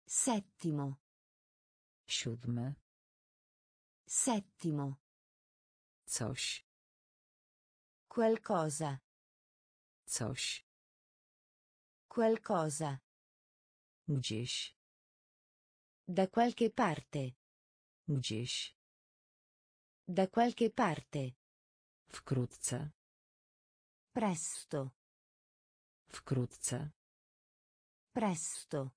Settimo. Siódmy. Settimo. Coś. Qualcosa. Coś. Qualcosa. Gdzieś. Da qualche parte. Gdzieś. Da qualche parte. Wkrótce. Presto. Wkrótce. Presto.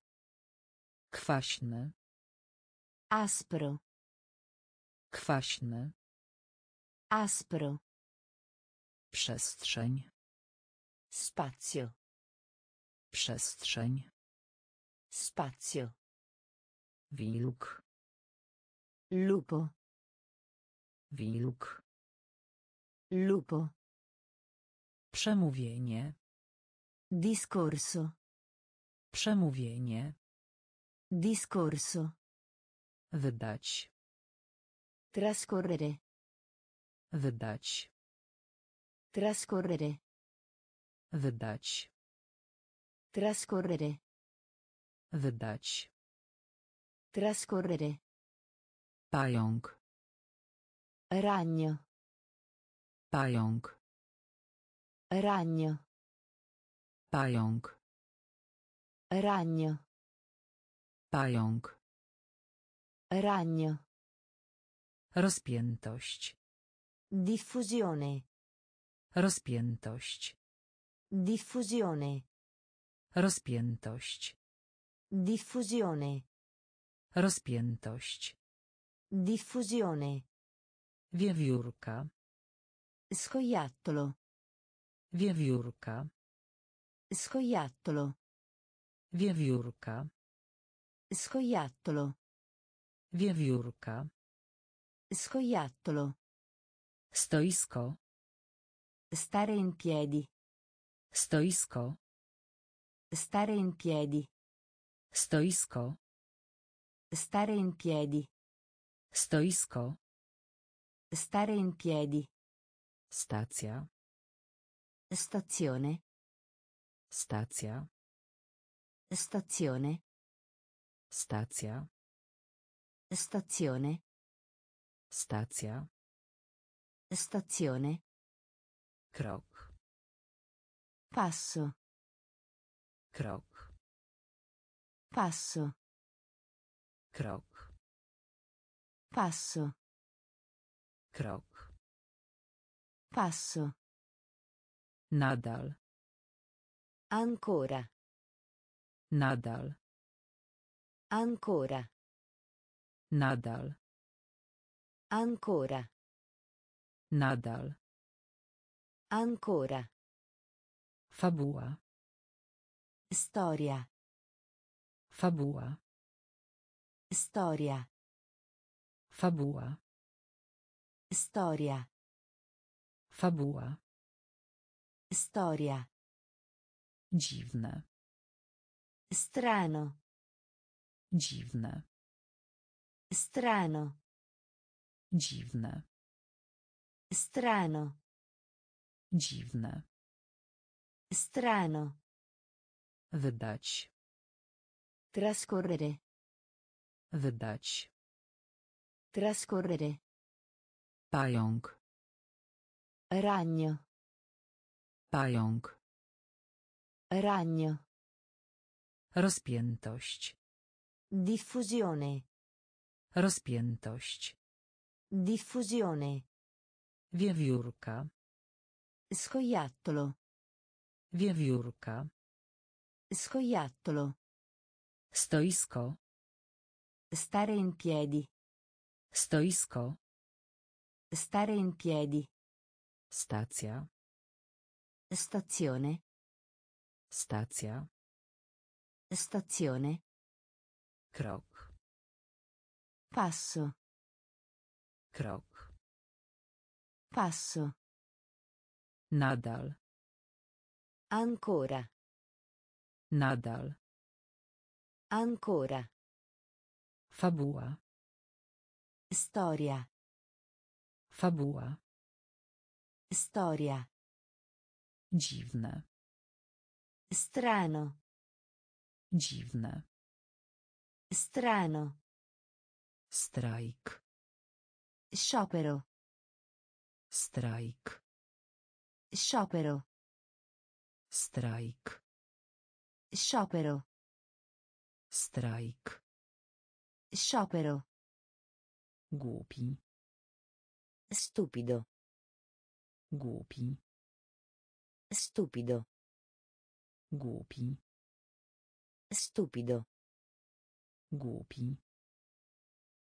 Kwaśny. Aspro. Kwaśny. Aspro. Przestrzeń. Spazio. Przestrzeń. Spazio. Wilk. Lupo. Wilk. Lupo. Przemówienie. Discorso. Przemówienie. Discorso. Wydać. Trascorrere. Wydać. Trascorrere. Wydać. Trascorrere. Wydać. Trascorrere. Pająk. Ragno. Pająk. Ragno. Pająk. Ragno. Pająk. Ragno. Rozpiętość. Diffusione. Rozpiętość. Diffusione. Rozpiętość. Diffusione. Rozpiętość. Diffusione. Wiewiórka. Scoiattolo. Wiewiórka. Scoiattolo. Wiewiórka. Scoiattolo. Wiewiórka. Scoiattolo. Stoisko. Stare in piedi. Stoisko. Stare in piedi. Stoisko. Stare in piedi. Stoisko. Stare in piedi. Stacja. Stazione. Stacja. Stazione. Stacja. Stazione. Stacja. Stazione. Krok. Passo. Krok. Passo. Krok. Passo. Krok. Passo. Nadal. Ancora. Nadal. Ancora. Nadal. Ancora. Nadal. Ancora. Fabuła. Storia. Fabuła. Storia. Fabuła. Storia. Fabuła. Storia. Dziwne. Strano. Dziwne. Strano. Dziwne. Strano. Dziwne. Strano. Wydać. Trascorrere. Wydać. Trascorrere. Pająk. Ragno. Pająk. Ragno. Rozpiętość. Diffusione. Rozpiętość. Diffusione. Wiewiórka. Scoiattolo. Wiewiórka. Scoiattolo. Stoisko. Stare in piedi. Stoisko. Stare in piedi. Stacja. Stazione. Stacja. Stazione. Krok. Passo. Krok. Passo. Nadal. Ancora. Nadal. Ancora. Fabuła. Storia. Fabuła. Storia. Dziwne. Strano. Dziwne. Strano. Strike. Sciopero. Strike. Sciopero. Strike. Sciopero. Strike. Sciopero. Gupi. Stupido. Gupi. Stupido. Gupi. Stupido. Gupi.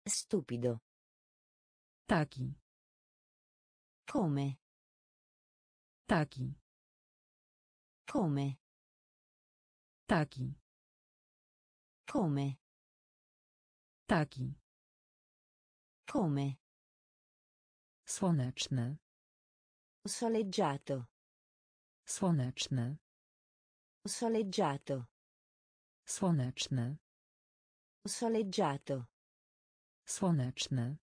Stupido. Taki. Come. Taki. Come. Taki. Come. Taki. Come. Słoneczny. Soleggiato. Słoneczny. Soleggiato. Słoneczny. Soleggiato. Słoneczny.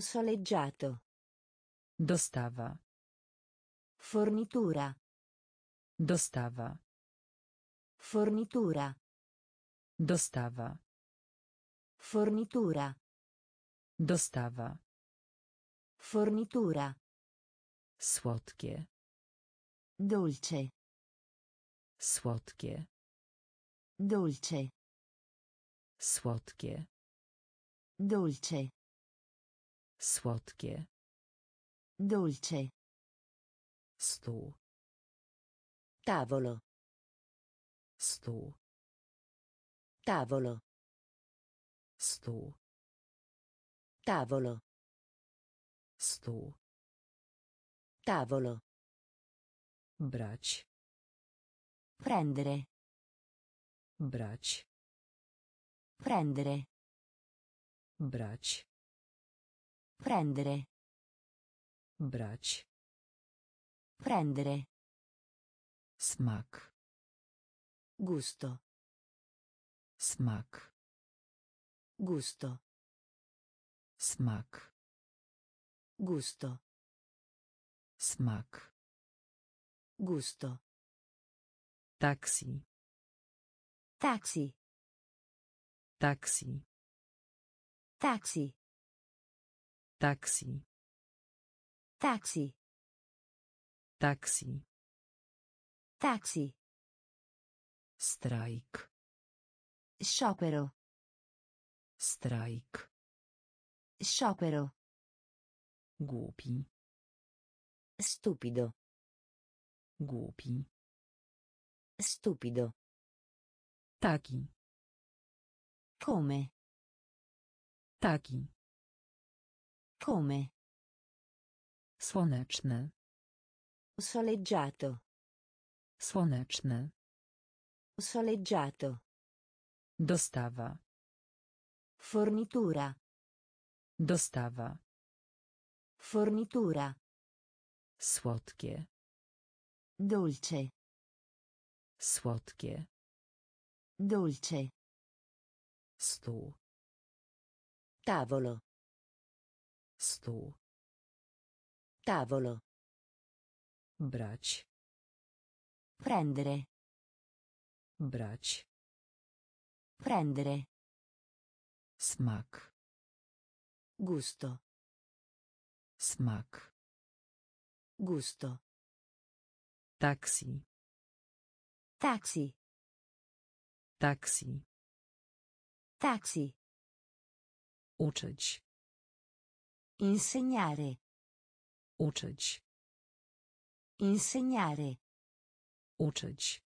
Soleggiato. Dostawa. Fornitura. Dostawa. Fornitura. Dostawa. Fornitura. Dostawa. Fornitura. Słodkie. Dolce. Słodkie. Dolce. Słodkie. Dolce. Słodkie. Dolce. Stół. Tavolo. Stół. Tavolo. Stół. Tavolo. Stół. Tavolo. Brać. Prendere. Brać. Prendere. Brać. Prendere. Brać. Prendere. Smak. Gusto. Smak. Gusto. Smak. Gusto. Smak. Gusto. Taksi. Taxi. Taksi. Taxi. Taxi. Taxi. Taxi. Taxi. Strike. Sciopero. Strike. Sciopero. Gupi. Stupido. Gupi. Stupido. Tachi. Come? Taki. Come. Słoneczny. Soleggiato. Słoneczny. Soleggiato. Dostawa. Fornitura. Dostawa. Fornitura. Słodkie. Dolce. Słodkie. Dolce. Stół. Tavolo. Stół. Tavolo. Brać. Prendere. Brać. Prendere. Smak. Gusto. Smak. Gusto. Taksi. Taxi. Taksi. Taxi. Uczyć. Insegnare. Uczyć. Insegnare. Uczyć.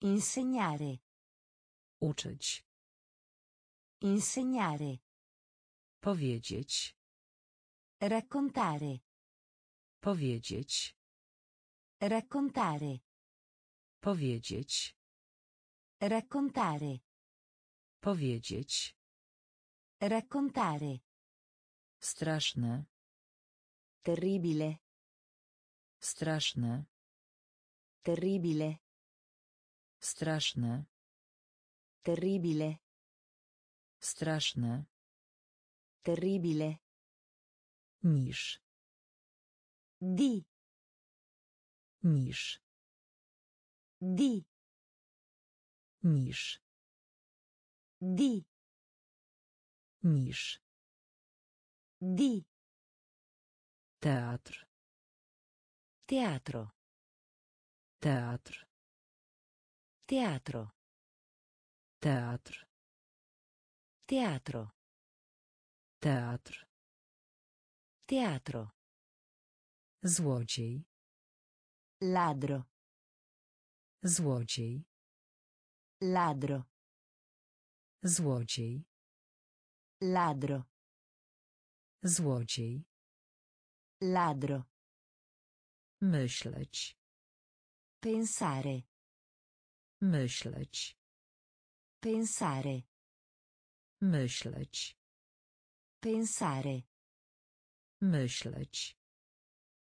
Insegnare. Uczyć. Insegnare. Powiedzieć. Raccontare. Powiedzieć. Raccontare. Powiedzieć. Raccontare. Powiedzieć. Raccontare. Straszne. Terribile. Straszne. Terribile. Straszne. Terribile. Straszne. Terribile. Niż. Di. Niż. Di. Niż. Di. Niż. Di. Teatr. Teatro. Teatr. Teatro. Teatr. Teatro. Teatr. Teatro. Złodziej. Ladro. Złodziej. Ladro. Złodziej. Ladro. Złodziej. Ladro. Myśleć. Pensare. Myśleć. Pensare. Myśleć. Pensare. Myśleć.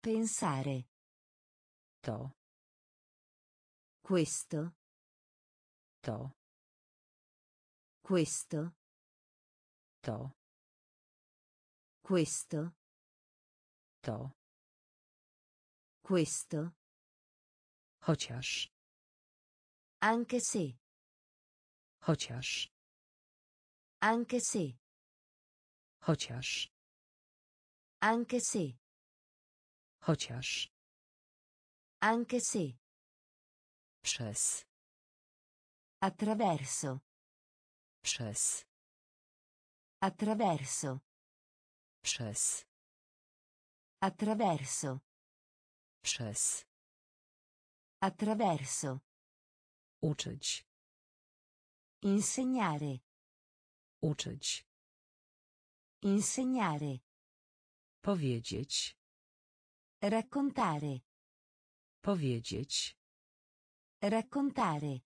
Pensare. To. Questo. To. Questo. To. Questo. To. Questo. Chociaż. Anche se. Chociaż. Anche se. Chociaż. Anche se. Chociaż. Anche se. Przez. Attraverso. Przez. Attraverso. Przez. Attraverso. Przez. Attraverso. Uczyć. Insegnare. Uczyć. Insegnare. Powiedzieć. Raccontare. Powiedzieć. Raccontare.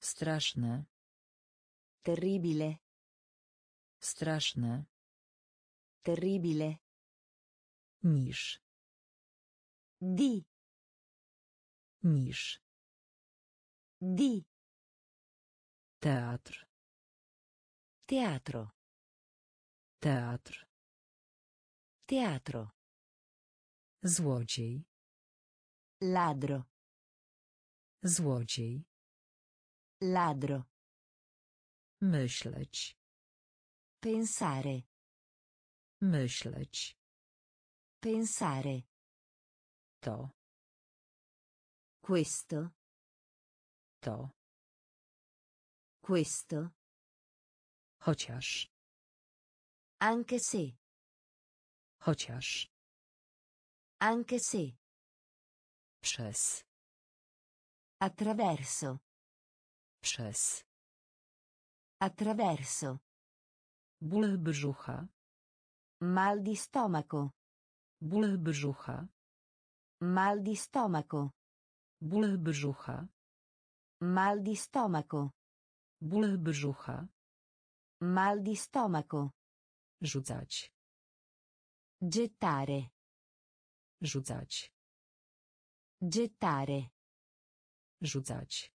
Straszne. Terribile. Straszne. Terribile. Niż. Di. Niż. Di. Teatr. Teatro. Teatr. Teatro. Złodziej. Ladro. Złodziej. Ladro. Myśleć. Pensare. Myśleć. Pensare. To. Questo. To. Questo. Chociaż. Anche se. Chociaż. Anche se. Przez. Attraverso. Przez. Attraverso. Ból brzucha. Mal di stomaco. Ból brzucha. Mal di stomaco. Ból brzucha. Mal di stomaco. Ból brzucha. Mal di stomaco. Rzucać. Gettare. Rzucać. Gettare. Rzucać.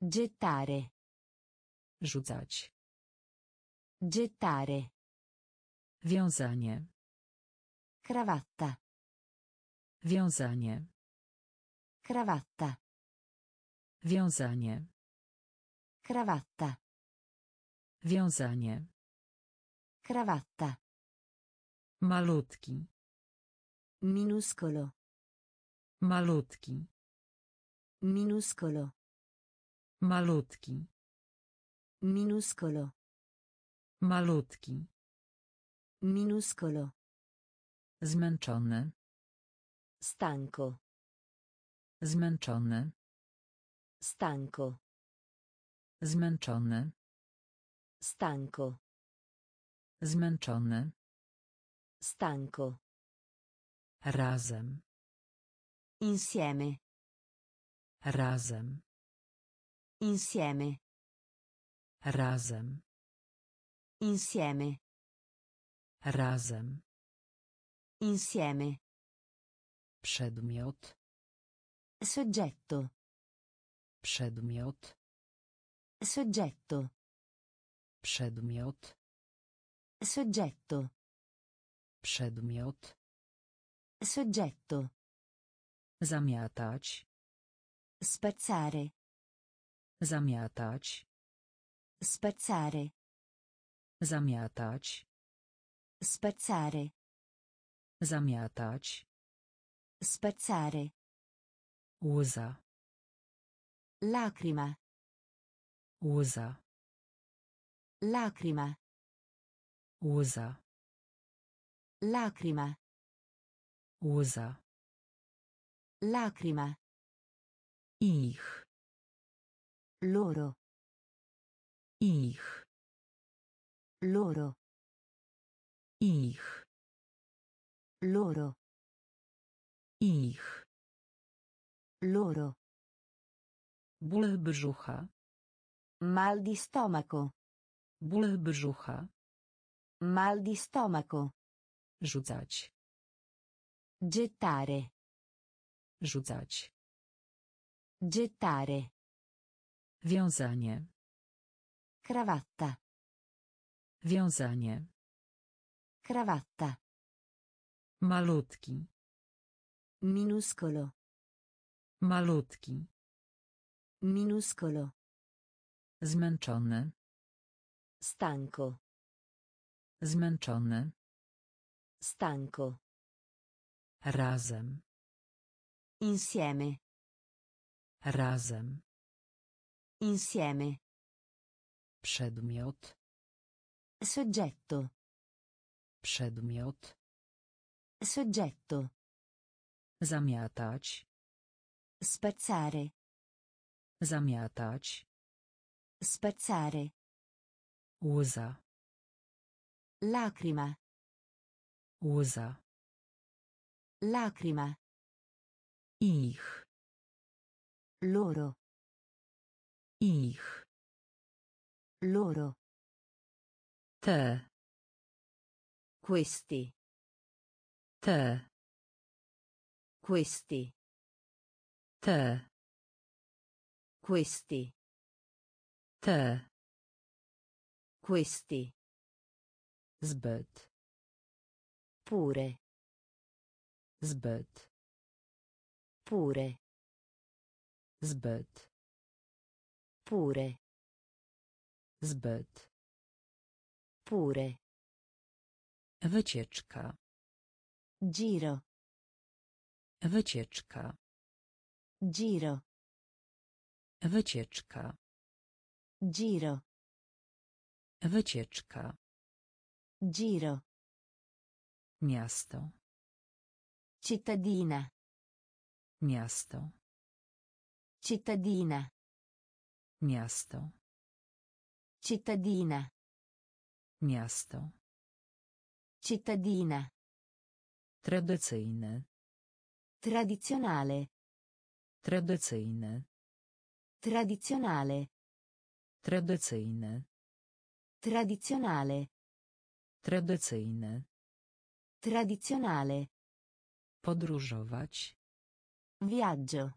Gettare. Rzucać. Gettare. Wiązanie. Cravatta. Wiązanie. Cravatta. Wiązanie. Cravatta. Wiązanie. Cravatta. Malutki. Minuscolo. Malutki. Minuscolo. Malutki. Minuscolo. Malutki. Minuscolo. Zmęczony. Stanco. Zmęczony. Stanco. Zmęczony. Stanco. Zmęczony. Stanco. Razem. Insieme. Razem. Insieme. Razem. Insieme. Razem. Insieme. Przedmiot. Soggetto. Przedmiot. Soggetto. Przedmiot. Soggetto. Przedmiot. Soggetto. Zamiatać. Spazzare. Zamiatać. Spazzare. Zamiatać. Spazzare. Zamiatać. Spazzare. Łza. Lacrima. Łza. Lacrima. Łza. Lacrima. Łza. Lacrima. Ich. Loro. Ich. Loro. Ich. Loro. Ich. Loro. Ból brzucha. Mal di stomaco. Ból brzucha. Mal di stomaco. Rzucać. Gettare. Rzucać. Gettare. Wiązanie. Cravatta. Wiązanie. Cravatta. Malutki. Minuscolo. Malutki. Minuscolo. Zmęczony. Stanco. Zmęczony. Stanco. Razem. Insieme. Razem. Insieme. Przedmiot. Soggetto. Przedmiot. Soggetto. Zamiatać. Spazzare. Zamiatać. Spazzare. Łza. Lacrima. Łza. Lacrima. Ich. Loro. Ich. Loro. Te. Questi. Te. Questi. Te. Questi. Te. Questi. Zbyt. Pure. Zbyt. Pure. Zbyt. Pure. Zbyt. Pure. Wycieczka. Giro. Wycieczka. Giro. Wycieczka. Giro. Wycieczka. Giro. Miasto. Cittadina. Miasto. Cittadina. Miasto. Cittadina. Miasto. Cittadina. Tradycyjny. Tradizionale. Tradycyjny. Tradizionale. Tradycyjny. Tradizionale. Tradizionale. Podróżować. Viaggio.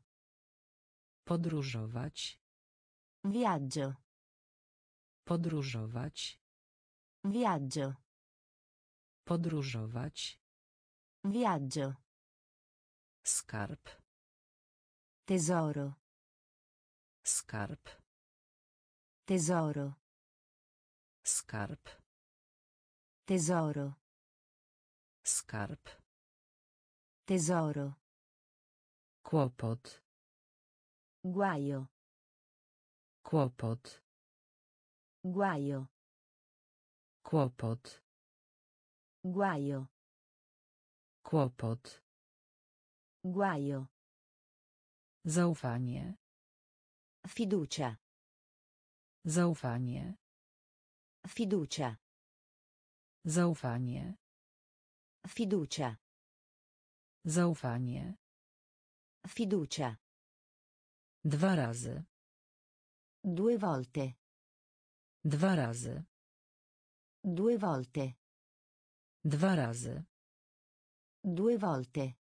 Podróżować. Viaggio. Podróżować. Viaggio. Podróżować. Viaggio. Skarb. Tesoro. Skarb. Tesoro. Skarb. Tesoro. Skarb. Tesoro. Kłopot. Guaio. Kłopot. Guaio. Kłopot. Guaio. Kłopot. Guaio. Zaufanie. Fiducia. Zaufanie. Fiducia. Zaufanie. Fiducia. Zaufanie. Fiducia. Dwa razy. Due volte. Dwa razy. Due volte. Dwa razy. Due volte.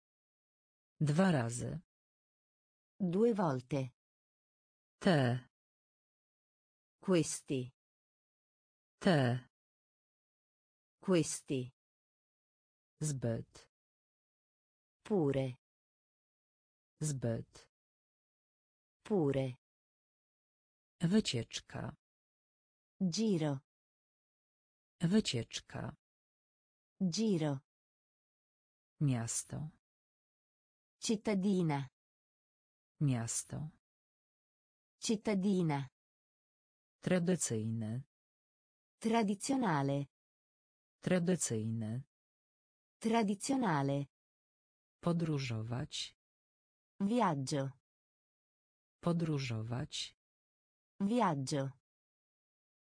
Dwa razy. Due volte. Te. Questi. Te. Questi. Zbyt. Pure. Zbyt. Pure. Wycieczka. Giro. Wycieczka. Giro. Miasto. Cittadina. Miasto. Cittadina. Tradycyjny. Tradizionale. Tradycyjny. Tradizionale. Podróżować. Viaggio. Podróżować. Viaggio.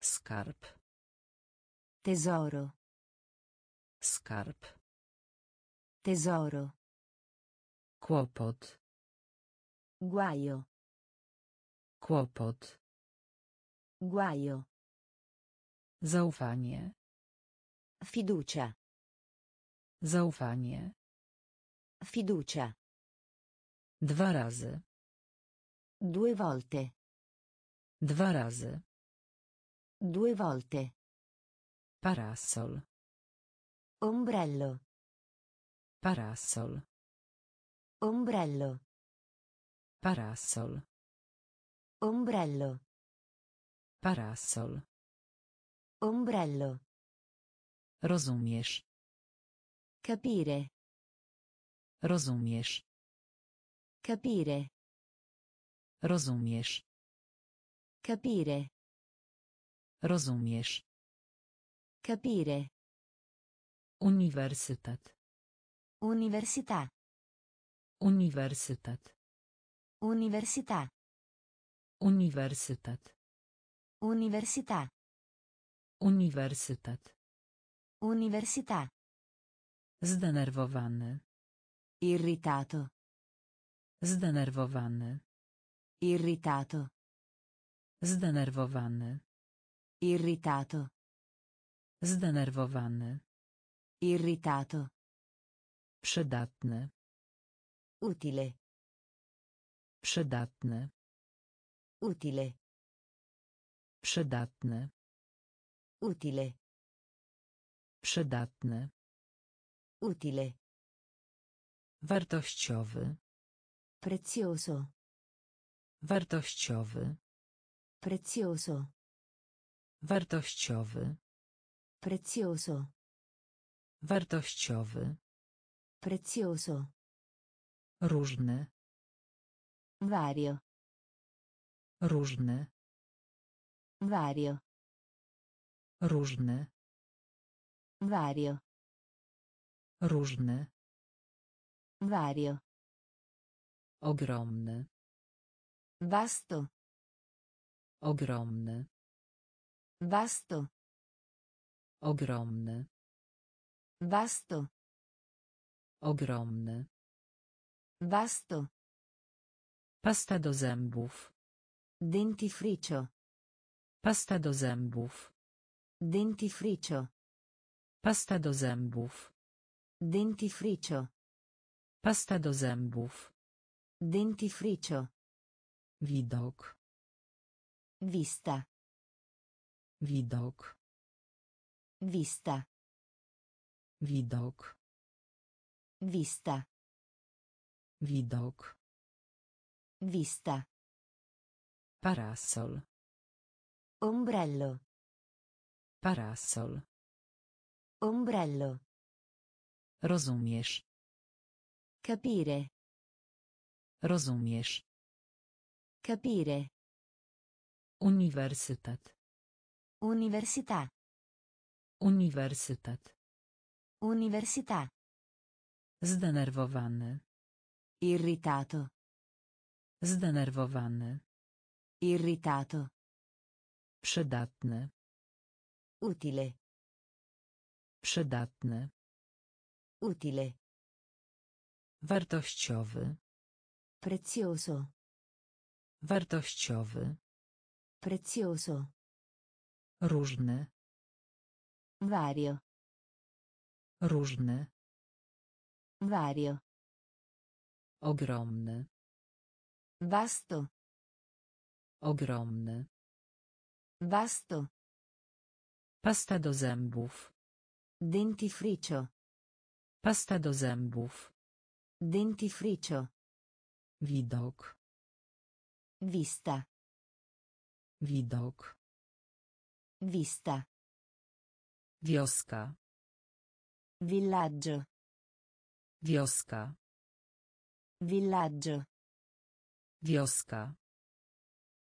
Skarb. Tesoro. Skarb. Tesoro. Kłopot. Guaio. Kłopot. Guaio. Zaufanie. Fiducia. Zaufanie. Fiducia. Dwa razy. Due volte. Dwa razy. Due volte. Parasol. Ombrello. Parasol. Ombrello. Parasol. Ombrello. Parasol. Ombrello. Rozumiesz. Capire. Rozumiesz. Capire. Rozumiesz. Capire. Rozumiesz. Capire. Uniwersytet. Università. Uniwersytet. Università. Uniwersytet. Università. Uniwersytet. Università. Zdenerwowany. Irritato. Zdenerwowany. Irritato. Zdenerwowany. Irritato. Zdenerwowany. Irritato. Przydatny. Utile. Przydatny. Utile. Przydatny. Utile. Przydatny. Utile. Wartościowy. Prezioso. Wartościowy. Prezioso. Wartościowy. Prezioso. Wartościowy. Prezioso. Różny. Vario. Różny. Vario. Różny. Vario. Różny. Vario. Ogromny. Vasto. Ogromny. Vasto. Ogromny. Vasto. Ogromny. Vasto. Pasta do zębów. Dentifricio. Pasta do zębów. Dentifricio. Pasta do zębów. Dentifricio. Pasta do zębów. Dentifricio. Widok. Vista. Widok. Vista. Widok. Vista. Widok. Vista. Parasol. Ombrello. Parasol. Ombrello. Rozumiesz. Capire. Rozumiesz. Capire. Uniwersytet. Università. Uniwersytet. Università. Zdenerwowany. Irritato. Zdenerwowany. Irritato. Przydatny. Utile. Przydatny. Utile. Wartościowy. Prezioso. Wartościowy. Prezioso. Różny. Vario. Różny. Vario. Ogromny. Vasto. Ogromny. Vasto. Pasta do zębów. Dentifricio. Pasta do zębów. Dentifricio. Widok. Vista. Widok. Vista. Wioska. Villaggio. Wioska. Villaggio. Wioska.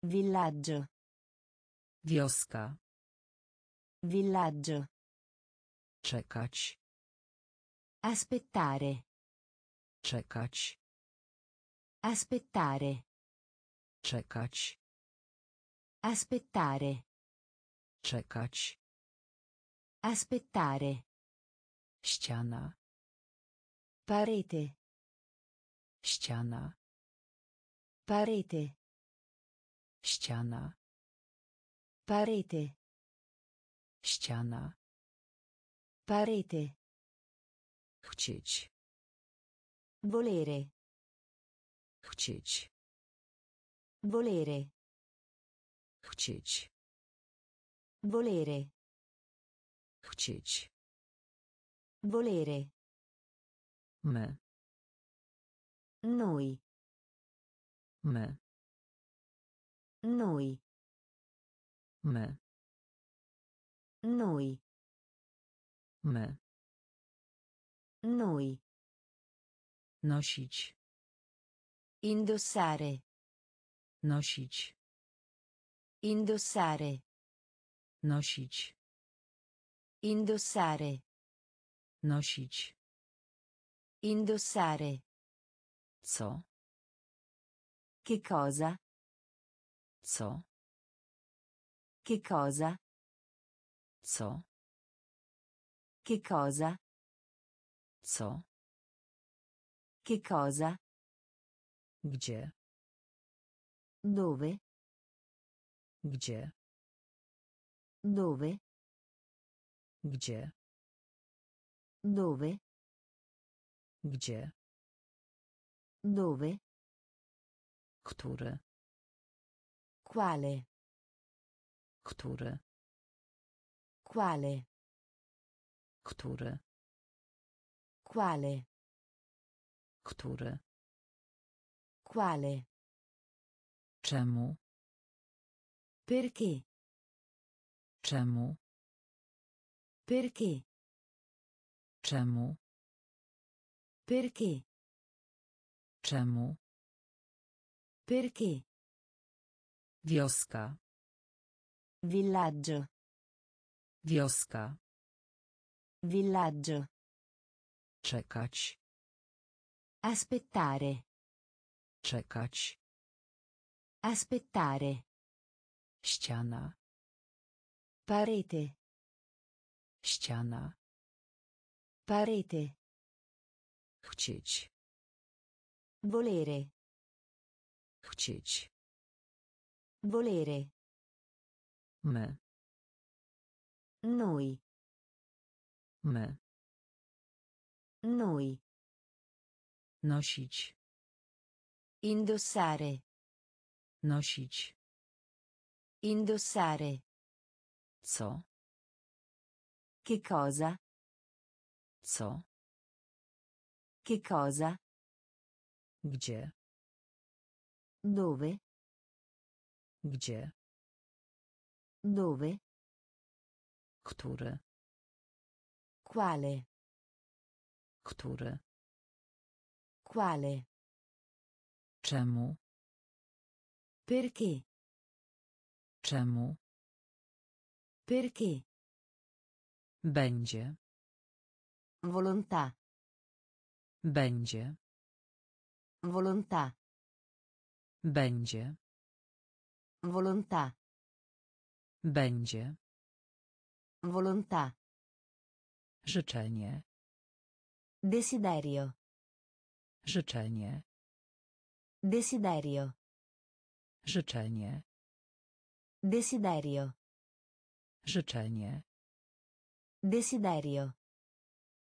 Villaggio. Wioska. Villaggio. Czekać. Aspettare. Czekać. Aspettare. Czekać. Aspettare. Czekać. Aspettare. Ściana. Parete. Ściana. Parete. Ściana. Parete. Ściana. Parete. Chcieć. Volere. Chcieć. Volere. Chcieć. Volere. Chcieć. Volere. My. Noi. My. Noi. My. Noi. My. Noi. Nosić. Indossare. Nosić. Indossare. Nosić. Indossare. Nosić. Indossare. Co? Che cosa? Co? Che cosa? Co? Che cosa? Co? Che cosa? Gdzie? Dove? Gdzie? Dove? Gdzie? Dove? Gdzie? Dove? Który? Quale? Który? Quale? Który? Quale? Który? Quale? Czemu? Perché? Czemu? Perché? Czemu? Perché? Czemu? Perché? Wioska. Villaggio. Wioska. Villaggio. Czekać. Aspettare. Czekać. Aspettare. Ściana. Parete. Ściana. Parete. Chcieć. Volere. Chcieć. Volere. My. Noi. My. Noi. Nosić. Indossare. Nosić. Indossare. Co? Che cosa? Co? Che cosa? Gdzie? Dove? Gdzie? Dove? Który? Quale? Który? Quale? Czemu? Perché? Czemu? Perché? Będzie. Volontà. Będzie. Volontà. Będzie. Volontà. Będzie. Volontà. Życzenie. Desiderio. Życzenie. Desiderio. Życzenie. Desiderio. Życzenie. Desiderio.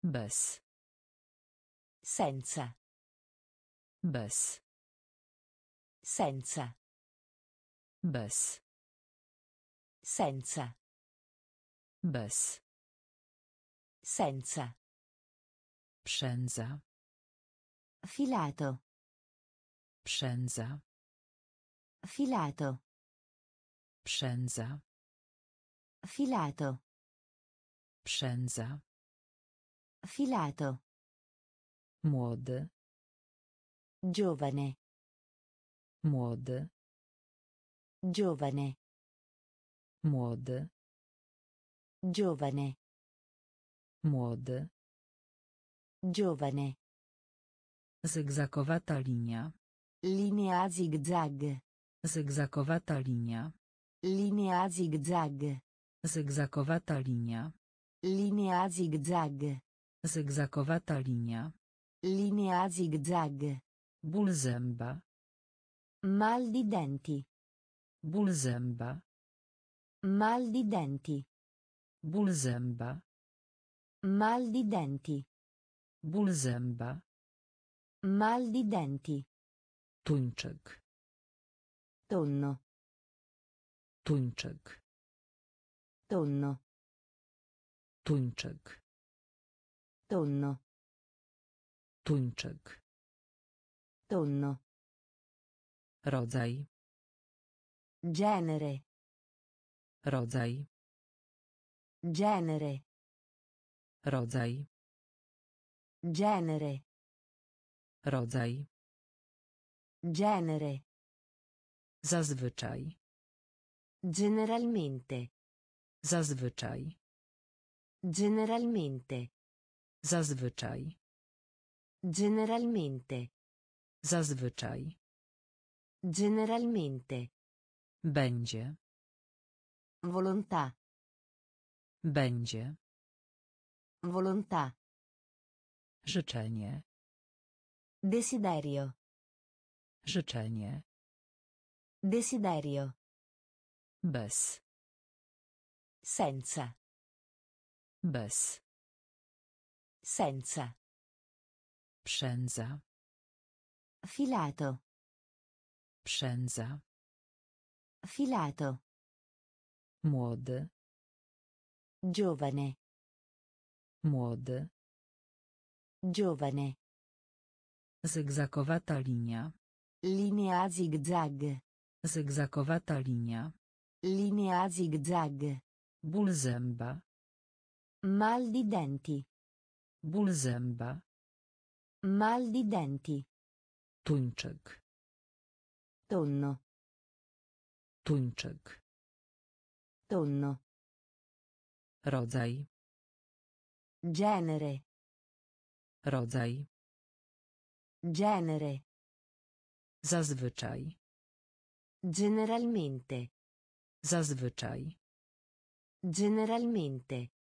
Bez. Senza. Bez. Senza. Bez. Senza. Bez. Senza. Przędza. Filato. Przędza. Filato. Przędza. Filato. Przędza. Filato. Młody. Giovane. Młody. Giovane. Młody. Giovane. Młody. Giovane. Zygzakowata linia. Linea a zigzag. Zygzakowata linia. Linea a zigzag. Zygzakowata linia. Linea a zigzag. Zygzakowata linia. Linea a zigzag. Ból zęba. Mal di denti. Ból zęba. Mal di denti. Ból zęba. Mal di denti. Ból zęba. Mal di denti. Tuńczyk. Tonno. Tuńczyk. Tonno. Tuńczyk. Tonno. Tuńczyk. Tonno. Rodzaj. Genere. Rodzaj. Genere. Rodzaj. Genere. Rodzaj. Genere. Zazwyczaj. Generalmente. Zazwyczaj. Generalmente. Zazwyczaj. Generalmente. Zazwyczaj. Generalmente. Będzie. Volontà. Będzie. Volontà. Życzenie. Desiderio. Życzenie. Desiderio. Bez. Senza. Bez. Senza. Przędza. Filato. Przędza. Filato. Młody. Giovane. Młody. Giovane. Zygzakowata linia. Linea a zigzag. Zygzakowata linia. Linea a zigzag. Ból zęba. Mal di denti. Ból zęba. Mal di denti. Tuńczyk. Tonno. Tuńczyk. Tonno. Rodzaj. Genere. Rodzaj. Genere. Zazwyczaj. Generalmente. Zazwyczaj. Generalmente.